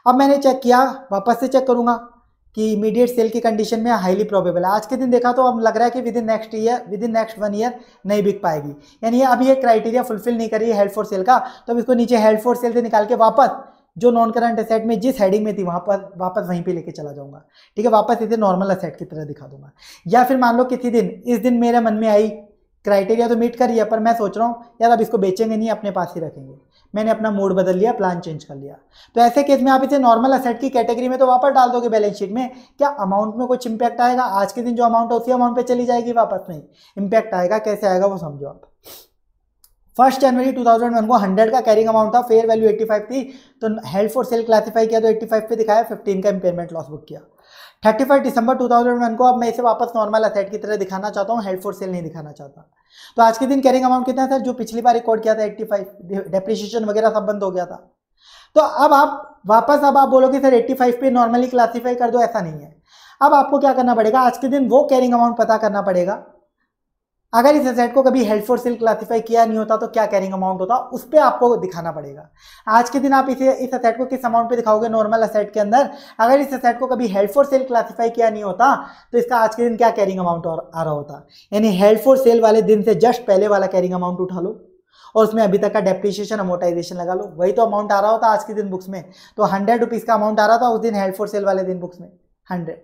[SPEAKER 1] अब मैंने चेक किया, वापस से चेक करूँगा कि इमीडिएट सेल की कंडीशन में हाईली प्रोबेबल है। आज के दिन देखा तो अब लग रहा है कि within next year within next one year नहीं बिक पाएगी। यानी अब ये क्राइटेरिया फुलफिल नहीं करी है हेल्ड फॉर सेल का तो अब इसको नीचे हेल्ड फॉर सेल से निकाल के वापस जो नॉन करंट एसेट में जिस हेडिंग में थी, वहाँ पर, वापस वहीं पे लेके चला जाऊँगा। ठीक है, वापस इसे नॉर्मल असेट की तरह दिखा दूँगा। या फिर मान लो किसी दिन, इस दिन मेरे मन में आई क्राइटेरिया तो मीट करिए पर मैं सोच रहा हूँ, यार अब इसको बेचेंगे नहीं, अपने पास ही रखेंगे। मैंने अपना मूड बदल लिया प्लान चेंज कर लिया। तो ऐसे केस में आप इसे नॉर्मल असेट की कैटेगरी में तो वापस डाल दोगे बैलेंस शीट में। क्या अमाउंट में कुछ इंपैक्ट आएगा? आज के दिन जो अमाउंट है, उसी अमाउंट पे चली जाएगी वापस नहीं। इंपैक्ट आएगा, कैसे आएगा वो समझो आप। फ़र्स्ट जनवरी 2001 को 100 का कैरिंग अमाउंट था फेयर वैल्यू 85 थी तो हेल्ड फॉर सेल क्लासीफाई किया तो 85 पे दिखाया 15 का इंपेयरमेंट लॉस बुक किया। थर्टी फ़र्स्ट दिसंबर 2001 को अब मैं इसे वापस नॉर्मल असेट की तरह दिखाना चाहता हूँ हेल्ड फॉर सेल नहीं दिखाना चाहता। तो आज के दिन कैरिंग अमाउंट कितना था, जो पिछली बार रिकॉर्ड किया था 85 डेप्रिशिएशन वगैरह सब बंद हो गया था। तो अब आप वापस अब आप बोलोगे, सर 85 पे नॉर्मली क्लासीफाई कर दो, ऐसा नहीं है। अब आपको क्या करना पड़ेगा, आज के दिन वो कैरिंग अमाउंट पता करना पड़ेगा अगर इस एसेट को कभी हेल्ड फॉर सेल क्लासीफाई किया नहीं होता तो क्या कैरिंग अमाउंट होता? उस पर आपको दिखाना पड़ेगा। आज के दिन आप इसे, इस एसेट को किस अमाउंट पे दिखाओगे? नॉर्मल एसेट के अंदर। अगर इस एसेट को कभी हेल्ड फॉर सेल क्लासीफाई किया नहीं होता तो इसका आज के दिन क्या कैरिंग अमाउंट आ रहा होता? यानी हेल्ड फॉर सेल वाले दिन से जस्ट पहले वाला कैरिंग अमाउंट उठा लो। और उसमें अभी तक का डेप्रिशिएशन अमोटाइजेशन लगा लो। वही तो अमाउंट आ रहा होता आज के दिन बुक्स में। तो हंड्रेड रुपीज़ का अमाउंट आ रहा था उस दिन हेल्ड फॉर सेल वाले दिन बुक्स में। हंड्रेड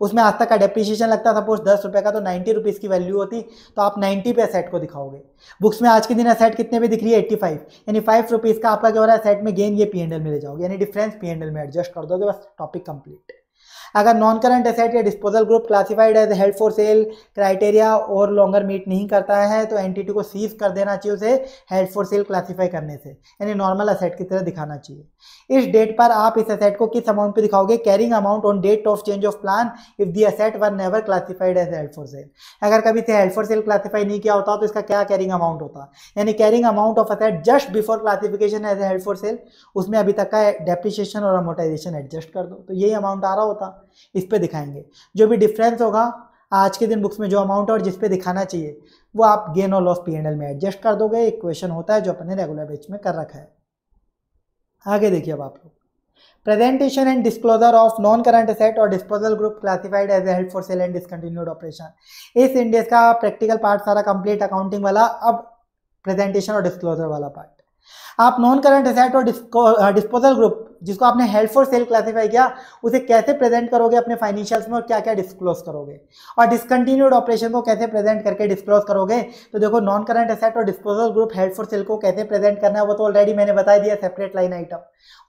[SPEAKER 1] उसमें आज तक का डेप्रिशिएशन लगता था सपोज़ दस रुपये का तो नाइन्टी रुपीज़ की वैल्यू होती तो आप नाइन्टी पे सेट को दिखाओगे। बुक्स में आज के दिन सेट कितने पे दिख रही है? एट्टी फाइव यानी फाइव रुपीज़ का आपका क्या हो रहा है? सेट में गेन ये पी में ले जाओगे, यानी डिफरेंस पी में एडजस्ट कर दोगे, बस टॉपिक कंप्लीट अगर नॉन करंट एसेट या disposal group classified as held for sale criteria और लॉन्गर मीट नहीं करता है तो एंटिटी को सीज कर देना चाहिए उसे हेल्ड फॉर सेल क्लासीफाई करने से। यानी नॉर्मल असेट की तरह दिखाना चाहिए। इस डेट पर आप इस असेट को किस अमाउंट पे दिखाओगे? Carrying amount on date of change of plan if the asset were never classified as held for sale अगर कभी से हेल्ड फॉर सेल क्लासीफाई नहीं किया होता तो इसका क्या कैरिंग अमाउंट होता? यानी carrying amount of asset just before classification as held for sale उसमें अभी तक का डेप्रिशिएशन और अमोटाइजेशन एडजस्ट कर दो। तो यही अमाउंट आ रहा होता। इस पर दिखाएँगे। जो भी डिफरेंस होगा, आज के दिन बुक्स में जो अमाउंट और जिस पे दिखाना चाहिए, वो आप गेन और लॉस पी एंडल में एडजस्ट कर दोगे। एक क्वेश्चन होता है जो अपने रेगुलर बेच में कर रखा है। आगे देखिए अब आप लोग। Presentation and disclosure of non current asset और disposal group classified as held for sale and discontinued operation इस इंडेक्स का प्रैक्टिकल पार्ट सारा कंप्लीट अकाउंटिंग वाला, अब प्रेजेंटेशन और डिस्क्लोजर वाला पार्ट आप नॉन करंट असेट और डिस्पोजल ग्रुप जिसको आपने हेल्ड फॉर सेल क्लासीफाई किया, उसे कैसे प्रेजेंट करोगे अपने फाइनेंशियल्स में और क्या क्या डिस्क्लोज करोगे? और डिसकंटिन्यूड ऑपरेशन को कैसे प्रेजेंट करके डिस्क्लोज करोगे? तो देखो नॉन करंट एसेट और disposal group held for sale को कैसे प्रेजेंट करना है, वो तो ऑलरेडी मैंने बता दिया सेपरेट लाइन आइटम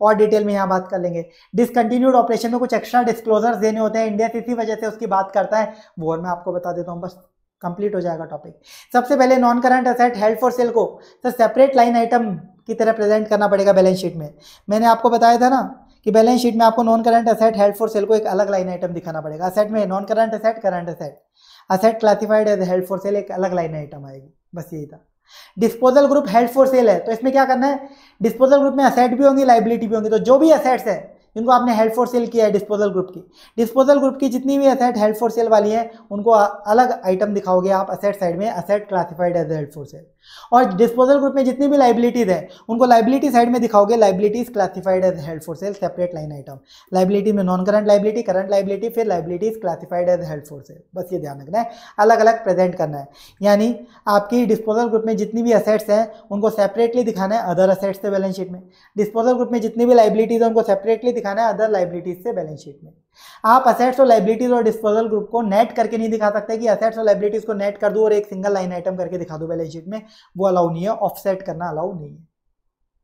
[SPEAKER 1] और डिटेल में यहाँ बात कर लेंगे. डिसकंटिन्यूड ऑपरेशन में कुछ एक्स्ट्रा डिस्क्लोजर्स देने होते हैं. इंडिया इसी वजह से उसकी बात करता है, वो और मैं आपको बता देता हूँ, बस. कंप्लीट हो जाएगा टॉपिक सबसे पहले non current asset held for sale को सर सेपरेट लाइन आइटम की तरह प्रेजेंट करना पड़ेगा बैलेंस शीट में. मैंने आपको बताया था ना कि बैलेंस शीट में आपको non current asset held for sale को एक अलग लाइन आइटम दिखाना पड़ेगा. असेट में non current asset current asset asset classified as held for sale एक अलग लाइन आइटम आएगी. बस यही था. Disposal group held for sale है तो इसमें क्या करना है? डिस्पोजल ग्रुप में असेट भी होंगी लाइबिलिटी भी होंगी. तो जो भी असेट्स है जिनको आपने हेल्ड फॉर सेल किया है डिस्पोजल ग्रुप की। डिस्पोजल ग्रुप की जितनी भी असेट हेल्ड फॉर सेल वाली हैं, उनको अलग आइटम दिखाओगे आप असेट साइड में asset classified as held for sale और डिस्पोजल ग्रुप में जितनी भी लाइबिलिटीज है, उनको लाइबिलिटी साइड में दिखाओगे liabilities classified as held for sale separate line item liability में non current liability current liability फिर liabilities classified as held for sale बस ये ध्यान रखना है। अलग अलग प्रेजेंट करना है। यानी आपकी डिस्पोजल ग्रुप में जितनी भी असेट्स हैं, उनको सेपरेटली दिखाना है अदर असेट्स से बैलेंस शीट में। डिस्पोजल ग्रुप में जितनी भी लाइबिलिटीज है, उनको सेपरेटली दिखाना है अदर लाइबिलिटीज से बैलेंस शीट में। आप असेट्स और लाइबिलिटीज और डिस्पोजल ग्रुप को नेट करके नहीं दिखा सकते कि असेट्स और लाइबिलिटीज को नेट कर दूँ और एक सिंगल लाइन आइटम करके दिखा दूँ बैलेंस शीट में, वो अलाउ नहीं है ऑफसेट करना अलाउ नहीं है।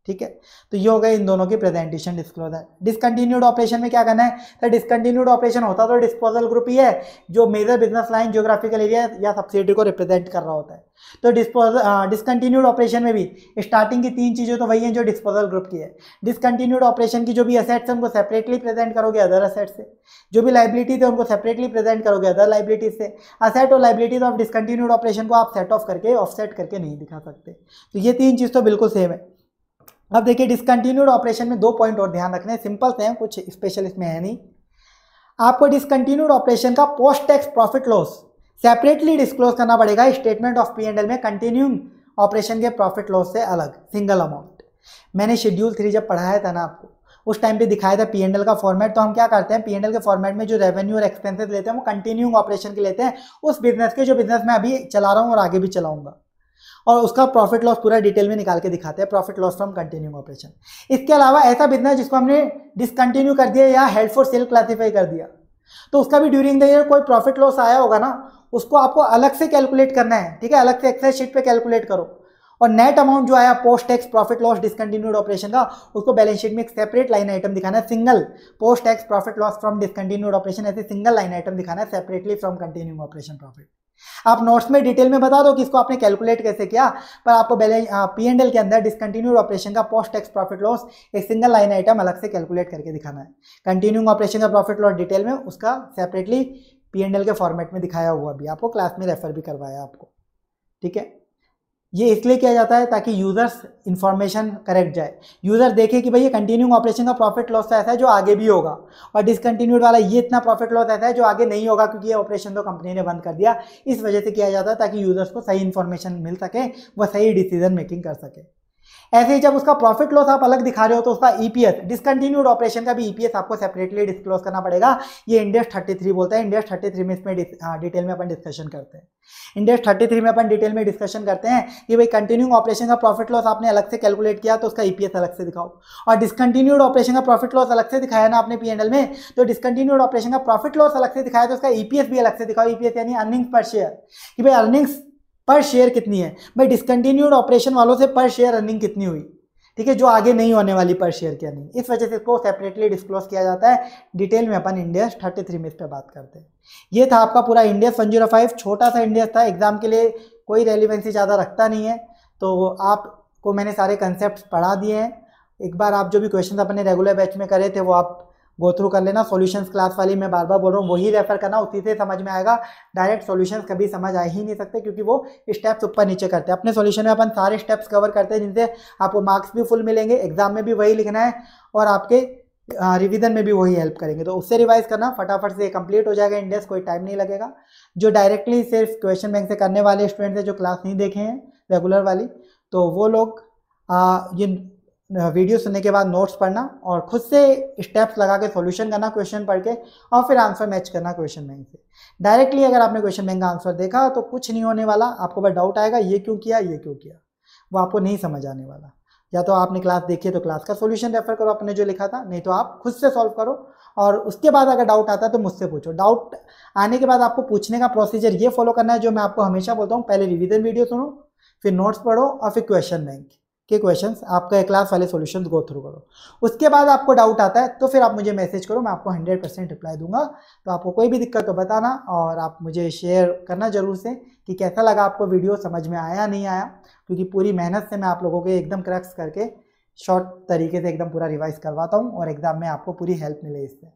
[SPEAKER 1] ठीक है? तो ये हो गया इन दोनों की प्रेजेंटेशन डिस्क्लोजर डिसकंटिन्यूड ऑपरेशन में क्या करना है? तो डिसकंटिन्यूड ऑपरेशन होता तो डिस्पोजल ग्रुप ही है जो major business line geographical area या सब्सिडी को रिप्रेजेंट कर रहा होता है। तो डिस्पोजल डिसकंटिन्यूड ऑपरेशन में भी स्टार्टिंग की तीन चीज़ें तो वही हैं जो डिस्पोजल ग्रुप की है। डिसकंटिन्यूड ऑपरेशन की जो भी असेट्स हैं, उनको सेपरेटली प्रेजेंट करोगे अदर असेट से। जो भी लाइबिलिटी थे उनको सेपरेटली प्रेजेंट करोगे अदर लाइबिलिटीज से। असेट और लाइबिलिटीज ऑफ़ डिसकंटिन्यूड ऑपरेशन को आप सेट ऑफ़ करके ऑफ़ सेट करके नहीं दिखा सकते। तो ये तीन चीज़ तो बिल्कुल सेम है। अब देखिए डिसकंटिन्यूड ऑपरेशन में दो पॉइंट और ध्यान रखने सिंपल से हैं, कुछ स्पेशल इसमें है नहीं। आपको डिसकंटिन्यूड ऑपरेशन का post tax profit loss separately disclose करना पड़ेगा। Statement of P and L में कंटिन्यूइंग ऑपरेशन के प्रॉफिट लॉस से अलग सिंगल अमाउंट मैंने शेड्यूल थ्री जब पढ़ाया था ना आपको, उस टाइम पे दिखाया था पीएनएल का फॉर्मेट तो हम क्या करते हैं? पीएनएल के फॉर्मेट में जो रेवेन्यू और एक्सपेंसेस लेते हैं, वो कंटिन्यूइंग ऑपरेशन के लेते हैं। उस बिज़नेस के, जो बिज़नेस मैं अभी चला रहा हूँ और आगे भी चलाऊँगा। और उसका प्रॉफिट लॉस पूरा डिटेल में निकाल के दिखाते हैं profit loss from continuing operation इसके अलावा ऐसा बिज़नेस जिसको हमने डिसकंटिन्यू कर दिया या हेल्ड फॉर सेल क्लासीफाई कर दिया। तो उसका भी ड्यूरिंग द ईयर कोई प्रॉफिट लॉस आया होगा ना, उसको आपको अलग से कैलकुलेट करना है, ठीक है? अलग से एक्सेल शीट पे कैलकुलेट करो। और नेट अमाउंट जो आया post tax profit loss discontinued operation का, उसको बैलेंस शीट में एक सेपरेट लाइन आइटम दिखाना है single post tax profit loss from discontinued operation ऐसे सिंगल लाइन आइटम दिखाना है separately from continuing operation profit आप नोट्स में डिटेल में बता दो कि इसको आपने कैलकुलेट कैसे किया, पर आपको बैलेंस पी एंड एल के अंदर डिसकंटिन्यूड ऑपरेशन का पोस्ट टैक्स प्रॉफिट लॉस एक सिंगल लाइन आइटम अलग से कैलकुलेट करके दिखाना है। कंटिन्यूइंग ऑपरेशन का प्रॉफिट लॉस डिटेल में उसका सेपरेटली पी एंड एल के फॉर्मेट में दिखाया हुआ भी, आपको क्लास में रेफर भी करवाया आपको। ठीक है? ये इसलिए किया जाता है ताकि यूज़र्स इन्फॉर्मेशन करेक्ट जाए। यूज़र देखे कि भाई ये कंटिन्यूइंग ऑपरेशन का प्रॉफिट लॉस ऐसा है जो आगे भी होगा। और डिसकंटिन्यूड वाला ये इतना प्रॉफिट लॉस ऐसा है जो आगे नहीं होगा क्योंकि ये ऑपरेशन तो कंपनी ने बंद कर दिया। इस वजह से किया जाता है ताकि यूज़र्स को सही इन्फॉर्मेशन मिल सके, वह सही डिसीज़न मेकिंग कर सके। ऐसे ही जब उसका प्रॉफिट लॉस आप अलग दिखा रहे हो तो उसका ईपीएस डिसकंटिन्यूड ऑपरेशन का भी ईपीएस आपको सेपरेटली डिस्क्लोज करना पड़ेगा। ये इंडेक्स 33 बोलता है। इंडेक्स 33 में इसमें डिटेल में अपन डिस्कशन करते हैं। इंडेक्स 33 में अपन डिटेल में डिस्कशन करते हैं कि भाई कंटिन्यूइंग ऑपरेशन का प्रॉफिट लॉस आपने अलग से कैलकुलेट किया तो उसका ईपीएस अलग से दिखाओ। और डिसकंटिन्यूड ऑपरेशन का प्रॉफिट लॉस अलग से दिखाया ना आपने पीएनएल में तो डिसकंटिन्यूड ऑपरेशन का प्रॉफिट लॉस अलग से दिखाया तो उसका ईपीएस भी अलग से दिखाओ। ईपीएस यानी अर्निंग्स पर शेयर कि भाई अर्निंग्स पर शेयर कितनी है? भाई डिसकंटिन्यूड ऑपरेशन वालों से पर शेयर अर्निंग कितनी हुई? ठीक है, जो आगे नहीं होने वाली पर शेयर की अर्निंग इस वजह से इसको सेपरेटली डिस्क्लोज किया जाता है। डिटेल में अपन इंडियस थर्टी थ्री में इस पर बात करते हैं। ये था आपका पूरा इंडियस वन ज़ीरो फाइव छोटा सा इंडियस था। एग्ज़ाम के लिए कोई रेलिवेंसी ज़्यादा रखता नहीं है। तो आपको मैंने सारे कंसेप्ट पढ़ा दिए हैं। एक बार आप जो भी क्वेश्चन अपने रेगुलर बैच में करे थे, वो आप गो थ्रू कर लेना। सॉल्यूशंस क्लास वाली मैं बार बार बोल रहा हूँ, वही रेफर करना, उसी से समझ में आएगा। डायरेक्ट सॉल्यूशंस कभी समझ आ ही नहीं सकते, क्योंकि वो स्टेप्स ऊपर नीचे करते हैं। अपने सॉल्यूशन में अपन सारे स्टेप्स कवर करते हैं, जिनसे आपको मार्क्स भी फुल मिलेंगे एग्ज़ाम में भी वही लिखना है, और आपके रिवीजन में भी वही हेल्प करेंगे। तो उससे रिवाइज करना, फटाफट से कंप्लीट हो जाएगा इंडेक्स कोई टाइम नहीं लगेगा। जो डायरेक्टली सिर्फ़ क्वेश्चन बैंक से करने वाले स्टूडेंट्स हैं, जो क्लास नहीं देखे हैं रेगुलर वाली तो वो लोग ये वीडियो सुनने के बाद नोट्स पढ़ना और खुद से स्टेप्स लगा के सॉल्यूशन करना क्वेश्चन पढ़ के और फिर आंसर मैच करना क्वेश्चन बैंक से। डायरेक्टली अगर आपने क्वेश्चन बैंक का आंसर देखा तो कुछ नहीं होने वाला, आपको बस डाउट आएगा, ये क्यों किया, ये क्यों किया। वो आपको नहीं समझ आने वाला। या तो आपने क्लास देखी तो क्लास का सोल्यूशन रेफर करो आपने जो लिखा था, नहीं तो आप खुद से सॉल्व करो और उसके बाद अगर डाउट आता है तो मुझसे पूछो। डाउट आने के बाद आपको पूछने का प्रोसीजर ये फॉलो करना है जो मैं आपको हमेशा बोलता हूँ, पहले रिविजन वीडियो सुनो, फिर नोट्स पढ़ो और फिर क्वेश्चन बैंक के क्वेश्चंस आपका क्लास वाले सॉल्यूशंस गो थ्रू करो। उसके बाद आपको डाउट आता है तो फिर आप मुझे मैसेज करो, मैं आपको हंड्रेड परसेंट रिप्लाई दूँगा। तो आपको कोई भी दिक्कत हो बताना और आप मुझे शेयर करना ज़रूर से कि कैसा लगा आपको वीडियो समझ में आया, नहीं आया? क्योंकि पूरी मेहनत से मैं आप लोगों के एकदम क्रक्स करके शॉर्ट तरीके से एकदम पूरा रिवाइज करवाता हूँ और एग्ज़ाम में आपको पूरी हेल्प मिले इससे।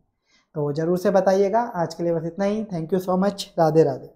[SPEAKER 1] तो ज़रूर से बताइएगा। आज के लिए बस इतना ही। Thank you so much Radhe Radhe